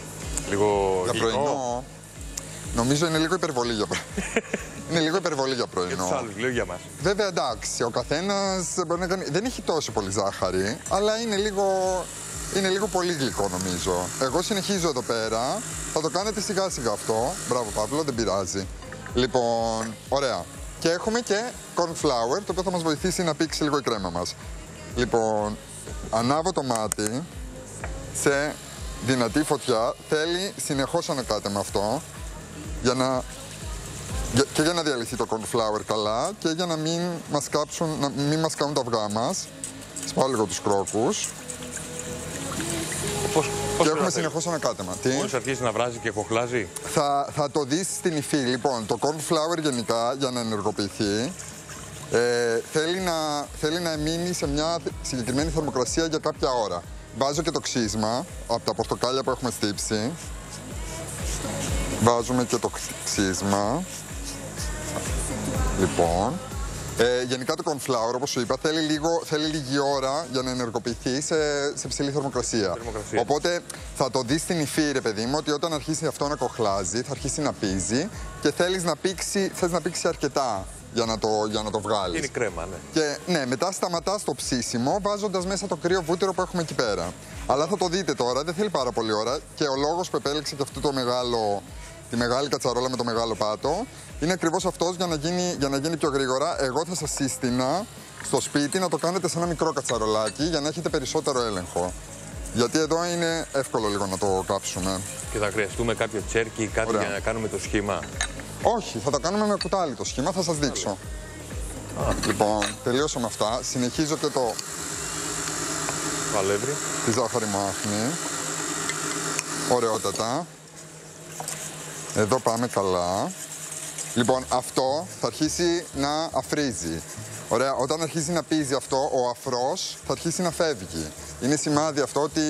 S2: λίγο
S40: Για
S2: γλυκό.
S40: πρωινό. Νομίζω είναι λίγο υπερβολή για πρωινό. είναι λίγο υπερβολή για
S2: Για τους
S40: πρωινό.
S2: άλλους, λέω για μας.
S40: Βέβαια εντάξει, ο καθένας μπορεί να κάνει. Δεν έχει τόσο πολύ ζάχαρη, αλλά είναι λίγο, είναι λίγο πολύ γλυκό νομίζω. Εγώ συνεχίζω εδώ πέρα. Θα το κάνετε σιγά σιγά αυτό. Μπράβο Παύλο, δεν πειράζει. Λοιπόν, ωραία. Και έχουμε και corn flour, το οποίο θα μας βοηθήσει να πήξει λίγο η κρέμα μας. Λοιπόν, ανάβω το μάτι σε δυνατή φωτιά. Θέλει συνεχώς ανακάτεμα αυτό για να για- και για να διαλυθεί το corn flour καλά και για να μην μας κάψουν, να μην μας κάνουν τα αυγά μας. Σπάω λίγο τους κρόκους.
S2: Πώς,
S40: και έχουμε συνεχώς ανακάτεμα. Τι;
S2: Μόλις αρχίσει να βράζει και κοχλάζει.
S40: Θα, θα το δεις στην υφή. Λοιπόν, το corn flour γενικά για να ενεργοποιηθεί ε, θέλει, να, θέλει να μείνει σε μια συγκεκριμένη θερμοκρασία για κάποια ώρα. Βάζω και το ξύσμα από τα πορτοκάλια που έχουμε στύψει. Βάζουμε και το ξύσμα. Λοιπόν. Ε, γενικά το corn flour, όπως σου είπα, θέλει, λίγο, θέλει λίγη ώρα για να ενεργοποιηθεί σε, σε ψηλή θερμοκρασία.
S2: Θερμοκρασία.
S40: Οπότε θα το δεις στην υφή, ρε παιδί μου, ότι όταν αρχίσει αυτό να κοχλάζει, θα αρχίσει να πίζει και θέλεις να πήξει, θες να πήξει αρκετά για να το, για να το βγάλεις.
S2: Είναι κρέμα, ναι.
S40: Και ναι, μετά σταματάς το ψήσιμο βάζοντας μέσα το κρύο βούτυρο που έχουμε εκεί πέρα. Αλλά θα το δείτε τώρα, δεν θέλει πάρα πολύ ώρα και ο λόγος που επέλεξε και αυτό το μεγάλο, τη μεγάλη κατσαρόλα με το μεγάλο πάτο είναι ακριβώς αυτός για, να γίνει- για να γίνει πιο γρήγορα. Εγώ θα σας σύστηνα στο σπίτι να το κάνετε σε ένα μικρό κατσαρολάκι για να έχετε περισσότερο έλεγχο. Γιατί εδώ είναι εύκολο λίγο να το κάψουμε.
S2: Και θα χρειαστούμε κάποιο τσέρκι ή κάτι
S40: Ωραία.
S2: για να κάνουμε το σχήμα;
S40: Όχι, θα τα κάνουμε με κουτάλι το σχήμα, θα σας δείξω. Λοιπόν, τελείωσα με αυτά. Συνεχίζω και το
S2: Το αλεύρι.
S40: τη ζάχαρη μάχνη. Ωραιότατα. Εδώ πάμε καλά. Λοιπόν, αυτό θα αρχίσει να αφρίζει. Ωραία, όταν αρχίσει να πίζει αυτό, ο αφρός θα αρχίσει να φεύγει. Είναι σημάδι αυτό ότι,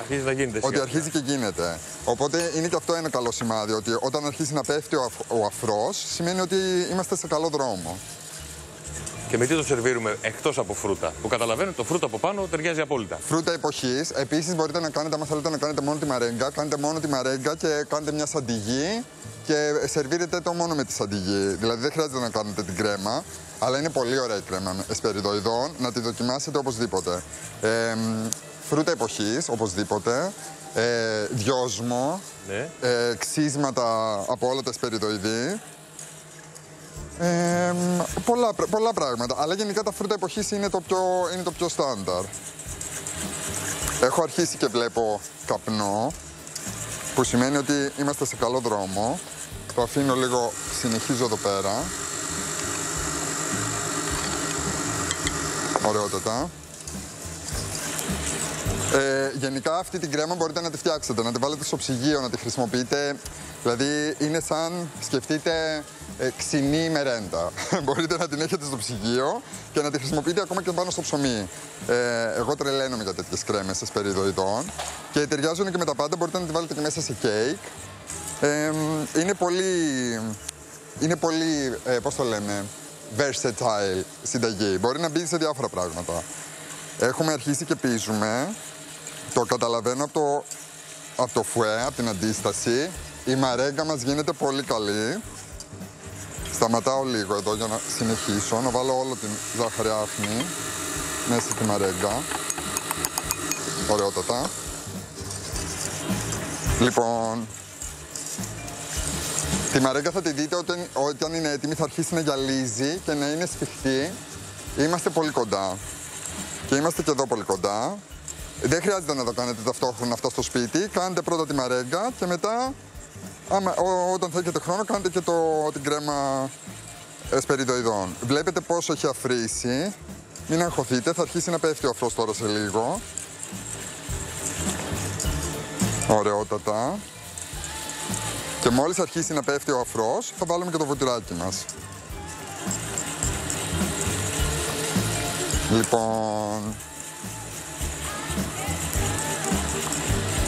S2: Αρχίζει να γίνεται.
S40: ότι
S2: σιγά.
S40: αρχίζει και γίνεται. Οπότε είναι και αυτό ένα καλό σημάδι, ότι όταν αρχίσει να πέφτει ο, αφ- ο αφρός, σημαίνει ότι είμαστε σε καλό δρόμο.
S2: Και με τι το σερβίρουμε εκτός από φρούτα. Που καταλαβαίνω το φρούτο από πάνω ταιριάζει απόλυτα.
S40: Φρούτα εποχής. Επίσης, μπορείτε να κάνετε, αν θέλετε να κάνετε μόνο τη μαρέγκα, κάνετε μόνο τη μαρέγκα και κάνετε μια σαντιγί και σερβίρετε το μόνο με τη σαντιγί. Δηλαδή, δεν χρειάζεται να κάνετε την κρέμα, αλλά είναι πολύ ωραία η κρέμα εσπεριδοειδών. Να τη δοκιμάσετε οπωσδήποτε. Ε, μ, φρούτα εποχής, οπωσδήποτε. Ε, δυόσμο.
S2: Ναι.
S40: Ε, ξύσματα από όλα τα εσπεριδοειδή. Ε, μ, πολλά, πρά- πολλά πράγματα. Αλλά γενικά τα φρούτα εποχής είναι το πιο, είναι το πιο στάνταρ. Έχω αρχίσει και βλέπω καπνό, που σημαίνει ότι είμαστε σε καλό δρόμο. Το αφήνω λίγο, συνεχίζω εδώ πέρα. Ωραιότατα. Ε, γενικά αυτή την κρέμα μπορείτε να τη φτιάξετε, να τη βάλετε στο ψυγείο, να τη χρησιμοποιείτε. Δηλαδή είναι σαν, σκεφτείτε, ε, ξινή μερέντα. μπορείτε να την έχετε στο ψυγείο και να τη χρησιμοποιείτε ακόμα και πάνω στο ψωμί. Ε, εγώ τρελαίνομαι για τέτοιες κρέμες εσπεριδοειδών και ταιριάζουν και με τα πάντα. Μπορείτε να τη βάλετε και μέσα σε κέικ. Ε, είναι πολύ, είναι πολύ, ε, πώς το λέμε, versatile συνταγή. Μπορεί να μπει σε διάφορα πράγματα. Έχουμε αρχίσει και πίζουμε. Το καταλαβαίνω από το, από το φουέ, από την αντίσταση. Η μαρέγκα μας γίνεται πολύ καλή. Σταματάω λίγο εδώ για να συνεχίσω, να βάλω όλο την ζάχαρη άχνη μέσα στη μαρέγκα. Ωραιότατα. Λοιπόν, τη μαρέγκα θα τη δείτε όταν, όταν είναι έτοιμη, θα αρχίσει να γυαλίζει και να είναι σφιχτή. Είμαστε πολύ κοντά. Και είμαστε και εδώ πολύ κοντά. Δεν χρειάζεται να το κάνετε ταυτόχρονα αυτό στο σπίτι. Κάντε πρώτα τη μαρέγκα και μετά, άμα, ό- όταν θα έχετε χρόνο, κάντε και το, την κρέμα εσπεριδοειδών. Βλέπετε πόσο έχει αφρίσει. Μην αγχωθείτε, θα αρχίσει να πέφτει ο αφρός τώρα σε λίγο. Ωραιότατα. Και μόλις αρχίσει να πέφτει ο αφρός, θα βάλουμε και το βουτυράκι μας. Λοιπόν...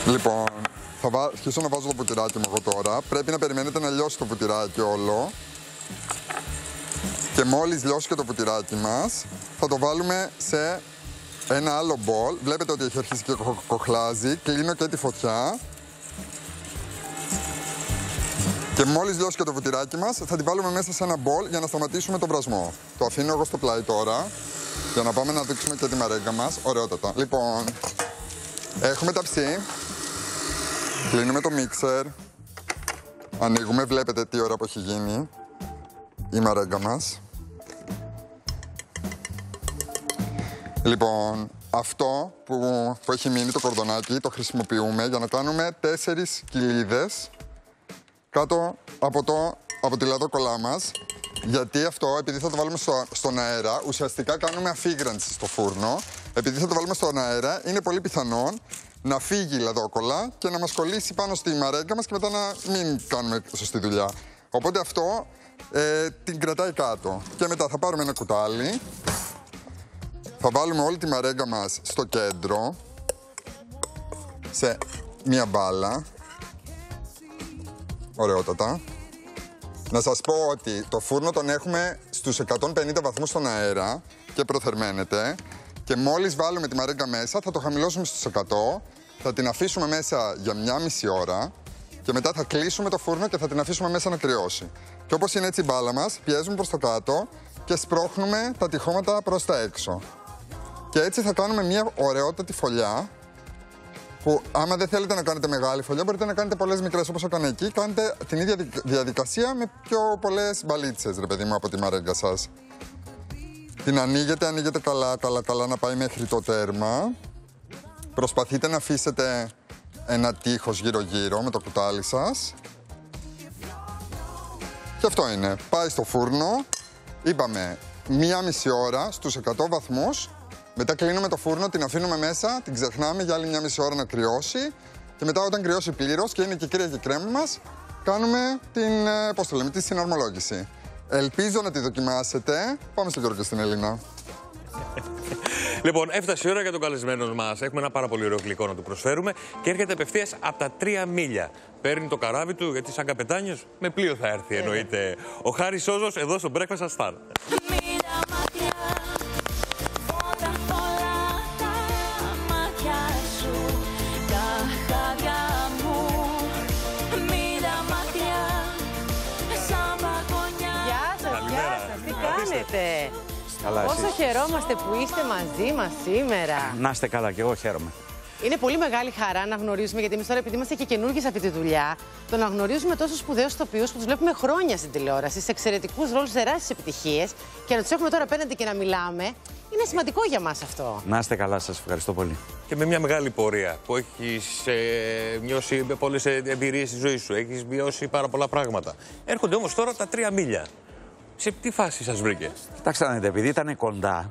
S40: Λοιπόν, θα βα... αρχίσω να βάζω το πουτυράκι μου εγώ τώρα. Πρέπει να περιμένετε να λιώσει το πουτυράκι όλο. Και μόλις λιώσει και το πουτυράκι μας, θα το βάλουμε σε ένα άλλο μπολ. Βλέπετε ότι έχει αρχίσει και κο- κοχλάζει. Κλείνω και τη φωτιά. Και μόλις λιώσει και το βουτυράκι μας, θα την βάλουμε μέσα σε ένα μπολ για να σταματήσουμε τον βρασμό. Το αφήνω εγώ στο πλάι τώρα, για να πάμε να δείξουμε και τη μαρέγκα μας. Ωραιότατα. Λοιπόν, έχουμε ταψί. Κλείνουμε το μίξερ. Ανοίγουμε, βλέπετε τι ώρα που έχει γίνει η μαρέγκα μας. Λοιπόν, αυτό που, που έχει μείνει το κορδονάκι το χρησιμοποιούμε για να κάνουμε τέσσερις κοιλίδες κάτω από, το, από τη λαδόκολά μας. Γιατί αυτό, επειδή θα το βάλουμε στο, στον αέρα, ουσιαστικά κάνουμε αφήγρανση στο φούρνο. Επειδή θα το βάλουμε στον αέρα, είναι πολύ πιθανόν να φύγει η λαδόκολα και να μας κολλήσει πάνω στη μαρέγκα μας και μετά να μην κάνουμε σωστή δουλειά. Οπότε αυτό ε, την κρατάει κάτω. Και μετά θα πάρουμε ένα κουτάλι, θα βάλουμε όλη τη μαρέγκα μας στο κέντρο, σε μία μπάλα. Ωραιότατα. Να σας πω ότι το φούρνο τον έχουμε στους 150 βαθμούς στον αέρα και προθερμαίνεται και μόλις βάλουμε τη μαρέγκα μέσα θα το χαμηλώσουμε στους 100, θα την αφήσουμε μέσα για μια μισή ώρα και μετά θα κλείσουμε το φούρνο και θα την αφήσουμε μέσα να κρυώσει. Και όπως είναι έτσι η μπάλα μας, πιέζουμε προς το κάτω και σπρώχνουμε τα τυχώματα προς τα έξω. Και έτσι θα κάνουμε μια ωραιότατη φωλιά που άμα δεν θέλετε να κάνετε μεγάλη φωλιά, μπορείτε να κάνετε πολλές μικρές όπως έκανα εκεί. Κάντε την ίδια δι- διαδικασία με πιο πολλές μπαλίτσες, ρε παιδί μου, από τη μαρέγκα σας. Την ανοίγετε, ανοίγετε καλά, καλά, καλά να πάει μέχρι το τέρμα. Προσπαθείτε να αφήσετε ένα τείχος γύρω-γύρω με το κουτάλι σας. Και αυτό είναι. Πάει στο φούρνο. Είπαμε μία μισή ώρα στους 100 βαθμούς. Μετά κλείνουμε το φούρνο, την αφήνουμε μέσα, την ξεχνάμε για άλλη μία μισή ώρα να κρυώσει Και μετά, όταν κρυώσει πλήρως και είναι και κρύα και κρέμα μας, κάνουμε την, ε, πώς το λέμε, τη συναρμολόγηση. Ελπίζω να τη δοκιμάσετε. Πάμε στο Γιώργο και στην Ελίνα.
S2: Λοιπόν, έφτασε η ώρα για τον καλεσμένος μας. Έχουμε ένα πάρα πολύ ωραίο γλυκό να του προσφέρουμε και έρχεται απευθείας από τα τρία μίλια. Παίρνει το καράβι του, γιατί σαν καπετάνιος με πλοίο θα έρθει, εννοείται. Ο Χάρης Σόζος εδώ στο Breakfast at Star.
S1: Τι κάνετε.
S41: Καλά,
S1: Πόσο
S41: εσείς.
S1: χαιρόμαστε που είστε μαζί μας σήμερα.
S41: Να είστε καλά και εγώ χαίρομαι.
S1: Είναι πολύ μεγάλη χαρά να γνωρίζουμε, γιατί εμείς τώρα, επειδή είμαστε και καινούργιοι σε αυτή τη δουλειά, το να γνωρίζουμε τόσους σπουδαίους ηθοποιού που τους βλέπουμε χρόνια στην τηλεόραση, σε εξαιρετικούς ρόλους, τεράστιες επιτυχίες και να τους έχουμε τώρα απέναντι και να μιλάμε, είναι σημαντικό για μας αυτό.
S41: Να είστε καλά, σας ευχαριστώ πολύ.
S2: Και με μια μεγάλη πορεία που έχεις ε, νιώσει πολλές εμπειρίες στη ζωή σου, έχεις βιώσει πάρα πολλά πράγματα. Έρχονται όμως τώρα τα τρία μίλια. Σε τι φάση σας βρήκε,
S41: Κοιτάξτε να δείτε, επειδή ήταν κοντά,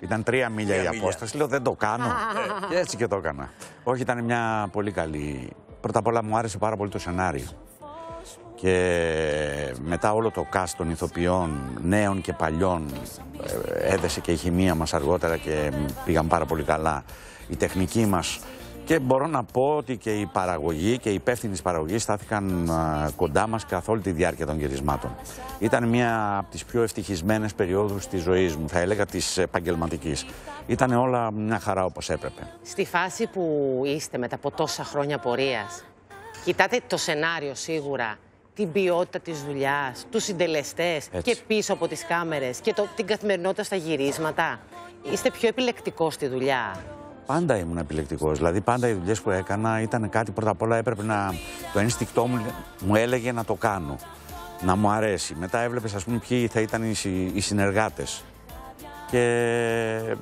S41: ήταν τρία μίλια
S2: Τρία
S41: η
S2: μίλια.
S41: απόσταση, λέω δεν το κάνω. και έτσι και το έκανα. Όχι, ήταν μια πολύ καλή. Πρώτα απ' όλα μου άρεσε πάρα πολύ το σενάριο. Και μετά όλο το cast των ηθοποιών, νέων και παλιών, ε, έδεσε και η χημεία μας αργότερα και πήγαν πάρα πολύ καλά. Η τεχνική μας. Και μπορώ να πω ότι και η παραγωγή και οι υπεύθυνοι της παραγωγής στάθηκαν α, κοντά μας καθ' όλη τη διάρκεια των γυρισμάτων. Ήταν μια από τις πιο ευτυχισμένες περιόδους της ζωής μου, θα έλεγα της επαγγελματικής. Ήταν όλα μια χαρά όπως έπρεπε.
S1: Στη φάση που είστε μετά από τόσα χρόνια πορείας, κοιτάτε το σενάριο σίγουρα, την ποιότητα της δουλειάς, τους συντελεστές
S41: Έτσι.
S1: και πίσω από τις κάμερες και το, την καθημερινότητα στα γυρίσματα. Είστε πιο επιλεκτικός στη δουλειά.
S41: Πάντα ήμουν επιλεκτικός. Δηλαδή, πάντα οι δουλειές που έκανα ήταν κάτι πρώτα απ' όλα έπρεπε να. Το ένστικτό μου μου έλεγε να το κάνω. Να μου αρέσει. Μετά έβλεπες, ας πούμε, ποιοι θα ήταν οι, συ- οι συνεργάτες. Και ε,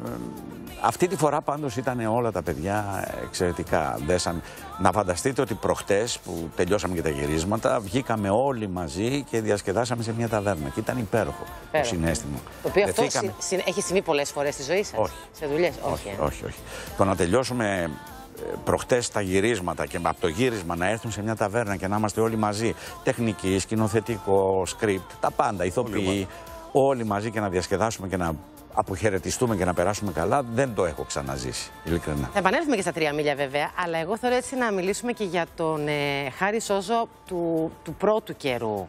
S41: αυτή τη φορά πάντως ήταν όλα τα παιδιά εξαιρετικά. Δέσαν. Να φανταστείτε ότι προχτές που τελειώσαμε και τα γυρίσματα βγήκαμε όλοι μαζί και διασκεδάσαμε σε μια ταβέρνα. Και ήταν υπέροχο το
S1: Υπέροχο.
S41: συνέστημα.
S1: Το οποίο αυτό
S41: Βρεθήκαμε-
S1: συ- συ- έχει συμβεί πολλές φορές στη ζωή σας.
S41: Όχι.
S1: Σε δουλειές, όχι. ε.
S41: όχι, όχι. Το να τελειώσουμε ε, προχτές τα γυρίσματα και από το γύρισμα να έρθουν σε μια ταβέρνα και να είμαστε όλοι μαζί, τεχνική, σκηνοθετικό, σκριπτ, τα πάντα, ηθοποιοί, όλοι μαζί και να διασκεδάσουμε και να αποχαιρετιστούμε και να περάσουμε καλά, δεν το έχω ξαναζήσει, ειλικρινά.
S1: Θα επανέλθουμε και στα τρία μίλια βέβαια, αλλά εγώ θέλω έτσι να μιλήσουμε και για τον ε, Χάρη Σόζο του, του πρώτου καιρού.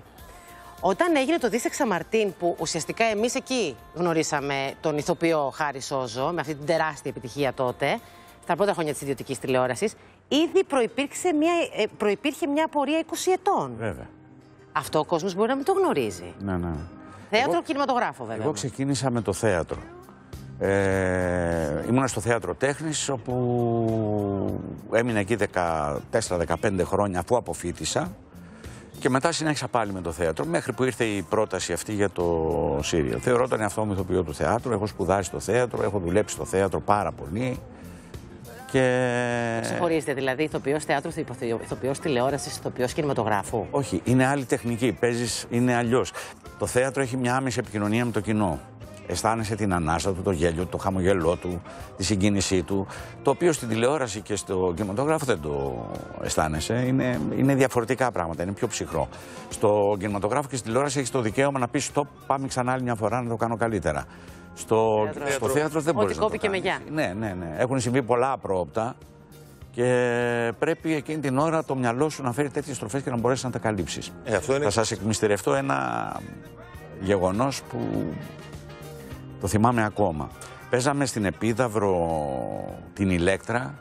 S1: Όταν έγινε το Δίσεξα Μαρτίν, που ουσιαστικά εμείς εκεί γνωρίσαμε τον ηθοποιό Χάρη Σόζο, με αυτή την τεράστια επιτυχία τότε, στα πρώτα χρόνια της ιδιωτικής τηλεόρασης, ήδη προϋπήρξε μια, ε, προϋπήρχε μια πορεία 20 ετών.
S41: Βέβαια.
S1: Αυτό ο κόσμος μπορεί να μην το γνωρίζει.
S41: Ναι, ναι.
S1: Θέατρο, κινηματογράφο βέβαια.
S41: Εγώ ξεκίνησα με το θέατρο. Ε, ήμουνα στο θέατρο τέχνης όπου έμεινα εκεί 14-15 χρόνια αφού αποφύτησα και μετά συνέχισα πάλι με το θέατρο μέχρι που ήρθε η πρόταση αυτή για το Σύριο. Θεωρώ τον εαυτό μου ηθοποιό του θεάτρου, έχω σπουδάσει στο θέατρο, έχω δουλέψει στο θέατρο πάρα πολύ και...
S1: Ξεχωρίζετε δηλαδή ηθοποιός θεάτρου, ηθοποιός τηλεόρασης, ηθοποιός κινηματογράφου.
S41: Όχι, είναι άλλη τεχνική. Παίζεις, είναι αλλιώς. Το θέατρο έχει μια άμεση επικοινωνία με το κοινό. Αισθάνεσαι την ανάσα του, το γέλιο του, το χαμογελό του, τη συγκίνησή του. Το οποίο στην τηλεόραση και στο κινηματογράφο δεν το αισθάνεσαι. Είναι, είναι διαφορετικά πράγματα, είναι πιο ψυχρό. Στο κινηματογράφο και στην τηλεόραση έχεις το δικαίωμα να πεις: Stop, πάμε ξανά άλλη μια φορά να το κάνω καλύτερα. Στο
S1: Θέατρο.
S41: στο θέατρο δεν
S1: Ό,τι
S41: μπορείς να το
S1: κόπηκε με
S41: κάνεις.
S1: γεια.
S41: Ναι, ναι, ναι. Έχουν συμβεί πολλά απρόοπτα και πρέπει εκείνη την ώρα το μυαλό σου να φέρει τέτοιες στροφές και να μπορέσεις να τα καλύψεις.
S2: Ε, αυτό είναι-
S41: Θα σας εκμυστηρευτώ ένα γεγονός που το θυμάμαι ακόμα. Παίζαμε στην Επίδαυρο την Ηλέκτρα,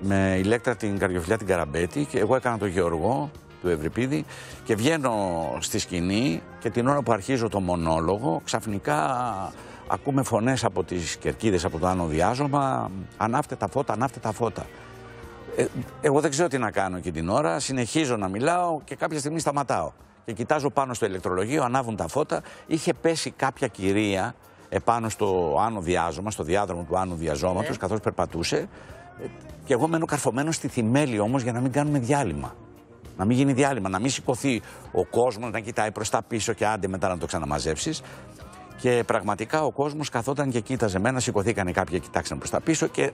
S41: με Ηλέκτρα την Καριοφιλιά την Καραμπέτη και εγώ έκανα τον Γεωργό του Ευρυπίδη και βγαίνω στη σκηνή και την ώρα που αρχίζω το μονόλογο ξαφνικά ακούμε φωνές από τις κερκίδες από το άνω διάζωμα ανάφτε τα φώτα, ανάφτε τα φώτα. Ε, εγώ δεν ξέρω τι να κάνω εκεί την ώρα. Συνεχίζω να μιλάω και κάποια στιγμή σταματάω. Και κοιτάζω πάνω στο ηλεκτρολογείο, ανάβουν τα φώτα. Είχε πέσει κάποια κυρία επάνω στο άνω διάζωμα, στο διάδρομο του άνω διαζώματος,
S1: Ναι.
S41: καθώς περπατούσε. Ε, Και εγώ μένω καρφωμένος στη θυμέλη όμως για να μην κάνουμε διάλειμμα. Να μην γίνει διάλειμμα, να μην σηκωθεί ο κόσμος να κοιτάει προς τα πίσω και άντε μετά να το ξαναμαζέψεις. Και πραγματικά ο κόσμος καθόταν και κοίταζε εμένα. Σηκωθήκανε κάποιοι και κοιτάξαν προς τα πίσω και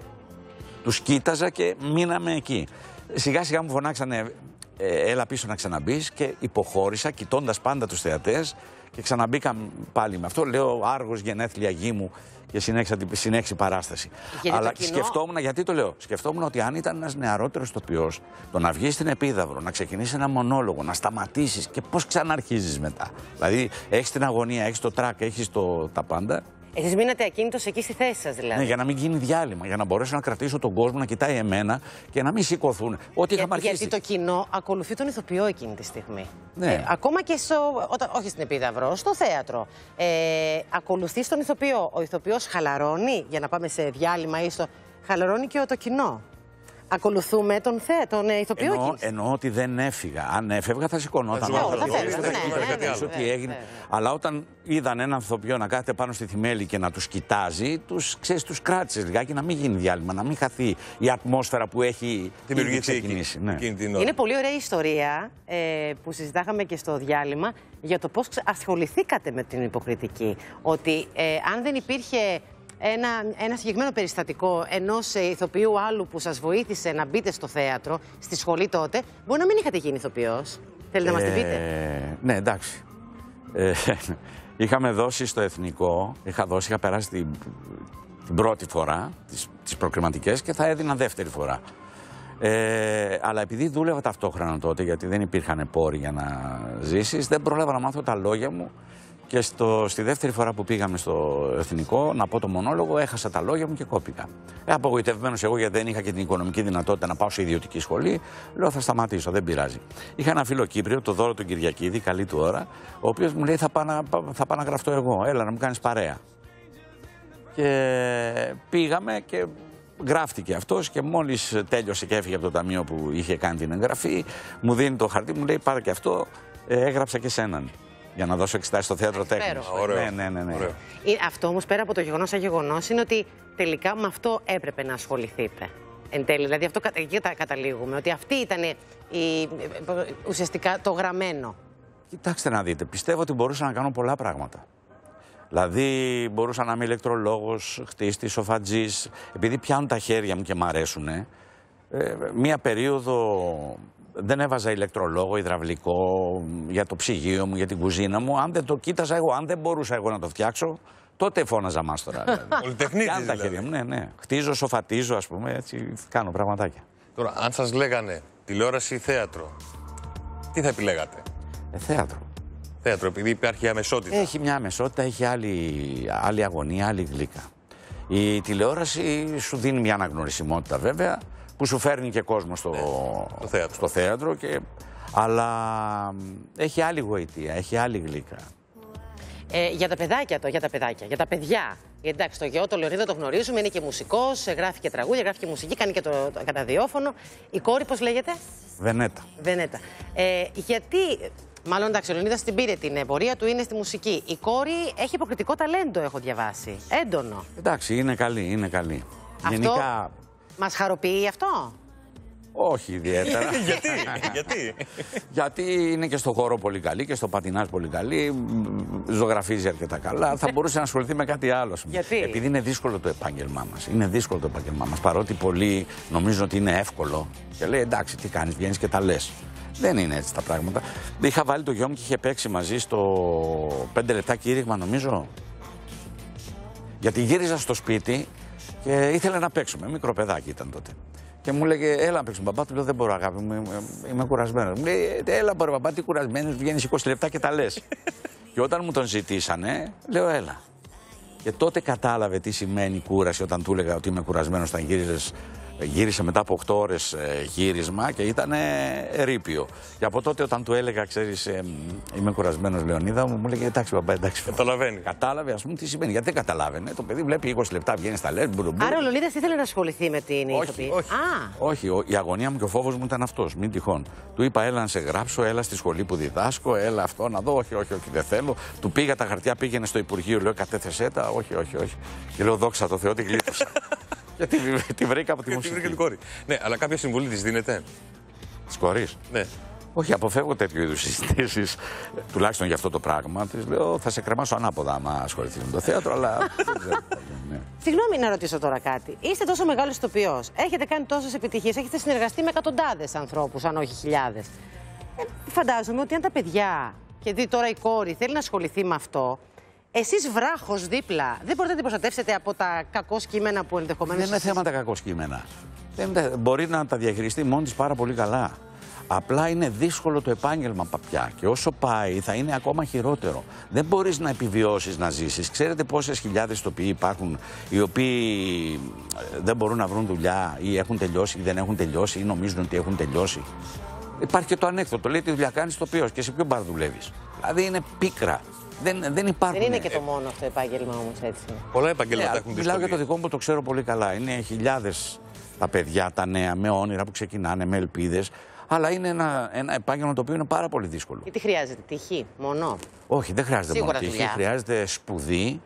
S41: τους κοίταζα και μείναμε εκεί. Σιγά σιγά μου φωνάξανε ε, έλα πίσω να ξαναμπείς και υποχώρησα κοιτώντας πάντα τους θεατές και ξαναμπήκα πάλι με αυτό. Λέω Άργος γενέθλια γη μου και συνέχισα την συνέχιση παράσταση.
S1: Γιατί
S41: Αλλά
S1: το κοινό-
S41: σκεφτόμουν, γιατί το λέω, σκεφτόμουν ότι αν ήταν ένας νεαρότερος τοπιός, το να βγεις στην επίδαυρο, να ξεκινήσεις ένα μονόλογο, να σταματήσεις και πώς ξαναρχίζεις μετά. Δηλαδή, έχεις την αγωνία, έχεις το τρακ, έχεις τα πάντα.
S1: Εσείς μείνατε ακίνητος εκεί στη θέση σας δηλαδή.
S41: Ναι, για να μην γίνει διάλειμμα, για να μπορέσω να κρατήσω τον κόσμο να κοιτάει εμένα και να μην σηκωθούν. Ό,τι είχαμε
S1: Για-
S41: αρχίσει.
S1: γιατί το κοινό ακολουθεί τον ηθοποιό εκείνη τη στιγμή.
S41: Ναι.
S1: Ε, ακόμα και στο, όταν, όχι στην Επίδαυρο, στο θέατρο. Ε, ακολουθεί τον ηθοποιό. Ο ηθοποιός χαλαρώνει για να πάμε σε διάλειμμα ή στο. Χαλαρώνει και το κοινό. Ακολουθούμε τον, θέ, τον ε, ηθοποιό
S41: Εννοώ,
S1: εκείνης.
S41: εννοώ ότι δεν έφυγα. Αν έφευγα θα σηκωνόταν.
S1: Ναι,
S41: ο
S1: θα
S41: ηθοποιός,
S1: φεύγατε,
S41: θα
S1: ναι,
S41: κοιτούσε
S1: ναι,
S41: τι
S1: ναι,
S41: έγινε.
S1: ναι, ναι.
S41: Αλλά όταν είδαν έναν ηθοποιό να κάθεται πάνω στη θημέλη και να τους κοιτάζει, τους τους κράτησε λιγάκι να μην γίνει διάλειμμα, να μην χαθεί η ατμόσφαιρα που έχει
S2: Δημιουργηθεί
S41: ήδη ξεκινήσει. Ναι.
S2: Εκείνη την ώρα.
S1: Είναι πολύ ωραία η ιστορία ε, που συζητάγαμε και στο διάλειμμα για το πώς ξε- ασχοληθήκατε με την υποκριτική. Ότι ε, αν δεν υπήρχε ένα, ένα συγκεκριμένο περιστατικό ενός ε, ηθοποιού άλλου που σας βοήθησε να μπείτε στο θέατρο, στη σχολή τότε, μπορεί να μην είχατε γίνει ηθοποιός. Θέλετε να μας την πείτε;
S41: Ε, ναι, εντάξει. Ε, είχαμε δώσει στο εθνικό, είχα δώσει, είχα περάσει την, την πρώτη φορά, τις, τις προκριματικές και θα έδινα δεύτερη φορά. Ε, αλλά επειδή δούλευα ταυτόχρονα τότε, γιατί δεν υπήρχαν πόροι για να ζήσεις, δεν πρόλαβα να μάθω τα λόγια μου και στο, στη δεύτερη φορά που πήγαμε στο εθνικό να πω το μονόλογο, έχασα τα λόγια μου και κόπηκα. Ε, Απογοητευμένος εγώ γιατί δεν είχα και την οικονομική δυνατότητα να πάω σε ιδιωτική σχολή, λέω θα σταματήσω, δεν πειράζει. Είχα ένα φίλο Κύπριο, το δώρο του Κυριακίδη, καλή του ώρα, ο οποίος μου λέει θα πάω, να, θα πάω να γραφτώ εγώ, έλα να μου κάνεις παρέα. Και πήγαμε και γράφτηκε αυτός και μόλις τέλειωσε και έφυγε από το ταμείο που είχε κάνει την εγγραφή, μου δίνει το χαρτί, μου λέει πάρε και αυτό, ε, έγραψα και σέναν. Για να δώσω εξετάσεις στο θέατρο τέχνης.
S1: Υπέροχο.
S2: Ωραίο.
S41: Ναι, ναι, ναι. ναι.
S2: Ωραίο.
S1: Ε, Αυτό όμως πέρα από το γεγονός σαν γεγονός είναι ότι τελικά με αυτό έπρεπε να ασχοληθείτε. Εν τέλει, δηλαδή αυτό κατα- εκεί τα καταλήγουμε, ότι αυτή ήταν η, ουσιαστικά το γραμμένο.
S41: Κοιτάξτε να δείτε, πιστεύω ότι μπορούσα να κάνω πολλά πράγματα. Δηλαδή μπορούσα να είμαι ηλεκτρολόγος, χτίστης, σοφατζής, επειδή πιάνουν τα χέρια μου και μ' αρέσουν. Ε, μία περίοδο δεν έβαζα ηλεκτρολόγο, υδραυλικό για το ψυγείο μου, για την κουζίνα μου. Αν δεν το κοίταζα εγώ, αν δεν μπορούσα εγώ να το φτιάξω, τότε φώναζα μάστορα. δηλαδή.
S2: Πολυτεχνίτης
S41: Πιάνουν τα
S2: δηλαδή.
S41: χέρια μου, ναι, ναι. Χτίζω, σοφατίζω, ας πούμε, έτσι κάνω πραγματάκια.
S2: Τώρα, αν σας λέγανε τηλεόραση ή θέατρο, τι θα επιλέγατε;
S41: Ε, θέατρο.
S2: Θέατρο, επειδή υπάρχει αμεσότητα.
S41: Έχει μια αμεσότητα, έχει άλλη, άλλη αγωνία, άλλη γλύκα. Η τηλεόραση σου δίνει μια αναγνωρισιμότητα βέβαια, που σου φέρνει και κόσμο στο,
S2: στο θέατρο.
S41: στο θέατρο και, αλλά μ, έχει άλλη γοητεία, έχει άλλη γλύκα.
S1: Ε, για τα παιδάκια το, για τα παιδάκια, για τα παιδιά. Γιατί εντάξει, το γιο, το Λεωνίδα το γνωρίζουμε, είναι και μουσικός, γράφει και τραγούδια, γράφει και μουσική, κάνει και το, το καταδιόφωνο. Η κόρη, πώς λέγεται,
S41: Βενέτα.
S1: Βενέτα. Ε, γιατί, μάλλον εντάξει, ο Λεωνίδας την πήρε την πορεία του, είναι στη μουσική. Η κόρη έχει υποκριτικό ταλέντο, έχω διαβάσει. Έντονο.
S41: Εντάξει, είναι καλή, είναι καλή.
S1: Αυτό
S41: Γενικά,
S1: μας χαροποιεί αυτό;
S41: όχι ιδιαίτερα.
S2: γιατί, γιατί;
S41: Γιατί είναι και στο χώρο πολύ καλή και στο πατινάζ πολύ καλή. μ, Ζωγραφίζει αρκετά καλά. Θα μπορούσε να ασχοληθεί με κάτι άλλο. ας πούμε.
S1: Γιατί;
S41: Επειδή είναι δύσκολο το επάγγελμά μας. Είναι δύσκολο το επάγγελμά μας. Παρότι πολλοί νομίζουν ότι είναι εύκολο. Και λέει εντάξει, τι κάνεις, βγαίνεις και τα λες. Δεν είναι έτσι τα πράγματα. Είχα βάλει το γιο μου και είχε παίξει μαζί στο 5 λεπτά κήρυγμα, νομίζω. Γιατί γύριζα στο σπίτι και ήθελε να παίξουμε. Μικρό παιδάκι ήταν τότε. Και μου έλεγε, Έλα να παίξουμε. Μπαμπά, του λέω: Δεν μπορώ, αγάπη μου, είμαι, είμαι κουρασμένος. Μου λέει: Έλα, μπορεί, μπαμπά, τι κουρασμένος, βγαίνεις 20 λεπτά και τα λες. και όταν μου τον ζητήσανε, λέω: Έλα. Και τότε κατάλαβε τι σημαίνει κούραση όταν του έλεγα ότι είμαι κουρασμένος όταν γύριζες Γύρισε μετά από 8 ώρες γύρισμα και ήταν ερείπιο. Και από τότε, όταν του έλεγα, ξέρεις, είμαι κουρασμένος Λεωνίδα, μου, μου έλεγε εντάξει, μπαμπά, εντάξει.
S2: Καταλαβαίνει.
S41: Κατάλαβε, ας πούμε, τι σημαίνει. Γιατί δεν καταλάβαινε. Το παιδί βλέπει 20 λεπτά, βγαίνει στα λε, μπουρουμπού.
S1: Άρα ο Λεωνίδας ήθελε να ασχοληθεί με την
S41: Όχι,
S1: ηθοποιή.
S41: όχι.
S1: Α,
S41: Όχι, ο- η αγωνία μου και ο φόβος μου ήταν αυτός. Μην τυχόν. Του είπα, έλα να σε γράψω, έλα στη σχολή που διδάσκω, έλα αυτό να δω. Όχι, όχι, όχι, δεν θέλω. Του πήγα τα χαρτιά, πήγαινε στο Υπουργείο, λέω, κατέθεσέ τα. Όχι, όχι, όχι. Και λέω, δόξα τω Θεώ, την γλίτωσα. Γιατί τη βρήκα από τη
S2: Και τη
S41: μουσική.
S2: βρήκε την κόρη. Ναι, αλλά κάποια συμβουλή της δίνετε;
S41: Της κόρης;
S2: Ναι.
S41: Όχι, αποφεύγω τέτοιου είδους συζητήσεις, τουλάχιστον για αυτό το πράγμα. Της λέω, θα σε κρεμάσω ανάποδα άμα ασχοληθείς με το θέατρο, αλλά. δεν ξέρω. Ναι.
S1: Συγγνώμη να ρωτήσω τώρα κάτι. Είστε τόσο μεγάλος ηθοποιός. Έχετε κάνει τόσες επιτυχίες. Έχετε συνεργαστεί με εκατοντάδες ανθρώπους, αν όχι χιλιάδες. Ε, φαντάζομαι ότι αν τα παιδιά και δει τώρα η κόρη θέλει να ασχοληθεί με αυτό, εσείς βράχος δίπλα δεν μπορείτε να την προστατεύσετε από τα κακό κείμενα που ενδεχομένως.
S41: Δεν είναι θέμα τα κακό κείμενα. Δεν, είναι- μπορεί να τα διαχειριστεί μόνη της πάρα πολύ καλά. Απλά είναι δύσκολο το επάγγελμα παπιά και όσο πάει θα είναι ακόμα χειρότερο. Δεν μπορείς να επιβιώσεις να ζήσεις. Ξέρετε πόσες χιλιάδες τοπιοί υπάρχουν οι οποίοι ε, δεν μπορούν να βρουν δουλειά ή έχουν τελειώσει ή δεν έχουν τελειώσει ή νομίζουν ότι έχουν τελειώσει. Υπάρχει και το ανέκδοτο. Λέει τι δουλειά κάνεις τοπίο και σε ποιο μπαρ δουλεύεις. Δηλαδή είναι πίκρα. Δεν, δεν υπάρχουν.
S1: Δεν είναι και το μόνο αυτό επάγγελμα όμως έτσι.
S2: Πολλά επαγγέλματα
S41: Ναι,
S2: έχουν
S41: Μιλάω για το
S2: δυσκολίες.
S41: δικό μου, το ξέρω πολύ καλά. Είναι χιλιάδες τα παιδιά, τα νέα, με όνειρα που ξεκινάνε, με ελπίδες. Αλλά είναι ένα, ένα επάγγελμα το οποίο είναι πάρα πολύ δύσκολο.
S1: Γιατί χρειάζεται τυχή, μόνο;
S41: Όχι, δεν χρειάζεται
S1: Σίγουρα
S41: μόνο τύχη.
S1: δουλειά.
S41: Χρειάζεται σπουδή.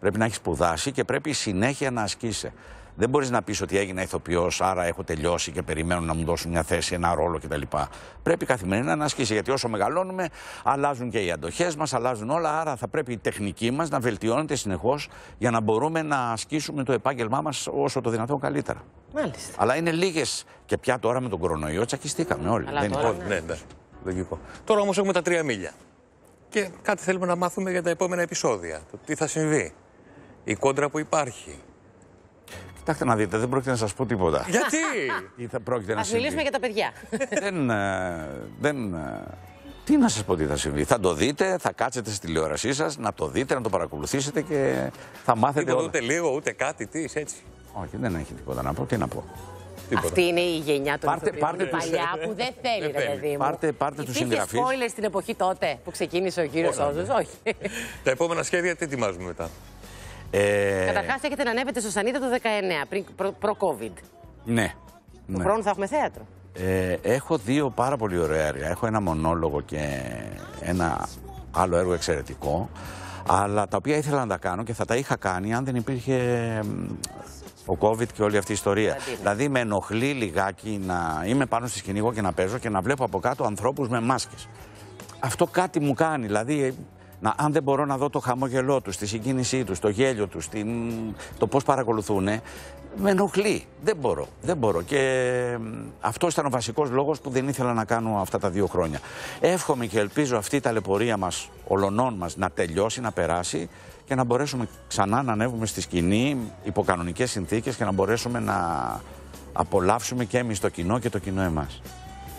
S41: Πρέπει να έχεις σπουδάσει και πρέπει συνέχεια να ασκήσει. Δεν μπορείς να πεις ότι έγινα ηθοποιός, άρα έχω τελειώσει και περιμένω να μου δώσουν μια θέση, ένα ρόλο κτλ. Πρέπει καθημερινά να ασκήσεις. Γιατί όσο μεγαλώνουμε, αλλάζουν και οι αντοχές μας, αλλάζουν όλα. Άρα θα πρέπει η τεχνική μας να βελτιώνεται συνεχώς για να μπορούμε να ασκήσουμε το επάγγελμά μας όσο το δυνατόν καλύτερα.
S1: Μάλιστα.
S41: Αλλά είναι λίγες και πια τώρα με τον κορονοϊό τσακιστήκαμε όλοι.
S1: Αλλά
S41: Δεν
S1: τώρα,
S41: είναι-
S2: Ναι, ναι. Λογικό. Τώρα όμως έχουμε τα τρία μίλια. Και κάτι θέλουμε να μάθουμε για τα επόμενα επεισόδια. Το τι θα συμβεί. Η κόντρα που υπάρχει.
S41: Κοιτάξτε να δείτε, δεν πρόκειται να σας πω τίποτα.
S2: Γιατί;
S41: Ή θα πρόκειται να
S1: Α
S41: συμβεί.
S1: μιλήσουμε για τα παιδιά.
S41: δεν, ε, δεν, ε, τι να σας πω τι θα συμβεί. Θα το δείτε, θα κάτσετε στη τηλεόρασή σας, να το δείτε, να το παρακολουθήσετε και θα μάθετε
S2: Τίποτα,
S41: όλα.
S2: ούτε λίγο, ούτε κάτι, τι είσαι έτσι.
S41: Όχι, δεν έχει τίποτα να πω. Τι να πω.
S1: Αυτή είναι η γενιά των
S41: Πάρτε-
S1: ηθοποιών
S41: πάρτε
S1: η
S41: τους-
S1: παλιά που δεν θέλει,
S2: Δεν
S1: ρε
S2: θέλει.
S1: παιδί μου.
S41: Πάρτε- πάρτε τους
S1: Υπήρχε
S41: συγγραφείς.
S1: spoiler στην εποχή τότε που ξεκίνησε ο κύριος
S2: Όλα, ναι.
S1: Όζος. Όχι.
S2: Τα επόμενα σχέδια τι ετοιμάζουμε μετά;
S41: Ε,
S1: Καταρχάς έχετε να ανέβετε στο Σανίδα το 19, πριν προ- προ-COVID.
S41: ναι.
S1: Του
S41: ναι.
S1: χρόνου θα έχουμε θέατρο.
S41: Ε, έχω δύο πάρα πολύ ωραία έργα. Έχω ένα μονόλογο και ένα άλλο έργο εξαιρετικό. Αλλά τα οποία ήθελα να τα κάνω και θα τα είχα κάνει αν δεν υπήρχε μ, ο COVID και όλη αυτή η ιστορία. Δηλαδή με ενοχλεί λιγάκι να είμαι πάνω στη σκηνή εγώ και να παίζω και να βλέπω από κάτω ανθρώπους με μάσκες. Αυτό κάτι μου κάνει. Δηλαδή, να, αν δεν μπορώ να δω το χαμόγελό τους, τη συγκίνησή τους, το γέλιο τους, την, το πώς παρακολουθούν, με ενοχλεί. Δεν μπορώ. Δεν μπορώ. Και αυτός ήταν ο βασικός λόγος που δεν ήθελα να κάνω αυτά τα δύο χρόνια. Εύχομαι και ελπίζω αυτή η ταλαιπωρία μας, ολονών μας, να τελειώσει, να περάσει και να μπορέσουμε ξανά να ανέβουμε στη σκηνή υπό κανονικές συνθήκες και να μπορέσουμε να απολαύσουμε και εμείς το κοινό και το κοινό εμάς.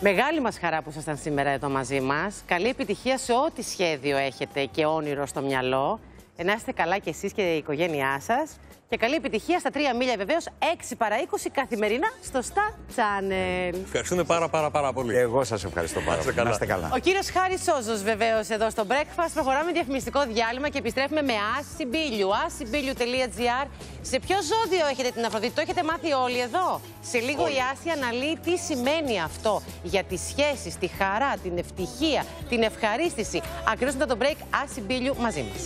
S1: Μεγάλη μας χαρά που ήσασταν σήμερα εδώ μαζί μας. Καλή επιτυχία σε ό,τι σχέδιο έχετε και όνειρο στο μυαλό. Ε, Να είστε καλά κι εσείς και η οικογένειά σας. Και καλή επιτυχία στα 3 μίλια βεβαίως 6 παρά 20 καθημερινά στο Star Channel.
S2: Ευχαριστούμε πάρα πάρα πάρα πολύ.
S41: Εγώ σας ευχαριστώ πάρα πολύ. Να είστε καλά.
S1: Ο κύριος Χάρης Σόζος, βεβαίως, εδώ στο Breakfast. Προχωράμε διαφημιστικό διάλειμμα και επιστρέφουμε με Ασυμπίλιου. Ασυμπίλιου.gr. Σε ποιο ζώδιο έχετε την Αφροδίτη, το έχετε μάθει όλοι εδώ; Σε λίγο η Άση αναλύει τι σημαίνει αυτό για τις σχέσεις, τη χαρά, την ευτυχία, την ευχαρίστηση. Ακριβώ μετά το break, Ασυμπίλιου μαζί μας.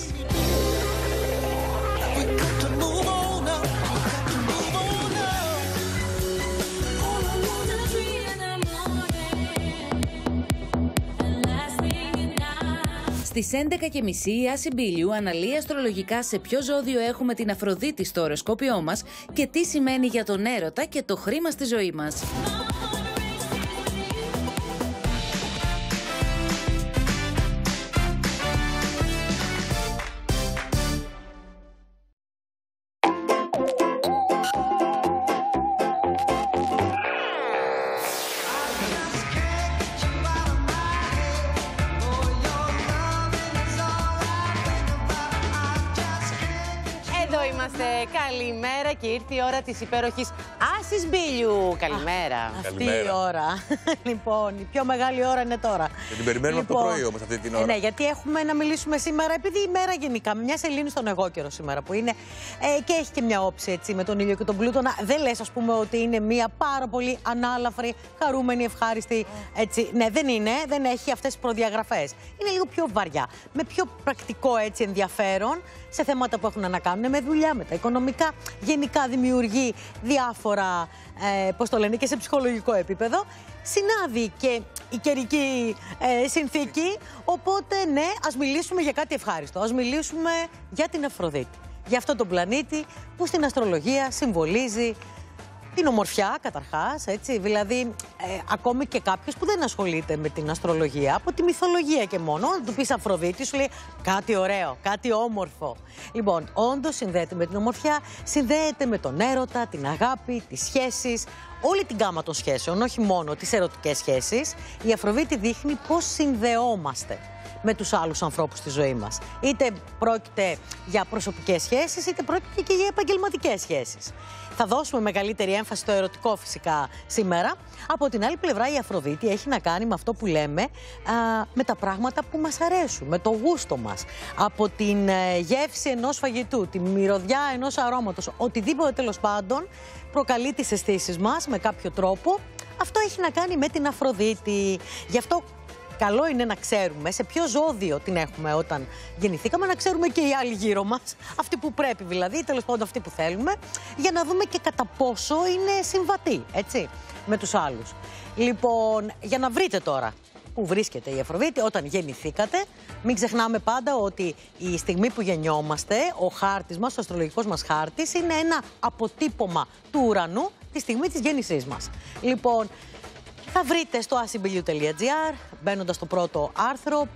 S6: Στις 11.30 η Άση Μπίλιου αναλύει αστρολογικά σε ποιο ζώδιο έχουμε την Αφροδίτη στο οροσκόπιό μας και τι σημαίνει για τον έρωτα και το χρήμα στη ζωή μας.
S1: Ήρθε η ώρα της υπέροχης Άση Μπίλιου. Καλημέρα.
S42: Αυτή η ώρα. λοιπόν, η πιο μεγάλη ώρα είναι τώρα.
S2: Και την περιμένουμε από το πρωί όμως αυτή την ώρα.
S42: Ε, ναι, γιατί έχουμε να μιλήσουμε σήμερα, επειδή η μέρα γενικά, μια σελήνη στον εγώ καιρό σήμερα που είναι ε, και έχει και μια όψη έτσι με τον ήλιο και τον πλούτονα. Δεν λες ας πούμε ότι είναι μια πάρα πολύ ανάλαφρη, χαρούμενη, ευχάριστη. Έτσι. Ναι, δεν είναι, δεν έχει αυτές τις προδιαγραφές. Είναι λίγο πιο βαριά, με πιο πρακτικό έτσι ενδιαφέρον σε θέματα που έχουν να κάνουν με δουλειά, με τα οικονομικά οικονομικά. Γενικά δημιουργεί διάφορα, ε, πώς το λένε, και σε ψυχολογικό επίπεδο. Συνάδει και η καιρική ε, συνθήκη, οπότε ναι, ας μιλήσουμε για κάτι ευχάριστο. Ας μιλήσουμε για την Αφροδίτη. Για αυτόν τον πλανήτη που στην αστρολογία συμβολίζει την ομορφιά καταρχάς, έτσι, δηλαδή ε, ακόμη και κάποιος που δεν ασχολείται με την αστρολογία, από τη μυθολογία και μόνο, να του πεις Αφροδίτη, σου λέει κάτι ωραίο, κάτι όμορφο. Λοιπόν, όντως συνδέεται με την ομορφιά, συνδέεται με τον έρωτα, την αγάπη, τις σχέσεις, όλη την γάμα των σχέσεων, όχι μόνο τις ερωτικές σχέσεις. Η Αφροδίτη δείχνει πώς συνδεόμαστε με τους άλλους ανθρώπους στη ζωή μας. Είτε πρόκειται για προσωπικές σχέσεις, είτε πρόκειται και για επαγγελματικές σχέσεις. Θα δώσουμε μεγαλύτερη έμφαση στο ερωτικό φυσικά σήμερα. Από την άλλη πλευρά η Αφροδίτη έχει να κάνει με αυτό που λέμε α, με τα πράγματα που μας αρέσουν, με το γούστο μας. Από την ε, γεύση ενός φαγητού, τη μυρωδιά ενός αρώματος, οτιδήποτε τέλος πάντων προκαλεί τις αισθήσεις μας με κάποιο τρόπο. Αυτό έχει να κάνει με την Αφροδίτη. Γι' αυτό καλό είναι να ξέρουμε σε ποιο ζώδιο την έχουμε όταν γεννηθήκαμε, να ξέρουμε και οι άλλοι γύρω μας, αυτοί που πρέπει δηλαδή, τέλος πάντων αυτοί που θέλουμε, για να δούμε και κατά πόσο είναι συμβατοί, έτσι, με τους άλλους. Λοιπόν, για να βρείτε τώρα που βρίσκεται η Αφροδίτη όταν γεννηθήκατε. Μην ξεχνάμε πάντα ότι η στιγμή που γεννιόμαστε, ο χάρτης μας, ο αστρολογικός μας χάρτης, είναι ένα αποτύπωμα του ουρανού τη στιγμή της γέννησής μας. Λοιπόν, θα βρείτε στο asibiliu.gr, μπαίνοντας στο πρώτο άρθρο,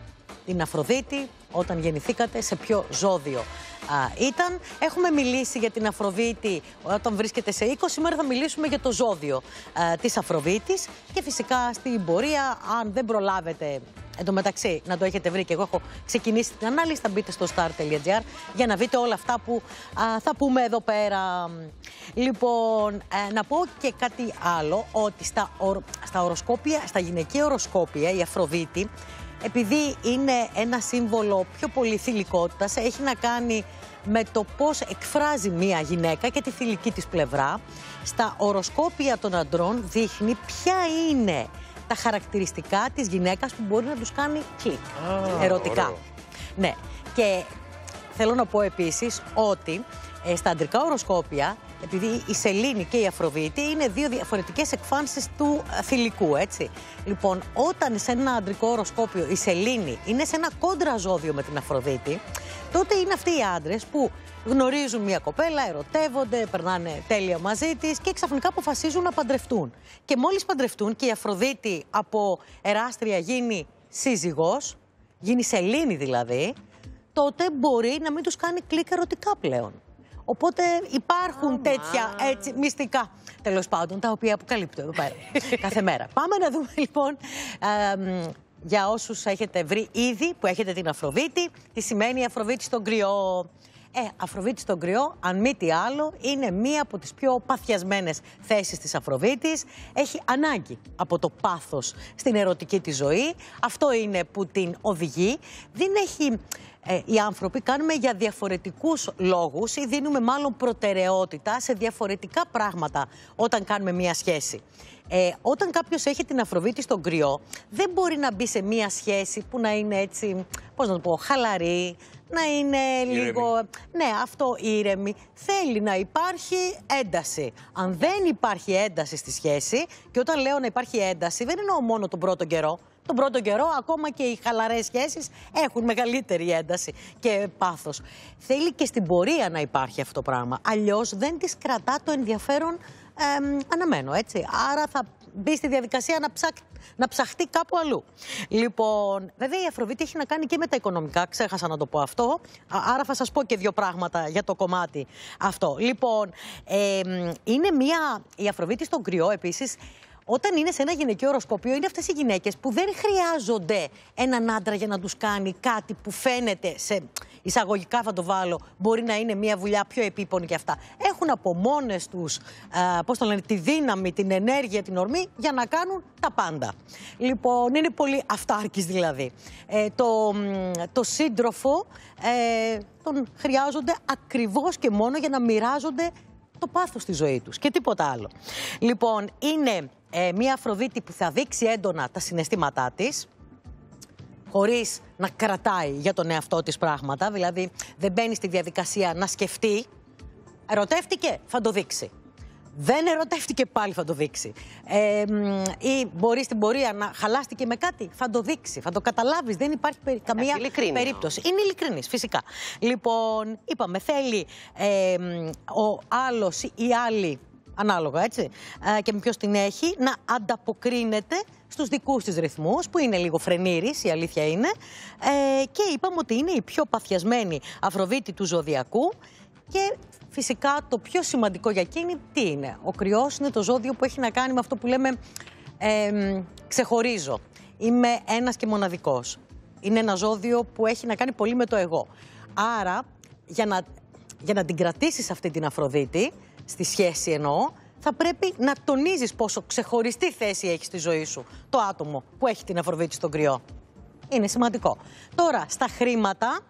S42: την Αφροδίτη, όταν γεννηθήκατε, σε ποιο ζώδιο α, ήταν. Έχουμε μιλήσει για την Αφροδίτη όταν βρίσκεται σε 20. Σήμερα θα μιλήσουμε για το ζώδιο α, της Αφροδίτης και φυσικά στην πορεία, αν δεν προλάβετε Εν τω μεταξύ, να το έχετε βρει και εγώ έχω ξεκινήσει την ανάλυση. Θα μπείτε στο star.gr για να δείτε όλα αυτά που α, θα πούμε εδώ πέρα. Λοιπόν, ε, να πω και κάτι άλλο, ότι στα, ορ, στα οροσκόπια, στα γυναικεία οροσκόπια, η Αφροδίτη, επειδή είναι ένα σύμβολο πιο πολύ θηλυκότητας, έχει να κάνει με το πώς εκφράζει μία γυναίκα και τη θηλυκή της πλευρά. Στα οροσκόπια των αντρών δείχνει ποια είναι τα χαρακτηριστικά της γυναίκας που μπορεί να τους κάνει κλικ, ερωτικά.
S2: ωραίο.
S42: Ναι, και θέλω να πω επίσης ότι ε, στα αντρικά οροσκόπια, επειδή η Σελήνη και η Αφροδίτη είναι δύο διαφορετικές εκφάνσεις του ε, θηλυκού, έτσι. Λοιπόν, όταν σε ένα αντρικό οροσκόπιο η Σελήνη είναι σε ένα κόντρα ζώδιο με την Αφροδίτη, τότε είναι αυτοί οι άντρες που γνωρίζουν μια κοπέλα, ερωτεύονται, περνάνε τέλεια μαζί της και ξαφνικά αποφασίζουν να παντρευτούν. Και μόλις παντρευτούν και η Αφροδίτη από εράστρια γίνει σύζυγος, γίνει σελήνη δηλαδή, τότε μπορεί να μην τους κάνει κλικ ερωτικά πλέον. Οπότε υπάρχουν τέτοια έτσι μυστικά τέλος πάντων, τα οποία αποκαλύπτω εδώ πέρα κάθε μέρα. Πάμε να δούμε λοιπόν εμ, για όσους έχετε βρει ήδη που έχετε την Αφροδίτη, τι σημαίνει η Αφροδίτη στον κρυό. Ε, Αφροδίτη στον κρυό, αν μη τι άλλο, είναι μία από τις πιο παθιασμένες θέσεις της Αφροδίτης. Έχει ανάγκη από το πάθος στην ερωτική της ζωή. Αυτό είναι που την οδηγεί. Δεν έχει... Ε, οι άνθρωποι κάνουμε για διαφορετικούς λόγους ή δίνουμε μάλλον προτεραιότητα σε διαφορετικά πράγματα όταν κάνουμε μία σχέση. Ε, όταν κάποιος έχει την Αφροδίτη στον κρυό, δεν μπορεί να μπει σε μία σχέση που να είναι έτσι, πώς να το πω, χαλαρή, να είναι λίγο. Ναι, αυτό ήρεμη. Θέλει να υπάρχει ένταση. Αν δεν υπάρχει ένταση στη σχέση, και όταν λέω να υπάρχει ένταση, δεν εννοώ μόνο τον πρώτο καιρό. Τον πρώτο καιρό, ακόμα και οι χαλαρές σχέσεις έχουν μεγαλύτερη ένταση και πάθος. Θέλει και στην πορεία να υπάρχει αυτό το πράγμα. Αλλιώς δεν της κρατά το ενδιαφέρον εμ, αναμένο, έτσι. Άρα θα μπει στη διαδικασία να, ψακ, να ψαχτεί κάπου αλλού. Λοιπόν, βέβαια η Αφροδίτη έχει να κάνει και με τα οικονομικά, ξέχασα να το πω αυτό. Α- Άρα θα σας πω και δύο πράγματα για το κομμάτι αυτό. Λοιπόν, εμ, είναι μια, η Αφροδίτη στον κρυό επίσης, όταν είναι σε ένα γυναικείο οροσκόπιο, είναι αυτές οι γυναίκες που δεν χρειάζονται έναν άντρα για να τους κάνει κάτι που φαίνεται σε εισαγωγικά θα το βάλω, μπορεί να είναι μια βουλιά πιο επίπονη και αυτά. Έχουν από μόνες τους, πώς το λένε, τη δύναμη, την ενέργεια, την ορμή για να κάνουν τα πάντα. Λοιπόν, είναι πολύ αυτάρκης δηλαδή. Ε, το, μ, το σύντροφο ε, τον χρειάζονται ακριβώς και μόνο για να μοιράζονται το πάθος στη ζωή τους και τίποτα άλλο. Λοιπόν, είναι ε, μια Αφροδίτη που θα δείξει έντονα τα συναισθήματά της, χωρίς να κρατάει για τον εαυτό της πράγματα, δηλαδή δεν μπαίνει στη διαδικασία να σκεφτεί Ερωτεύτηκε, θα το δείξει. Δεν ερωτεύτηκε πάλι, θα το δείξει. Ε, μ, ή μπορείς στην πορεία να χαλάστηκε με κάτι, θα το δείξει. Θα το καταλάβεις. Δεν υπάρχει περι- καμία
S1: ειλικρίνεια
S42: περίπτωση. Είναι ειλικρινής, φυσικά. Λοιπόν, είπαμε, θέλει ε, μ, ο άλλος ή η άλλη, ανάλογα έτσι, ε, και με ποιος την έχει, να ανταποκρίνεται στους δικούς της ρυθμούς, που είναι λίγο φρενήρης, η αλήθεια είναι. Ε, και είπαμε ότι είναι η πιο παθιασμένη Αφροδίτη του Ζωδιακού και φυσικά το πιο σημαντικό για εκείνη τι είναι; Ο κρυός είναι το ζώδιο που έχει να κάνει με αυτό που λέμε ε, μ, ξεχωρίζω. Είμαι ένας και μοναδικός. Είναι ένα ζώδιο που έχει να κάνει πολύ με το εγώ. Άρα, για να, για να την κρατήσεις αυτή την Αφροδίτη, στη σχέση εννοώ, θα πρέπει να τονίζεις πόσο ξεχωριστή θέση έχεις στη ζωή σου το άτομο που έχει την Αφροδίτη στον κρυό. Είναι σημαντικό. Τώρα, στα χρήματα,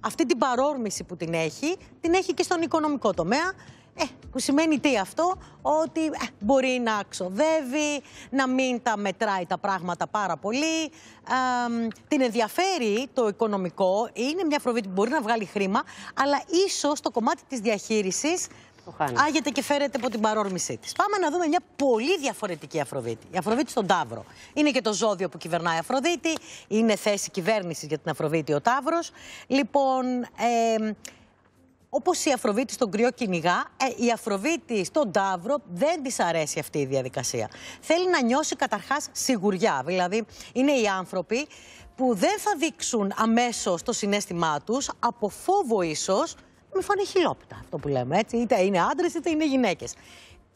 S42: αυτή την παρόρμηση που την έχει, την έχει και στον οικονομικό τομέα. Ε, που σημαίνει τι αυτό, ότι ε, μπορεί να ξοδεύει, να μην τα μετράει τα πράγματα πάρα πολύ. Ε, την ενδιαφέρει το οικονομικό, είναι μια Αφροδίτη που μπορεί να βγάλει χρήμα, αλλά ίσως το κομμάτι της διαχείρισης άγεται και φέρεται από την παρόρμησή της. Πάμε να δούμε μια πολύ διαφορετική Αφροδίτη. Η Αφροδίτη στον Ταύρο. Είναι και το ζώδιο που κυβερνάει η Αφροδίτη, είναι θέση κυβέρνησης για την Αφροδίτη ο Ταύρος. Λοιπόν, ε, Όπως η Αφροδίτη στον κρυό κυνηγά, ε, η Αφροδίτη στον Ταύρο δεν της αρέσει αυτή η διαδικασία. Θέλει να νιώσει καταρχάς σιγουριά. Δηλαδή, είναι οι άνθρωποι που δεν θα δείξουν αμέσως το συνέστημά τους, από φόβο ίσως, με φάνε χιλόπιτα αυτό που λέμε. Έτσι. Είτε είναι άντρες είτε είναι γυναίκες.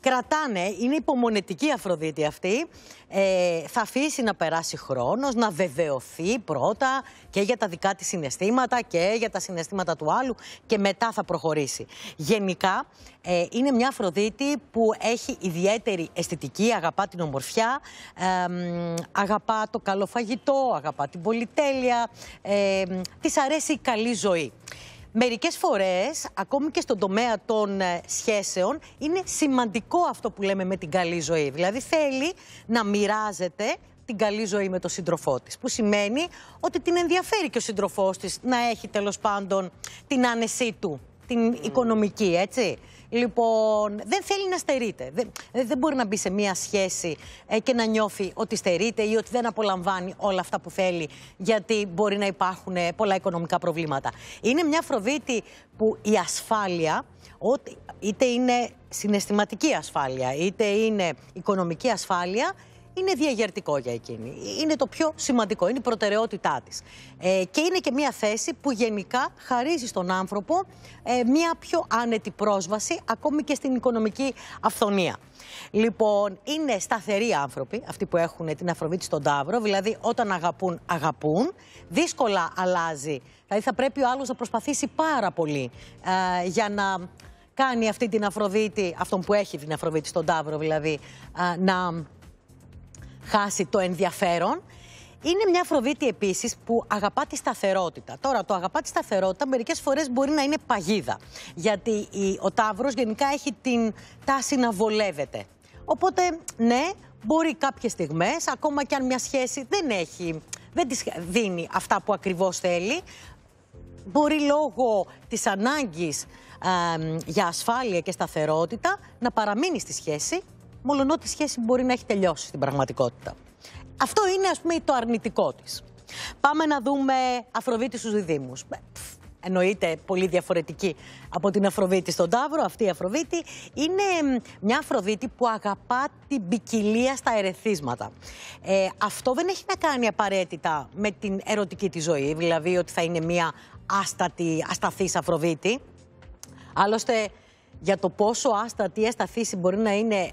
S42: Κρατάνε, είναι υπομονετική η Αφροδίτη αυτή. Ε, θα αφήσει να περάσει χρόνος, να βεβαιωθεί πρώτα και για τα δικά της συναισθήματα και για τα συναισθήματα του άλλου και μετά θα προχωρήσει. Γενικά ε, είναι μια Αφροδίτη που έχει ιδιαίτερη αισθητική, αγαπά την ομορφιά, ε, μ, αγαπά το καλό φαγητό, αγαπά την πολυτέλεια, ε, μ, της αρέσει η καλή ζωή. Μερικές φορές, ακόμη και στον τομέα των ε, σχέσεων, είναι σημαντικό αυτό που λέμε με την καλή ζωή. Δηλαδή θέλει να μοιράζεται την καλή ζωή με τον σύντροφό της. Που σημαίνει ότι την ενδιαφέρει και ο σύντροφός της να έχει τέλος πάντων την άνεσή του, την οικονομική, έτσι. Λοιπόν, δεν θέλει να στερείται. Δεν, ε, δεν μπορεί να μπει σε μία σχέση ε, και να νιώθει ότι στερείται ή ότι δεν απολαμβάνει όλα αυτά που θέλει, γιατί μπορεί να υπάρχουν ε, πολλά οικονομικά προβλήματα. Είναι μια Αφροδίτη που η ασφάλεια, ότι, είτε είναι συναισθηματική ασφάλεια, είτε είναι οικονομική ασφάλεια, είναι διαγερτικό για εκείνη. Είναι το πιο σημαντικό, είναι η προτεραιότητά της. Ε, και είναι και μια θέση που γενικά χαρίζει στον άνθρωπο ε, μια πιο άνετη πρόσβαση, ακόμη και στην οικονομική αυθονία. Λοιπόν, είναι σταθεροί άνθρωποι, αυτοί που έχουν την Αφροδίτη στον Ταύρο, δηλαδή όταν αγαπούν, αγαπούν. Δύσκολα αλλάζει. Δηλαδή θα πρέπει ο άλλος να προσπαθήσει πάρα πολύ ε, για να κάνει αυτή την Αφροδίτη, αυτόν που έχει την Αφροδίτη στον Ταύρο δηλαδή, ε, να χάσει το ενδιαφέρον. Είναι μια Αφροδίτη επίσης που αγαπά τη σταθερότητα. Τώρα, το αγαπά τη σταθερότητα μερικές φορές μπορεί να είναι παγίδα. Γιατί η- ο Ταύρος γενικά έχει την τάση να βολεύεται. Οπότε, ναι, μπορεί κάποιες στιγμές, ακόμα και αν μια σχέση δεν έχει, δεν της δίνει αυτά που ακριβώς θέλει, μπορεί λόγω της ανάγκης εμ, για ασφάλεια και σταθερότητα να παραμείνει στη σχέση, μολονότι η σχέση μπορεί να έχει τελειώσει στην πραγματικότητα. Αυτό είναι ας πούμε το αρνητικό της. Πάμε να δούμε Αφροδίτη στους διδήμους. Ε, πφ, Εννοείται πολύ διαφορετική από την Αφροδίτη στον Ταύρο. Αυτή η Αφροδίτη είναι μ, μια Αφροδίτη που αγαπά την ποικιλία στα ερεθίσματα. Ε, αυτό δεν έχει να κάνει απαραίτητα με την ερωτική της ζωή, δηλαδή ότι θα είναι μια άστατη, ασταθής Αφροδίτη. Άλλωστε, για το πόσο άστατη ή ασταθής μπορεί να είναι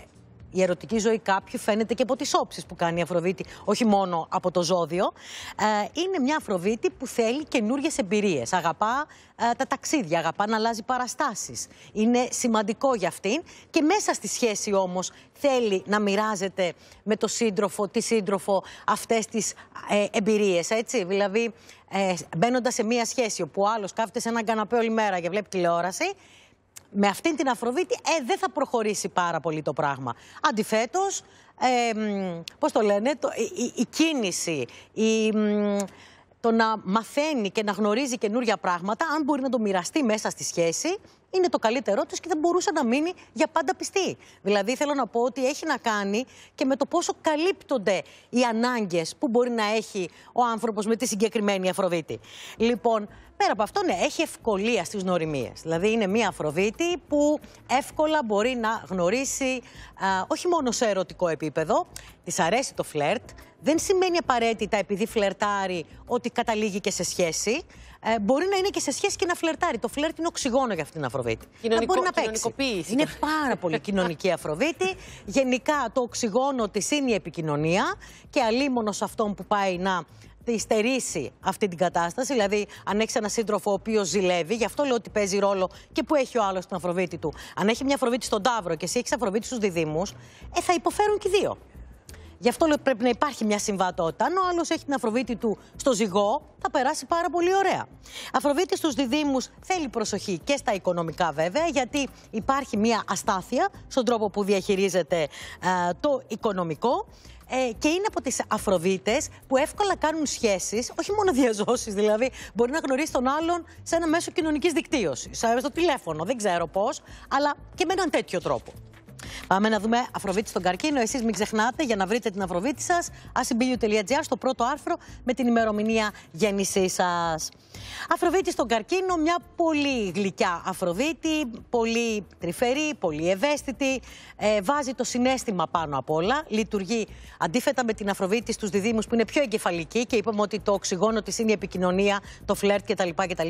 S42: η ερωτική ζωή κάποιου φαίνεται και από τις όψεις που κάνει η Αφροδίτη, όχι μόνο από το ζώδιο. Ε, είναι μια Αφροδίτη που θέλει καινούριες εμπειρίες. Αγαπά ε, τα ταξίδια, αγαπά να αλλάζει παραστάσεις. Είναι σημαντικό για αυτήν και μέσα στη σχέση όμως θέλει να μοιράζεται με το σύντροφο, τη σύντροφο αυτές τις ε, εμπειρίες, έτσι. Δηλαδή, ε, μπαίνοντας σε μια σχέση όπου ο άλλος κάθεται σε έναν καναπέ όλη μέρα και βλέπει τηλεόραση, με αυτήν την Αφροδίτη ε, δεν θα προχωρήσει πάρα πολύ το πράγμα. Αντιθέτως, ε, μ, πώς το λένε, το, η, η- η κίνηση, η, μ, το να μαθαίνει και να γνωρίζει καινούρια πράγματα, αν μπορεί να το μοιραστεί μέσα στη σχέση, είναι το καλύτερό της και δεν μπορούσε να μείνει για πάντα πιστή. Δηλαδή, θέλω να πω ότι έχει να κάνει και με το πόσο καλύπτονται οι ανάγκες που μπορεί να έχει ο άνθρωπος με τη συγκεκριμένη Αφροδίτη. Λοιπόν, πέρα από αυτό, ναι, έχει ευκολία στις γνωριμίες. Δηλαδή, είναι μια Αφροδίτη που εύκολα μπορεί να γνωρίσει α, όχι μόνο σε ερωτικό επίπεδο, της αρέσει το φλερτ. Δεν σημαίνει απαραίτητα επειδή φλερτάρει ότι καταλήγει και σε σχέση. Ε, μπορεί να είναι και σε σχέση και να φλερτάρει. Το φλερτ είναι οξυγόνο για αυτήν την Αφροδίτη.
S1: Κοινωνικό-
S42: να μπορεί να παίξει.
S1: κοινωνικοποίηση.
S42: Είναι πάρα πολύ κοινωνική Αφροδίτη. Γενικά το οξυγόνο της είναι η επικοινωνία και αλίμονος αυτόν που πάει να τη στερήσει αυτή την κατάσταση. Δηλαδή, αν έχεις ένα σύντροφο ο οποίος ζηλεύει, γι' αυτό λέω ότι παίζει ρόλο και που έχει ο άλλος την Αφροδίτη του. Αν έχει μια Αφροδίτη στον Ταύρο και εσύ έχεις Αφροδίτη στους διδήμου, ε, θα υποφέρουν και οι δύο. Γι' αυτό λέω πρέπει να υπάρχει μια συμβατότητα. Αν ο άλλος έχει την Αφροδίτη του στο ζυγό, θα περάσει πάρα πολύ ωραία. Αφροδίτης στους διδήμου θέλει προσοχή και στα οικονομικά βέβαια, γιατί υπάρχει μια αστάθεια στον τρόπο που διαχειρίζεται ε, το οικονομικό. Ε, και είναι από τις Αφροδίτες που εύκολα κάνουν σχέσεις, όχι μόνο διαζώσεις δηλαδή, μπορεί να γνωρίσει τον άλλον σε ένα μέσο κοινωνικής δικτύωσης, ε, στο τηλέφωνο, δεν ξέρω πώς, αλλά και με έναν τέτοιο τρόπο. Πάμε να δούμε Αφροδίτη στον καρκίνο. Εσείς μην ξεχνάτε για να βρείτε την Αφροδίτη σας, asibiliu.gr στο πρώτο άρθρο με την ημερομηνία γέννησής σας. Αφροδίτη στον καρκίνο, μια πολύ γλυκιά Αφροδίτη, πολύ τρυφερή, πολύ ευαίσθητη. Ε, βάζει το συνέστημα πάνω απ' όλα. Λειτουργεί αντίθετα με την Αφροδίτη στους διδήμου που είναι πιο εγκεφαλική και είπαμε ότι το οξυγόνο της είναι η επικοινωνία, το φλερτ κτλ. κτλ.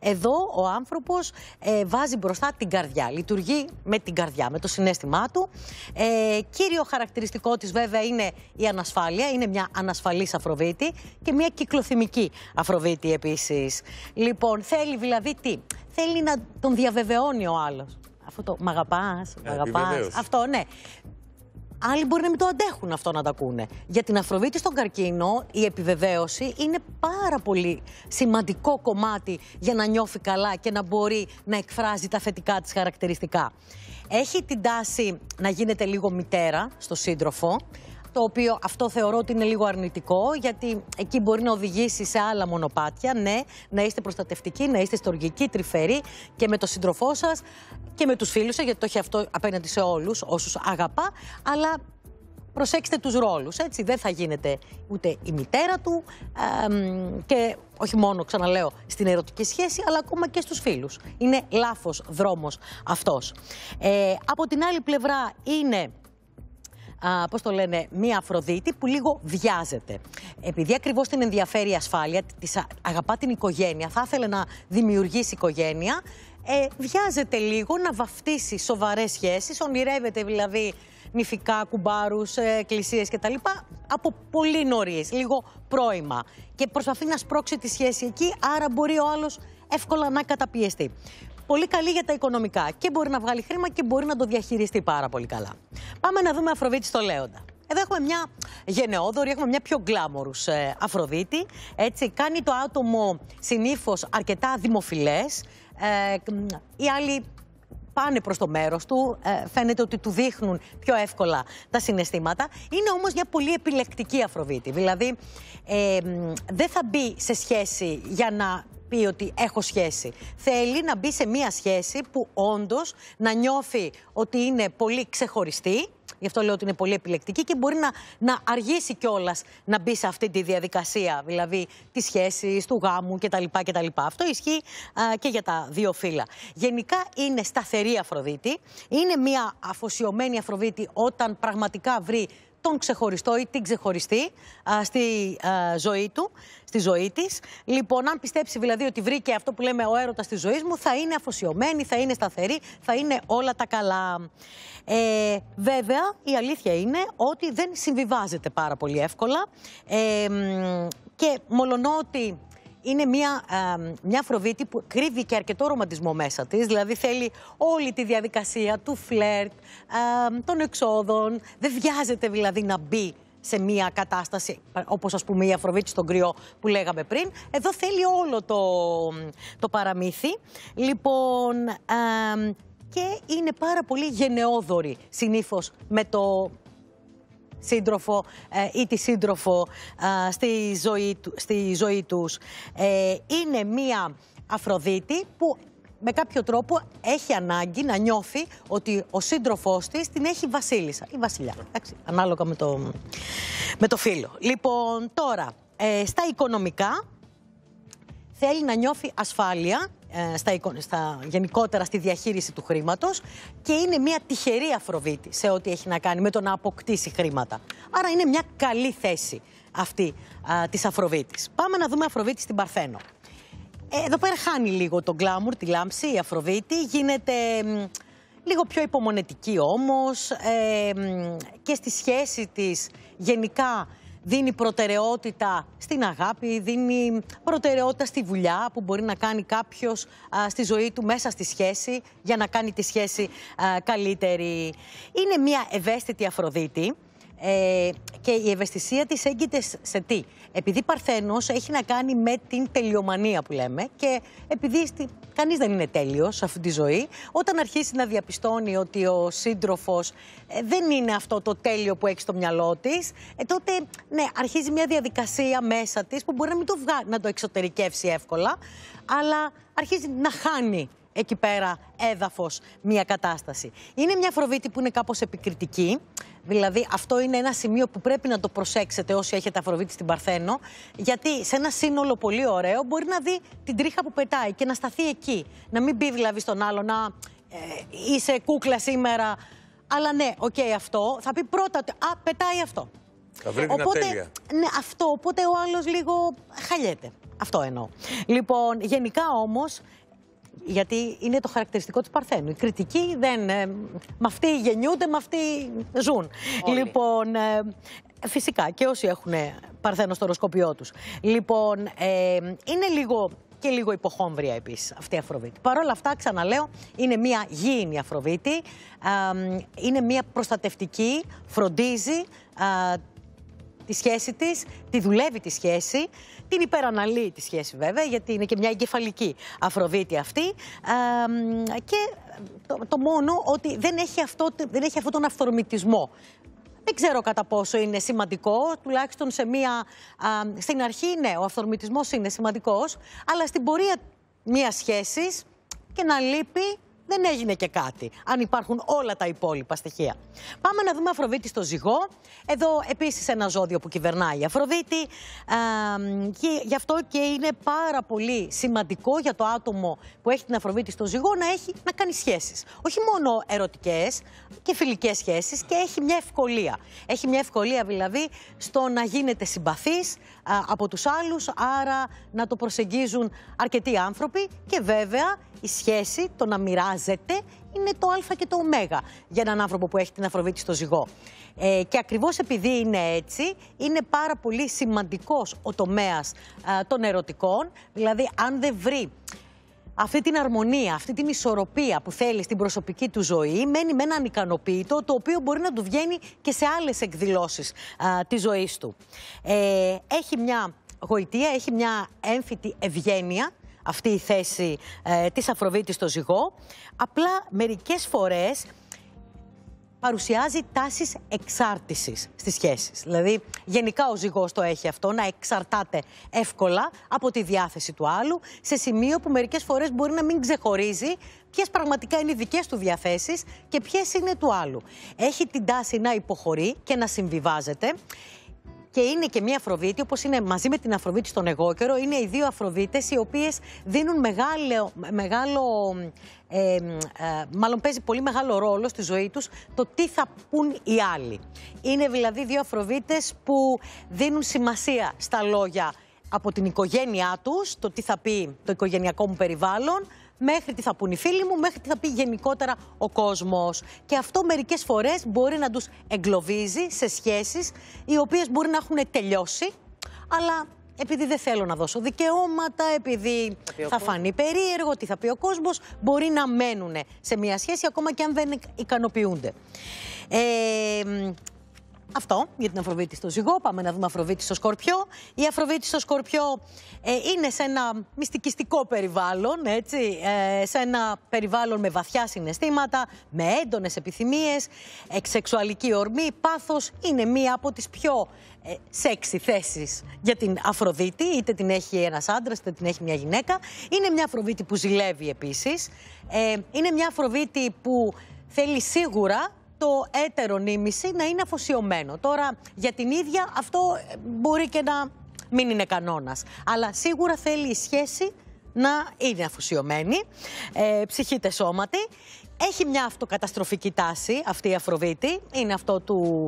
S42: Εδώ ο άνθρωπος ε, βάζει μπροστά την καρδιά. Λειτουργεί με την καρδιά, με το συνέστημά του. Ε, κύριο χαρακτηριστικό της βέβαια είναι η ανασφάλεια. Είναι μια ανασφαλής Αφροδίτη και μια κυκλοθυμική Αφροδίτη επίσης. Λοιπόν, θέλει δηλαδή τι; Θέλει να τον διαβεβαιώνει ο άλλος. Αυτό το μ' αγαπάς, μ'
S2: Ε,
S42: αγαπάς.
S2: επιβεβαίωση.
S42: Αυτό, ναι. Άλλοι μπορεί να μην το αντέχουν αυτό να τα ακούνε. Για την Αφροδίτη στον καρκίνο, η επιβεβαίωση είναι πάρα πολύ σημαντικό κομμάτι για να νιώθει καλά και να μπορεί να εκφράζει τα θετικά της χαρακτηριστικά. Έχει την τάση να γίνεται λίγο μητέρα στο σύντροφο, το οποίο αυτό θεωρώ ότι είναι λίγο αρνητικό, γιατί εκεί μπορεί να οδηγήσει σε άλλα μονοπάτια. Ναι, να είστε προστατευτικοί, να είστε στοργικοί, τρυφεροί και με τον σύντροφό σας και με τους φίλους σας, γιατί το έχει αυτό απέναντι σε όλους όσους αγαπά, αλλά προσέξτε τους ρόλους, έτσι. Δεν θα γίνετε ούτε η μητέρα του εμ, και όχι μόνο, ξαναλέω, στην ερωτική σχέση, αλλά ακόμα και στους φίλους. Είναι λάθος δρόμος αυτός. Ε, από την άλλη πλευρά είναι α, πώς το λένε, μία Αφροδίτη που λίγο βιάζεται. Επειδή ακριβώς την ενδιαφέρει η ασφάλεια, της α- αγαπά την οικογένεια, θα ήθελε να δημιουργήσει οικογένεια, ε, βιάζεται λίγο να βαφτίσει σοβαρές σχέσεις, ονειρεύεται δηλαδή νηφικά, κουμπάρους, ε, εκκλησίες κτλ. Από πολύ νωρίς, λίγο πρώιμα. Και προσπαθεί να σπρώξει τη σχέση εκεί, άρα μπορεί ο άλλος εύκολα να καταπιεστεί. Πολύ καλή για τα οικονομικά. Και μπορεί να βγάλει χρήμα και μπορεί να το διαχειριστεί πάρα πολύ καλά. Πάμε να δούμε Αφροδίτη στο Λέοντα. Εδώ έχουμε μια γενναιόδορη, έχουμε μια πιο γκλάμορους ε, Αφροδίτη. Έτσι, κάνει το άτομο συνήθως αρκετά δημοφιλές. Ε, μ, οι άλλοι πάνε προς το μέρος του, ε, φαίνεται ότι του δείχνουν πιο εύκολα τα συναισθήματα. Είναι όμως μια πολύ επιλεκτική Αφροδίτη, δηλαδή ε, μ, δεν θα μπει σε σχέση για να πει ότι έχω σχέση. Θέλει να μπει σε μια σχέση που όντως να νιώθει ότι είναι πολύ ξεχωριστή, Γι' αυτό λέω ότι είναι πολύ επιλεκτική και μπορεί να, να αργήσει κιόλας να μπει σε αυτή τη διαδικασία, δηλαδή τη σχέση, του γάμου κτλ. κτλ. Αυτό ισχύει α, και για τα δύο φύλλα. Γενικά είναι σταθερή Αφροδίτη. Είναι μια αφοσιωμένη Αφροδίτη όταν πραγματικά βρει τον ξεχωριστό ή την ξεχωριστή α, στη α, ζωή του, στη ζωή της. Λοιπόν, αν πιστέψει δηλαδή ότι βρήκε αυτό που λέμε ο έρωτας της ζωής μου, θα είναι αφοσιωμένη, θα είναι σταθερή, θα είναι όλα τα καλά. Ε, βέβαια, η αλήθεια είναι ότι δεν συμβιβάζεται πάρα πολύ εύκολα ε, μ, και μολονότι είναι μια, ε, μια Αφροδίτη που κρύβει και αρκετό ρομαντισμό μέσα της. Δηλαδή θέλει όλη τη διαδικασία του φλερτ, ε, των εξόδων. Δεν βιάζεται δηλαδή να μπει σε μια κατάσταση, όπως ας πούμε η Αφροδίτη στον κρυό που λέγαμε πριν. Εδώ θέλει όλο το, το παραμύθι. Λοιπόν, ε, και είναι πάρα πολύ γενναιόδορη συνήθως με το σύντροφο ε, ή τη σύντροφο ε, στη, ζωή, του- στη ζωή τους. Ε, είναι μία Αφροδίτη που με κάποιο τρόπο έχει ανάγκη να νιώθει ότι ο σύντροφός της την έχει βασίλισσα ή βασιλιά. Εντάξει, ανάλογα με το, με το φίλο. Λοιπόν, τώρα, ε, στα οικονομικά θέλει να νιώθει ασφάλεια ε, στα, εικο- στα, γενικότερα στη διαχείριση του χρήματος και είναι μια τυχερή Αφροδίτη σε ό,τι έχει να κάνει με το να αποκτήσει χρήματα. Άρα είναι μια καλή θέση αυτή α, της Αφροδίτης. Πάμε να δούμε Αφροδίτη στην Παρθένο. Ε, εδώ πέρα χάνει λίγο τον γκλάμουρ, τη λάμψη, η Αφροδίτη. Γίνεται μ, λίγο πιο υπομονετική όμως ε, μ, και στη σχέση της γενικά δίνει προτεραιότητα στην αγάπη, δίνει προτεραιότητα στη δουλειά που μπορεί να κάνει κάποιος α, στη ζωή του μέσα στη σχέση για να κάνει τη σχέση α, καλύτερη. Είναι μια ευαίσθητη Αφροδίτη. Ε, και η ευαισθησία της έγκυται σ- σε τι; Επειδή Παρθένος έχει να κάνει με την τελειομανία που λέμε και επειδή στη... κανείς δεν είναι τέλειος σε αυτή τη ζωή, όταν αρχίσει να διαπιστώνει ότι ο σύντροφος ε, δεν είναι αυτό το τέλειο που έχει στο μυαλό της, ε, τότε ναι, αρχίζει μια διαδικασία μέσα της που μπορεί να μην το, βγα... να το εξωτερικεύσει εύκολα, αλλά αρχίζει να χάνει εκεί πέρα έδαφος μια κατάσταση. Είναι μια Αφροδίτη που είναι κάπως επικριτική, δηλαδή αυτό είναι ένα σημείο που πρέπει να το προσέξετε όσοι έχετε Αφροδίτη στην Παρθένο, γιατί σε ένα σύνολο πολύ ωραίο μπορεί να δει την τρίχα που πετάει και να σταθεί εκεί. Να μην πει δηλαδή στον άλλο να ε, είσαι κούκλα σήμερα, αλλά ναι, οκ αυτό, θα πει πρώτα ότι α, πετάει αυτό.
S2: Θα βρει την ατέλεια.
S42: Ναι, αυτό. Οπότε ο άλλος λίγο χαλιέται. Αυτό εννοώ. Λοιπόν, γενικά όμως, γιατί είναι το χαρακτηριστικό της Παρθένου. Οι κριτικοί δεν. Ε, με αυτοί γεννιούνται, με αυτοί ζουν. Λοιπόν, ε, φυσικά και όσοι έχουν Παρθένο στο οροσκόπιό τους. Λοιπόν, ε, είναι λίγο και λίγο υποχόμβρια επίσης αυτή η Αφροδίτη. Παρ' όλα αυτά, ξαναλέω, είναι μια γήινη Αφροδίτη. Α, είναι μια προστατευτική, φροντίζει α, τη σχέση της, τη δουλεύει τη σχέση, την υπεραναλύει τη σχέση βέβαια, γιατί είναι και μια εγκεφαλική Αφροδίτη αυτή. Α, μ, και το, το μόνο ότι δεν έχει, αυτό, δεν έχει αυτόν τον αυθορμητισμό. Δεν ξέρω κατά πόσο είναι σημαντικό, τουλάχιστον σε μία. Α, στην αρχή, ναι, ο αυθορμητισμός είναι σημαντικός, αλλά στην πορεία μίας σχέσης και να λείπει δεν έγινε και κάτι, αν υπάρχουν όλα τα υπόλοιπα στοιχεία. Πάμε να δούμε Αφροδίτη στο ζυγό. Εδώ επίσης ένα ζώδιο που κυβερνάει η Αφροδίτη. Α, και γι' αυτό και είναι πάρα πολύ σημαντικό για το άτομο που έχει την Αφροδίτη στο ζυγό να, έχει, να κάνει σχέσεις. Όχι μόνο ερωτικές και φιλικές σχέσεις και έχει μια ευκολία. Έχει μια ευκολία δηλαδή στο να γίνεται συμπαθής α, από τους άλλους, άρα να το προσεγγίζουν αρκετοί άνθρωποι και βέβαια η σχέση, το να μοιράζεται, είναι το α και το ω για έναν άνθρωπο που έχει την Αφροδίτη στο ζυγό. Ε, και ακριβώς επειδή είναι έτσι, είναι πάρα πολύ σημαντικός ο τομέας α, των ερωτικών, δηλαδή αν δεν βρει αυτή την αρμονία, αυτή την ισορροπία που θέλει στην προσωπική του ζωή, μένει με έναν ικανοποίητο, το οποίο μπορεί να του βγαίνει και σε άλλες εκδηλώσεις α, της ζωής του. Ε, έχει μια γοητεία, έχει μια έμφυτη ευγένεια, αυτή η θέση ε, της Αφροδίτης στο ζυγό. Απλά μερικές φορές παρουσιάζει τάσεις εξάρτησης στις σχέσεις. Δηλαδή, γενικά ο ζυγός το έχει αυτό, να εξαρτάται εύκολα από τη διάθεση του άλλου, σε σημείο που μερικές φορές μπορεί να μην ξεχωρίζει ποιες πραγματικά είναι οι δικές του διαθέσεις και ποιες είναι του άλλου. Έχει την τάση να υποχωρεί και να συμβιβάζεται. Και είναι και μία Αφροδίτη, όπως είναι μαζί με την Αφροδίτη στον εγώκερο, είναι οι δύο Αφροδίτες οι οποίες δίνουν μεγάλο. μεγάλο ε, ε, μάλλον παίζει πολύ μεγάλο ρόλο στη ζωή τους το τι θα πούν οι άλλοι. Είναι δηλαδή δύο Αφροδίτες που δίνουν σημασία στα λόγια από την οικογένειά τους, το τι θα πει το οικογενειακό μου περιβάλλον, μέχρι τι θα πούν οι φίλοι μου, μέχρι τι θα πει γενικότερα ο κόσμος. Και αυτό μερικές φορές μπορεί να τους εγκλωβίζει σε σχέσεις οι οποίες μπορεί να έχουν τελειώσει, αλλά επειδή δεν θέλω να δώσω δικαιώματα, επειδή
S1: πει ο
S42: θα
S1: κόσμος.
S42: φανεί περίεργο, τι θα πει ο κόσμος, μπορεί να μένουν σε μια σχέση ακόμα και αν δεν ικανοποιούνται. Ε, μ, αυτό για την Αφροδίτη στο ζυγό. Πάμε να δούμε Αφροδίτη στο Σκορπιό. Η Αφροδίτη στο Σκορπιό ε, είναι σε ένα μυστικιστικό περιβάλλον, έτσι, ε, σε ένα περιβάλλον με βαθιά συναισθήματα, με έντονες επιθυμίες, εξεξουαλική ορμή, πάθος. Είναι μία από τις πιο ε, σεξι θέσεις για την Αφροδίτη, είτε την έχει ένας άντρας, είτε την έχει μια γυναίκα. Είναι μια Αφροδίτη που ζηλεύει επίσης. Ε, είναι μια Αφροδίτη που θέλει σίγουρα το έτερο νήμιση να είναι αφοσιωμένο. Τώρα για την ίδια αυτό ε, μπορεί και να μην είναι κανόνας. Αλλά σίγουρα θέλει η σχέση να είναι αφοσιωμένη, ε, ψυχήτε σώματι. Έχει μια αυτοκαταστροφική τάση αυτή η Αφροδίτη, είναι αυτό του,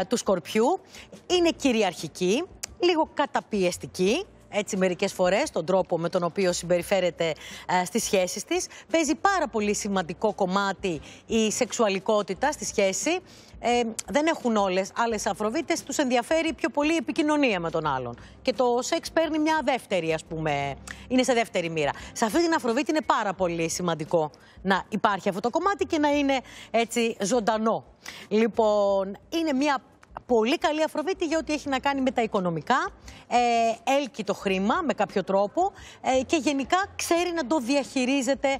S42: ε, του Σκορπιού. Είναι κυριαρχική, λίγο καταπιεστική, έτσι μερικές φορές, τον τρόπο με τον οποίο συμπεριφέρεται ε, στις σχέσεις της. Παίζει πάρα πολύ σημαντικό κομμάτι η σεξουαλικότητα στη σχέση. Ε, δεν έχουν όλες άλλες αφροβίτες, τους ενδιαφέρει πιο πολύ η επικοινωνία με τον άλλον. Και το σεξ παίρνει μια δεύτερη, ας πούμε, είναι σε δεύτερη μοίρα. Σε αυτή την αφροβίτη είναι πάρα πολύ σημαντικό να υπάρχει αυτό το κομμάτι και να είναι έτσι ζωντανό. Λοιπόν, είναι μια πολύ καλή Αφροδίτη για ό,τι έχει να κάνει με τα οικονομικά. Ε, έλκει το χρήμα με κάποιο τρόπο ε, και γενικά ξέρει να το διαχειρίζεται ε,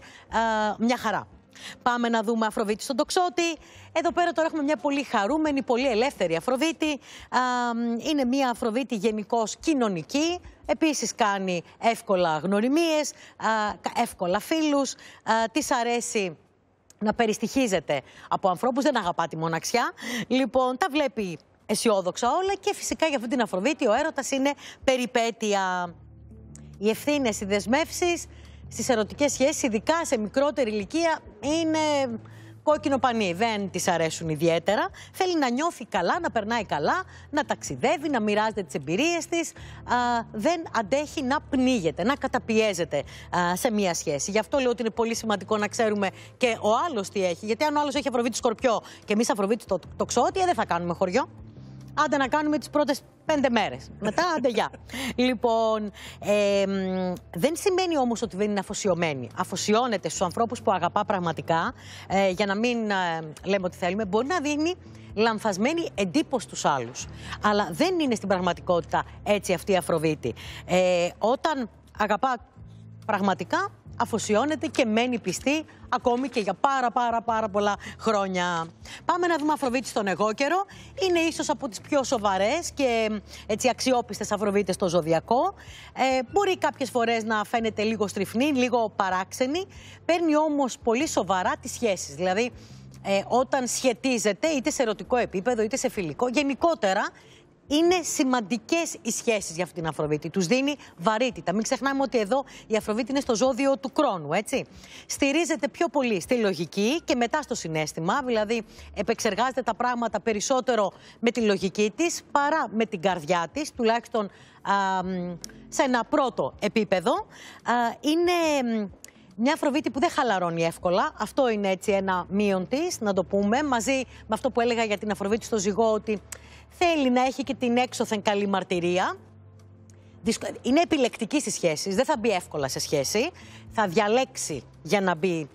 S42: μια χαρά. Πάμε να δούμε Αφροδίτη στον τοξότη. Εδώ πέρα τώρα έχουμε μια πολύ χαρούμενη, πολύ ελεύθερη Αφροδίτη. Α, είναι μια Αφροδίτη γενικώς κοινωνική. Επίσης κάνει εύκολα γνωριμίες, α, εύκολα φίλους. Α, της αρέσει να περιστοιχίζεται από ανθρώπους, δεν αγαπά τη μοναξιά. Λοιπόν, τα βλέπει αισιόδοξα όλα και φυσικά για αυτή την Αφροδίτη ο έρωτας είναι περιπέτεια. Οι ευθύνες, οι δεσμεύσεις στις ερωτικές σχέσεις, ειδικά σε μικρότερη ηλικία, είναι κόκκινο πανί. Δεν τη αρέσουν ιδιαίτερα. Θέλει να νιώθει καλά, να περνάει καλά, να ταξιδεύει, να μοιράζεται τις εμπειρίες της. Δεν αντέχει να πνίγεται, να καταπιέζεται α, σε μία σχέση. Γι' αυτό λέω ότι είναι πολύ σημαντικό να ξέρουμε και ο άλλος τι έχει. Γιατί αν ο άλλος έχει Αφροδίτη Σκορπιό και εμείς Αφροδίτη το, το ξότι, ε, δεν θα κάνουμε χωριό. Άντε να κάνουμε τις πρώτες πέντε μέρες. Μετά, άντε γεια. λοιπόν, ε, δεν σημαίνει όμως ότι δεν είναι αφοσιωμένη. Αφοσιώνεται στους ανθρώπους που αγαπά πραγματικά, ε, για να μην ε, λέμε ότι θέλουμε. Μπορεί να δίνει λανθασμένη εντύπωση στους άλλους. Αλλά δεν είναι στην πραγματικότητα έτσι αυτή η Αφροδίτη. Ε, όταν αγαπά πραγματικά, αφοσιώνεται και μένει πιστή ακόμη και για πάρα πάρα πάρα πολλά χρόνια. Πάμε να δούμε Αφροδίτη στον εγώ καιρό. Είναι ίσως από τις πιο σοβαρές και έτσι αξιόπιστες Αφροδίτες στο ζωδιακό. Ε, μπορεί κάποιες φορές να φαίνεται λίγο στριφνή, λίγο παράξενη. Παίρνει όμως πολύ σοβαρά τις σχέσεις. Δηλαδή ε, όταν σχετίζεται είτε σε ερωτικό επίπεδο είτε σε φιλικό, γενικότερα είναι σημαντικές οι σχέσεις για αυτήν την Αφροδίτη. Τους δίνει βαρύτητα. Μην ξεχνάμε ότι εδώ η Αφροδίτη είναι στο ζώδιο του χρόνου, έτσι. Στηρίζεται πιο πολύ στη λογική και μετά στο συνέστημα, δηλαδή επεξεργάζεται τα πράγματα περισσότερο με τη λογική της παρά με την καρδιά της, τουλάχιστον α, σε ένα πρώτο επίπεδο. Α, είναι μια Αφροδίτη που δεν χαλαρώνει εύκολα. Αυτό είναι έτσι ένα μείον της, να το πούμε. Μαζί με αυτό που έλεγα για την Αφροδίτη στο ζυγό, ότι θέλει να έχει και την έξωθεν καλή μαρτυρία. Είναι επιλεκτική στις σχέσεις, δεν θα μπει εύκολα σε σχέση. Θα διαλέξει για να μπει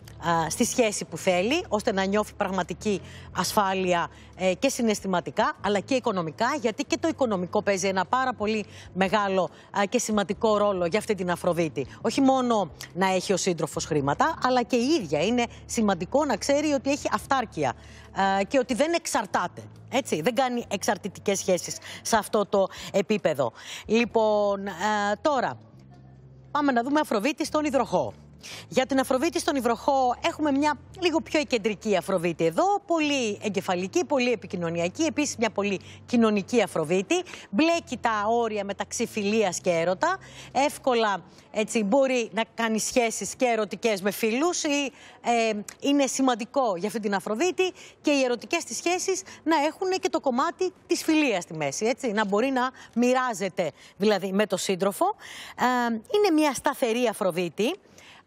S42: στη σχέση που θέλει, ώστε να νιώθει πραγματική ασφάλεια ε, και συναισθηματικά, αλλά και οικονομικά, γιατί και το οικονομικό παίζει ένα πάρα πολύ μεγάλο και σημαντικό ρόλο για αυτή την Αφροδίτη. Όχι μόνο να έχει ο σύντροφος χρήματα, αλλά και η ίδια. Είναι σημαντικό να ξέρει ότι έχει αυτάρκεια και ότι δεν εξαρτάται. Έτσι, δεν κάνει εξαρτητικές σχέσεις σε αυτό το επίπεδο. Λοιπόν, τώρα πάμε να δούμε Αφροδίτη στον υδροχό. Για την Αφροδίτη στον Ιβροχό έχουμε μια λίγο πιο κεντρική Αφροδίτη εδώ, πολύ εγκεφαλική, πολύ επικοινωνιακή, επίσης μια πολύ κοινωνική Αφροδίτη. Μπλέκει τα όρια μεταξύ φιλίας και έρωτα, εύκολα έτσι, μπορεί να κάνει σχέσεις και ερωτικές με φίλους ή ε, είναι σημαντικό για αυτή την Αφροδίτη και οι ερωτικές της σχέσεις να έχουν και το κομμάτι της φιλίας στη μέση, έτσι, να μπορεί να μοιράζεται δηλαδή με το σύντροφο. Ε, είναι μια σταθερή Αφροδίτη.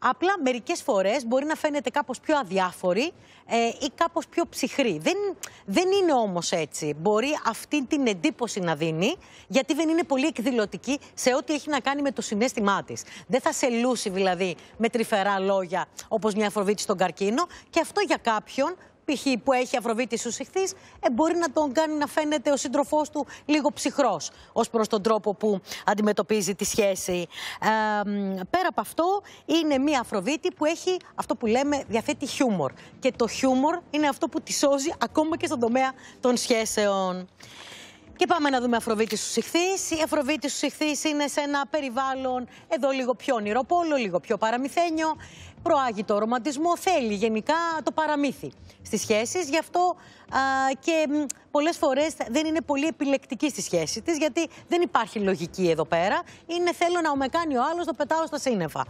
S42: Απλά μερικές φορές μπορεί να φαίνεται κάπως πιο αδιάφορη ε, ή κάπως πιο ψυχρή. Δεν, δεν είναι όμως έτσι. Μπορεί αυτή την εντύπωση να δίνει, γιατί δεν είναι πολύ εκδηλωτική σε ό,τι έχει να κάνει με το συνέστημά της. Δεν θα σε λούσει δηλαδή με τρυφερά λόγια όπως μια Αφροδίτη στον καρκίνο. Και αυτό για κάποιον π.χ. που έχει Αφροδίτη στους ηχθείς, ε, μπορεί να τον κάνει να φαίνεται ο σύντροφός του λίγο ψυχρός ως προς τον τρόπο που αντιμετωπίζει τη σχέση. Ε, μ, πέρα από αυτό, είναι μια Αφροδίτη που έχει αυτό που λέμε διαθέτει χιούμορ. Και το χιούμορ είναι αυτό που τη σώζει ακόμα και στον τομέα των σχέσεων. Και πάμε να δούμε Αφροδίτη στους ηχθείς. Η Αφροδίτη στους ηχθείς είναι σε ένα περιβάλλον εδώ λίγο πιο ονειροπόλο, λίγο πιο παραμυθένιο. Προάγει το ρομαντισμό, θέλει γενικά το παραμύθι στις σχέσεις. Γι' αυτό α, και μ, πολλές φορές δεν είναι πολύ επιλεκτική στη σχέση της, γιατί δεν υπάρχει λογική εδώ πέρα. Είναι θέλω να με κάνει ο άλλος, το πετάω στα σύννεφα.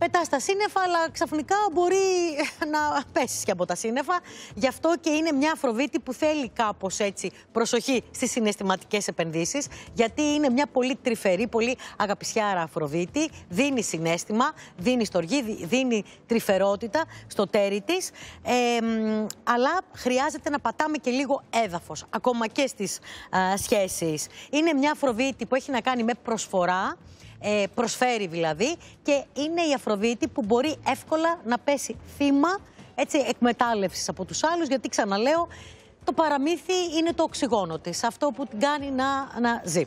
S42: Πετάς στα σύννεφα, αλλά ξαφνικά μπορεί να πέσεις και από τα σύννεφα. Γι' αυτό και είναι μια Αφροδίτη που θέλει κάπως έτσι προσοχή στις συναισθηματικές επενδύσεις. Γιατί είναι μια πολύ τρυφερή, πολύ αγαπησιάρα Αφροδίτη. Δίνει συνέστημα, δίνει στοργή, δι- δίνει τρυφερότητα στο τέρι της. αλλά χρειάζεται να πατάμε και λίγο έδαφος, ακόμα και στις σχέσεις. Είναι μια Αφροδίτη που έχει να κάνει με προσφορά ε, προσφέρει δηλαδή και είναι η Αφροδίτη που μπορεί εύκολα να πέσει θύμα έτσι, εκμετάλλευσης από τους άλλους γιατί ξαναλέω το παραμύθι είναι το οξυγόνο της, αυτό που την κάνει να, να ζει.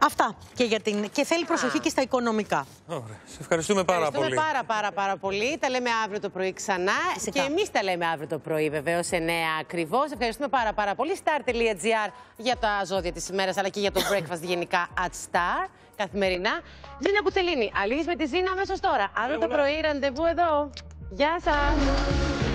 S42: Αυτά και, για την, και θέλει προσοχή και στα οικονομικά.
S2: Ωραία. Σε ευχαριστούμε πάρα
S1: Ευχαριστούμε
S2: πολύ.
S1: πάρα πάρα πάρα πολύ. Τα λέμε αύριο το πρωί ξανά. Και εμείς τα λέμε αύριο το πρωί, βεβαίως, 9 ακριβώς. Ευχαριστούμε πάρα πάρα πολύ. Star.gr για τα ζώδια της ημέρας, αλλά και για το breakfast γενικά at Star καθημερινά. Ζήνα Πουτσελίνη. Αλήθεια με τη Ζήνα αμέσως τώρα. Αύριο το πρωί ραντεβού εδώ. Γεια σας.